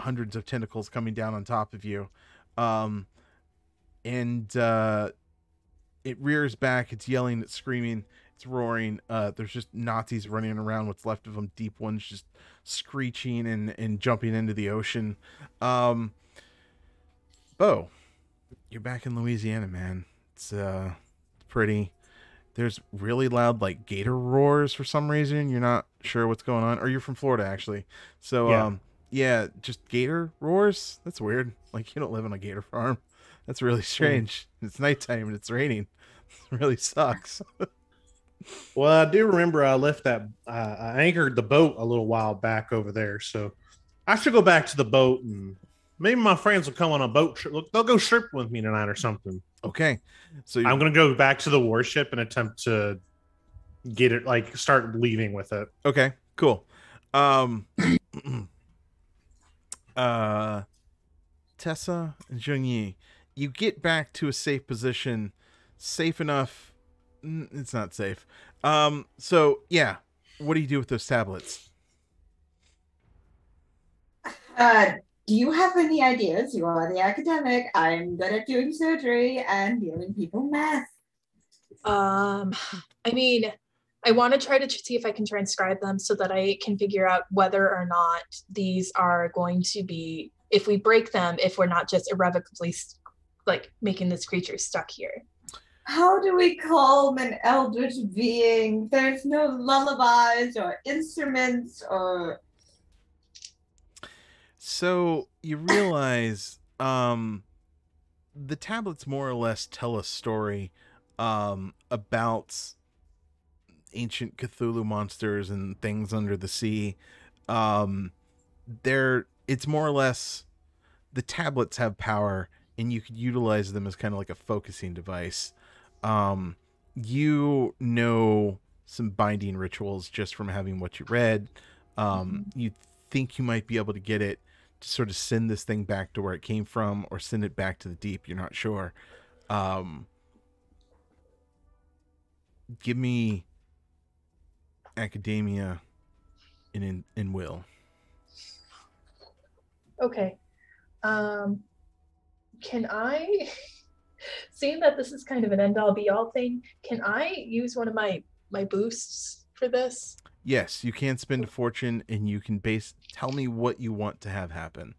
hundreds of tentacles coming down on top of you. Um, and uh, it rears back. It's yelling. It's screaming. It's roaring. Uh, there's just Nazis running around. What's left of them, deep ones, just screeching and and jumping into the ocean. Um, Bo, you're back in Louisiana, man. It's uh pretty. There's really loud like gator roars for some reason. You're not sure what's going on, or you're from Florida actually. So Yeah. um yeah, just gator roars. That's weird. Like you don't live on a gator farm. That's really strange. It's nighttime and it's raining. It really sucks. Well, I do remember I left that uh, I anchored the boat a little while back over there, so I should go back to the boat and maybe my friends will come on a boat trip. Look, they'll go shrimp with me tonight or something. Okay, so I'm gonna go back to the warship and attempt to get it like start leaving with it. Okay, cool. Um uh Tessa and Zhongyi, you get back to a safe position, safe enough it's not safe. Um so yeah, what do you do with those tablets? Uh, do you have any ideas? You are the academic. I'm good at doing surgery and giving people math. Um, I mean, I want to try to see if I can transcribe them so that I can figure out whether or not these are going to be, if we break them, if we're not just irrevocably like making this creature stuck here. How do we calm an eldritch being? There's no lullabies or instruments or So you realize um the tablets more or less tell a story um about ancient Cthulhu monsters and things under the sea. Um they're it's more or less the tablets have power and you could utilize them as kind of like a focusing device. Um you know some binding rituals just from having what you read. Um you think you might be able to get it to sort of send this thing back to where it came from or send it back to the deep you're not sure um give me academia in in, in will Okay. Um, can I, seeing that this is kind of an end all be all thing, can I use one of my my boosts for this? yes you can spend a fortune and you can base tell me what you want to have happen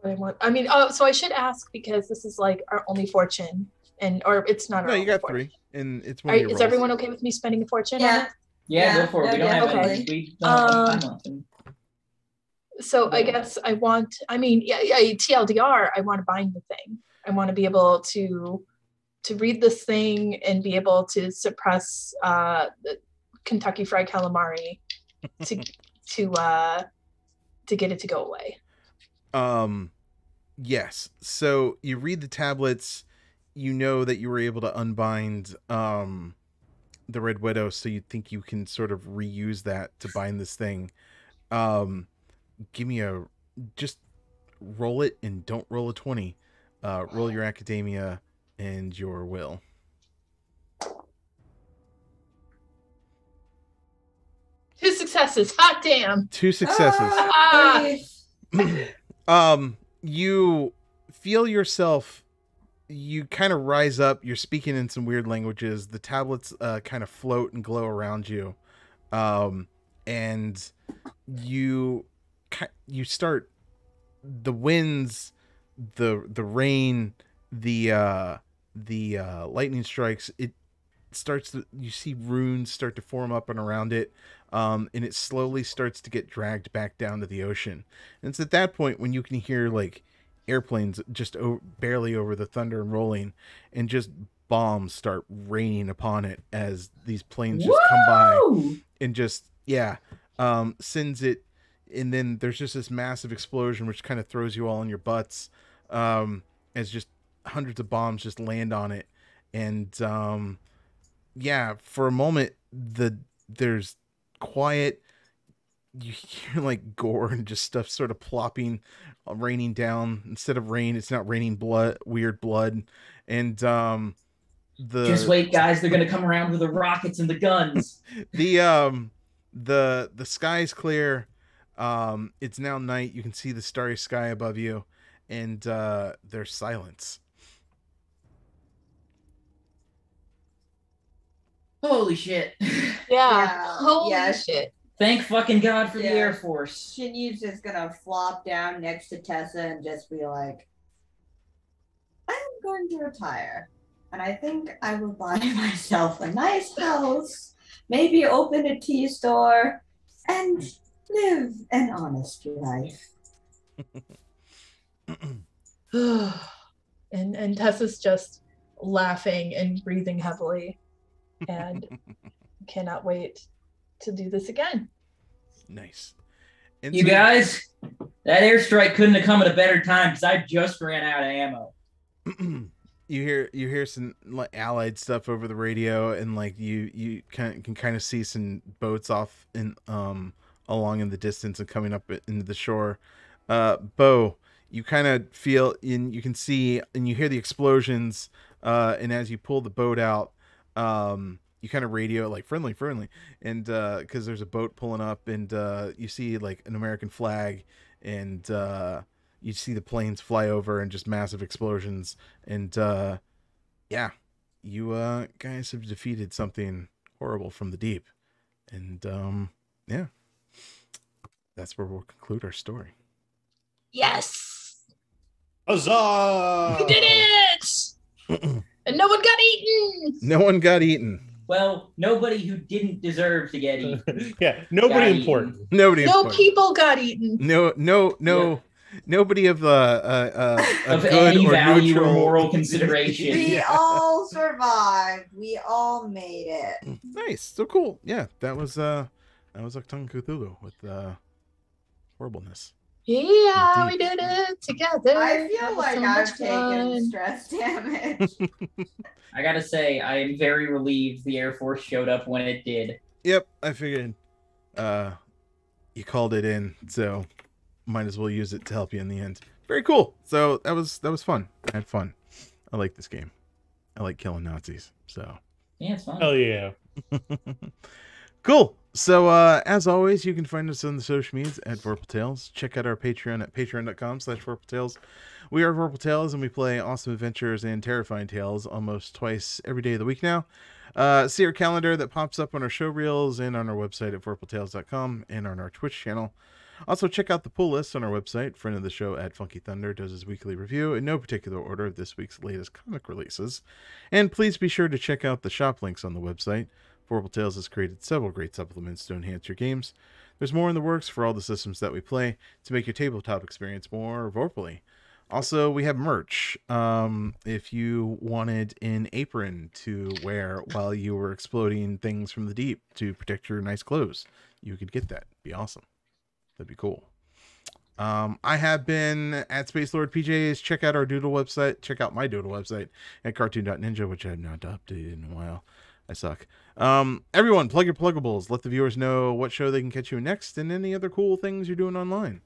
What I want. I mean, oh, so I should ask because this is like our only fortune, and or it's not. no you only got fortune. three and it's one All of right, your is rolls. everyone okay with me spending a fortune on Yeah. It? Yeah, Yeah, go for it. no, We don't yeah, have okay. any. We don't Um, any time left. and- So I guess I want. I mean, yeah, yeah, TLDR. I want to bind the thing. I want to be able to to read this thing and be able to suppress uh, the Kentucky Fried Calamari to to uh, to get it to go away. Um, yes. So you read the tablets, you know that you were able to unbind um the Red Widow, so you think you can sort of reuse that to bind this thing. Um, give me a just roll it and don't roll a twenty. Uh, roll your academia and your will. Two successes. Hot damn. Two successes. Ah! um you feel yourself you kind of rise up you're speaking in some weird languages the tablets uh, kind of float and glow around you um and you you start the winds the the rain the uh the uh lightning strikes it starts to you see runes start to form up and around it um and it slowly starts to get dragged back down to the ocean. And it's at that point when you can hear like airplanes just o- barely over the thunder and rolling, and just bombs start raining upon it as these planes just come by and just yeah, um, sends it. And then there's just this massive explosion which kind of throws you all in your butts, um, as just hundreds of bombs just land on it, and um, yeah, for a moment the there's quiet you hear like gore and just stuff sort of plopping uh, raining down instead of rain it's not raining blood weird blood and um the Just wait, guys. They're gonna come around with the rockets and the guns. the um the the sky is clear um it's now night you can see the starry sky above you and uh there's silence Holy shit! Yeah. Holy yeah. shit. Thank fucking God for Yeah. the Air Force. Shinyu's just gonna flop down next to Tessa and just be like, I'm going to retire. And I think I will buy myself a nice house, maybe open a tea store, and live an honest life. And and Tessa's just laughing and breathing heavily and cannot wait to do this again. nice and You so- guys, that airstrike couldn't have come at a better time because I just ran out of ammo. you hear you hear some like allied stuff over the radio and like you you can, can kind of see some boats off in um along in the distance and coming up into the shore uh bo you kind of feel in you can see and you hear the explosions uh and as you pull the boat out um you kind of radio like friendly friendly and uh because there's a boat pulling up and uh you see like an american flag and uh, you see the planes fly over and just massive explosions. And uh, yeah, you uh, guys have defeated something horrible from the deep, and um, yeah, that's where we'll conclude our story. Yes, Huzzah! we did it, and no one got eaten. No one got eaten. Well, nobody who didn't deserve to get eaten. yeah, nobody important. eaten. Nobody. No important. people got eaten. No, no, no. Nobody of uh, uh, uh, a Of good any or value or moral consideration. We Yeah. all survived. We all made it. Nice. So cool. Yeah, that was uh that was Achtung Cthulhu with uh horribleness. Yeah, we did it together. I feel like so I've much taken fun. stress damage. I gotta say, I am very relieved the Air Force showed up when it did. Yep, I figured uh you called it in, so might as well use it to help you in the end. Very cool. So that was that was fun. I had fun. I like this game. I like killing Nazis. So Yeah, it's fun. Hell yeah. cool. So uh as always, you can find us on the social medias at Vorpal Tales. Check out our Patreon at patreon.com slash Tales. We are Vorpal Tales and we play awesome adventures and terrifying tales almost twice every day of the week now. Uh, see our calendar that pops up on our show reels and on our website at vorpaltales.com and on our Twitch channel. Also, check out the pull list on our website. Friend of the show at Funky Thunder does his weekly review in no particular order of this week's latest comic releases. And please be sure to check out the shop links on the website. Vorpal Tales has created several great supplements to enhance your games. There's more in the works for all the systems that we play to make your tabletop experience more Vorpally. Also, we have merch. Um, if you wanted an apron to wear while you were exploding things from the deep to protect your nice clothes, you could get that. Be awesome. That'd be cool. Um, I have been at Space Lord PJs. Check out our Doodle website. Check out my Doodle website at cartoon.ninja, which I have not updated in a while. I suck. Um, everyone, plug your pluggables. Let the viewers know what show they can catch you next and any other cool things you're doing online.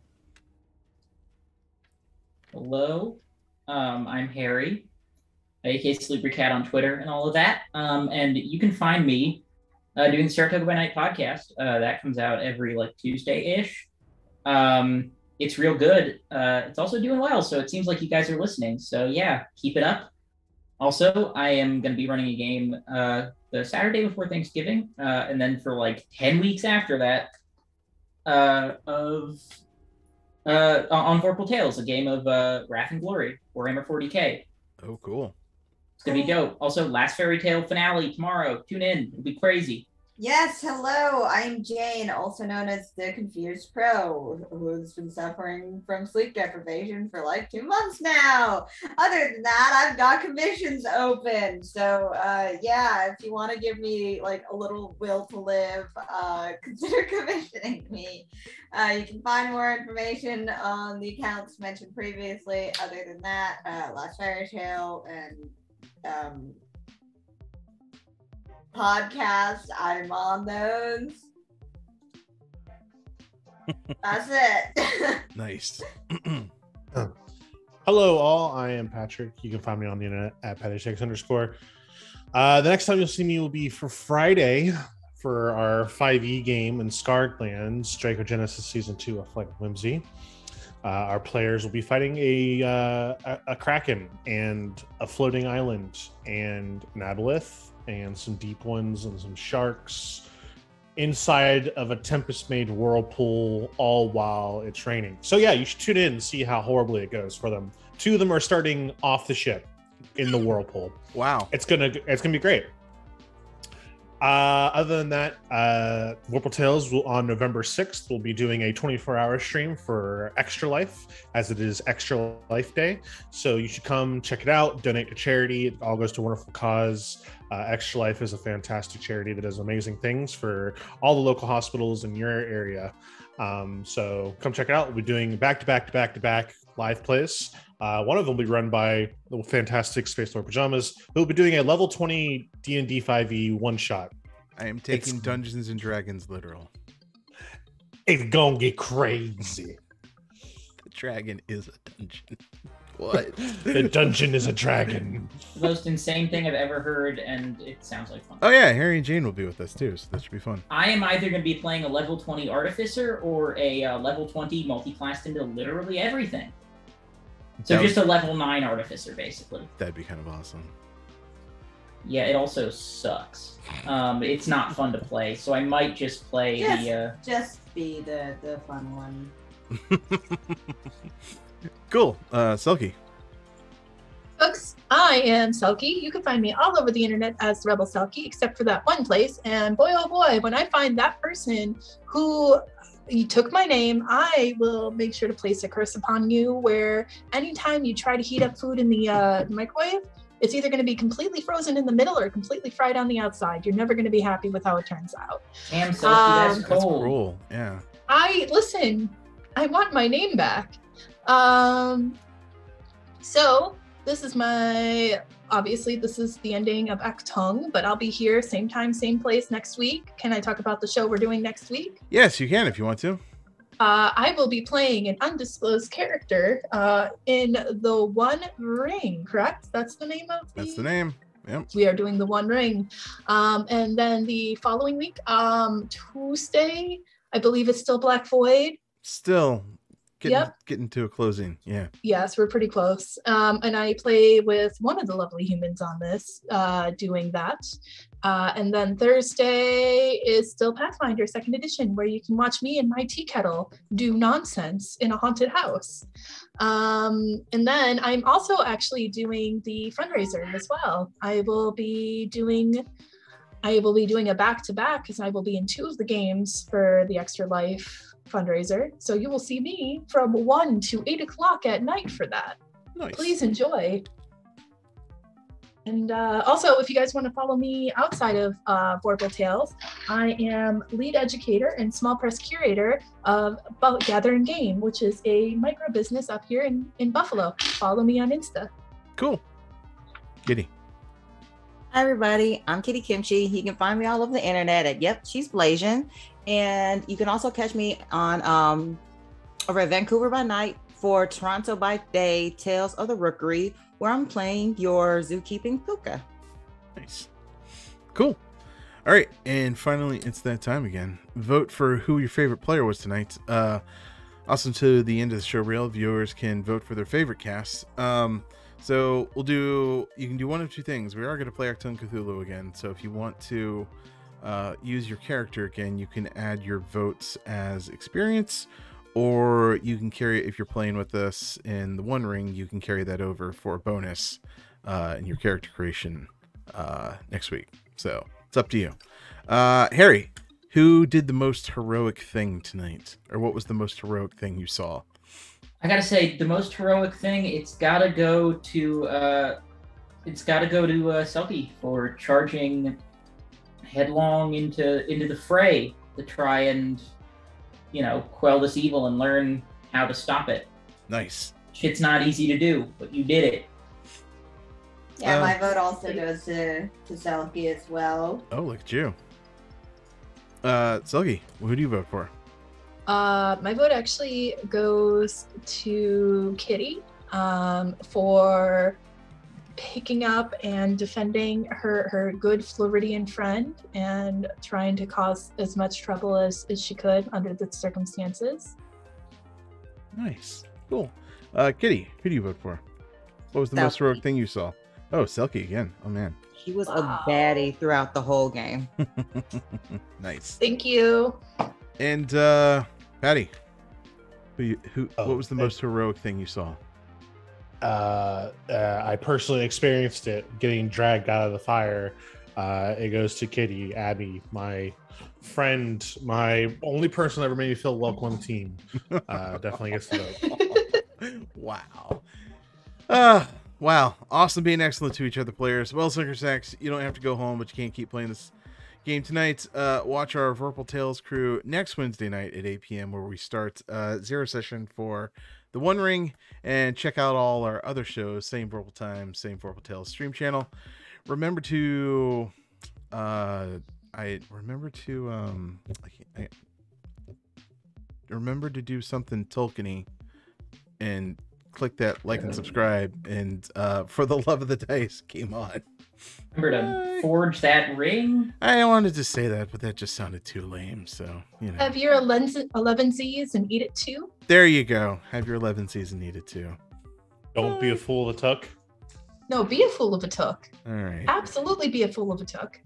Hello, um, I'm Harry, aka Salubri Cat on Twitter and all of that. Um, and you can find me uh, doing the Saratoga by Night podcast. Uh, that comes out every like Tuesday ish. Um, it's real good. Uh, it's also doing well, so it seems like you guys are listening. So yeah, keep it up. Also, I am going to be running a game uh, the Saturday before Thanksgiving, uh, and then for like ten weeks after that, uh, of uh, on Vorpal Tales, a game of uh, Wrath and Glory, Warhammer 40k. Oh, cool. It's gonna be dope. Also, last fairy tale finale tomorrow. Tune in. It'll be crazy. Yes, hello. I'm Jane, also known as the Confused Crow, who's been suffering from sleep deprivation for like two months now. Other than that, I've got commissions open. So, uh, yeah, if you want to give me like a little will to live, uh, consider commissioning me. Uh, you can find more information on the accounts mentioned previously. Other than that, uh, Last Fairy Tale and um, podcast. I'm on those. That's it. Nice. Hello, all. I am Patrick. You can find me on the internet at pattyshakes underscore. Uh, the next time you'll see me will be for Friday for our 5e game in Scarred Lands, Draco Genesis Season 2 of Flight of Whimsy. Uh, our players will be fighting a, uh, a, a kraken and a floating island and an aboleth and some deep ones and some sharks inside of a tempest made whirlpool all while it's raining. So yeah, you should tune in and see how horribly it goes for them. Two of them are starting off the ship in the whirlpool. Wow. It's gonna it's gonna be great. Uh, other than that, uh, Vorpal Tales will on November 6th, we'll be doing a 24 hour stream for Extra Life as it is Extra Life Day. So you should come check it out, donate to charity. It all goes to a wonderful cause. Uh, Extra Life is a fantastic charity that does amazing things for all the local hospitals in your area. Um, so come check it out. We'll be doing back to back to back to back live plays. Uh, one of them will be run by the fantastic Space Lord Pajamas, who will be doing a level 20 D&D 5e one shot. I am taking It's- Dungeons and Dragons literal. It's gonna get crazy. The dragon is a dungeon. What? The dungeon is a dragon. The most insane thing I've ever heard, and it sounds like fun. Oh yeah, Harry and Jane will be with us too, so that should be fun. I am either going to be playing a level 20 artificer or a uh, level 20 multi-classed into literally everything. So That just a level 9 artificer, basically. That'd be kind of awesome. Yeah, it also sucks. Um, it's not fun to play, so I might just play Yes. the. Uh, Just be the the fun one. cool. Uh, Selkie. Folks, I am Selkie. You can find me all over the internet as Rebel Selkie, except for that one place. And boy, oh boy, when I find that person who you took my name, I will make sure to place a curse upon you. Where anytime you try to heat up food in the uh, microwave, it's either going to be completely frozen in the middle or completely fried on the outside. You're never going to be happy with how it turns out. damn, Selkie, Um, that's That's cold. cool. Yeah. I listen. I want my name back. Um. So this is my obviously this is the ending of Achtung, but I'll be here same time, same place next week. Can I talk about the show we're doing next week? Yes, you can if you want to. Uh, I will be playing an undisclosed character uh, in the One Ring. Correct? That's the name of The... That's the name. we are doing the one ring um, and then the following week um, tuesday i believe it's still black void Still getting Yep. getting to a closing. Yeah. yes we're pretty close um, and i play with one of the lovely humans on this uh, doing that uh, and then thursday is still pathfinder second edition where you can watch me and my tea kettle do nonsense in a haunted house um, and then i'm also actually doing the fundraiser as well i will be doing I will be doing a back to back because I will be in two of the games for the Extra Life fundraiser. So you will see me from one to eight o'clock at night for that. Nice. Please enjoy. And uh, also, if you guys want to follow me outside of uh, Vorpal Tales, I am lead educator and small press curator of Bu- Gather and Game, which is a micro business up here in, in Buffalo. Follow me on Insta. Cool. Giddy. Hi, everybody. I'm Kitty Kimchi. You can find me all over the internet at Yep, She's Blasian. And you can also catch me on um, over at Vancouver by night for Toronto by day, Tales of the Rookery, where I'm playing your zookeeping puka. Nice. Cool. All right, and finally, it's that time again. Vote for who your favorite player was tonight. Uh, awesome to the end of the show reel. Viewers can vote for their favorite cast. Um, so we'll do. You can do one of two things. We are going to play Achtung Cthulhu again. So if you want to uh, use your character again, you can add your votes as experience, or you can carry if you're playing with us in the One Ring, you can carry that over for a bonus uh, in your character creation uh, next week. So it's up to you. Uh, Harry, who did the most heroic thing tonight, or what was the most heroic thing you saw? I gotta say, the most heroic thing, it's gotta go to, uh, it's gotta go to uh, Selkie for charging headlong into into the fray to try and, you know, quell this evil and learn how to stop it. Nice. Shit's not easy to do, but you did it. Yeah, Uh, my vote also goes to to Selkie as well. Oh, look at you. Uh, Selkie, who do you vote for? Uh, my vote actually goes to Kitty um, for picking up and defending her her good Floridian friend and trying to cause as much trouble as, as she could under the circumstances. Nice. Cool. Uh, Kitty, who do you vote for? What was the most heroic thing you saw? Oh, Selkie again. Oh man. He was Wow. a baddie throughout the whole game. nice. Thank you. And uh, Patty, who who? Oh, what was the most heroic thing you saw? Uh, uh, I personally experienced it getting dragged out of the fire. Uh, it goes to Kitty, Abby, my friend, my only person that ever made me feel welcome on the team. Uh, definitely gets the vote. wow. Uh wow. Awesome being excellent to each other players. Well, Sinker Sacks, you don't have to go home, but you can't keep playing this game tonight. Uh watch our Vorpal Tales crew next Wednesday night at 8 p.m. where we start uh zero session for the One Ring and check out all our other shows, same Vorpal Time, same Vorpal Tales stream channel. Remember to uh I remember to um I, I remember to do something Tolkien and click that like and subscribe. And uh, for the love of the dice, game on. Remember to forge that ring. I wanted to say that, but that just sounded too lame. So you know, Have your 11 11 Z's and eat it too. there you go. Have your 11 Z's and eat it too. Don't be a uh, fool of a Took. No, be a fool of a Took. All right. Absolutely be a fool of a took.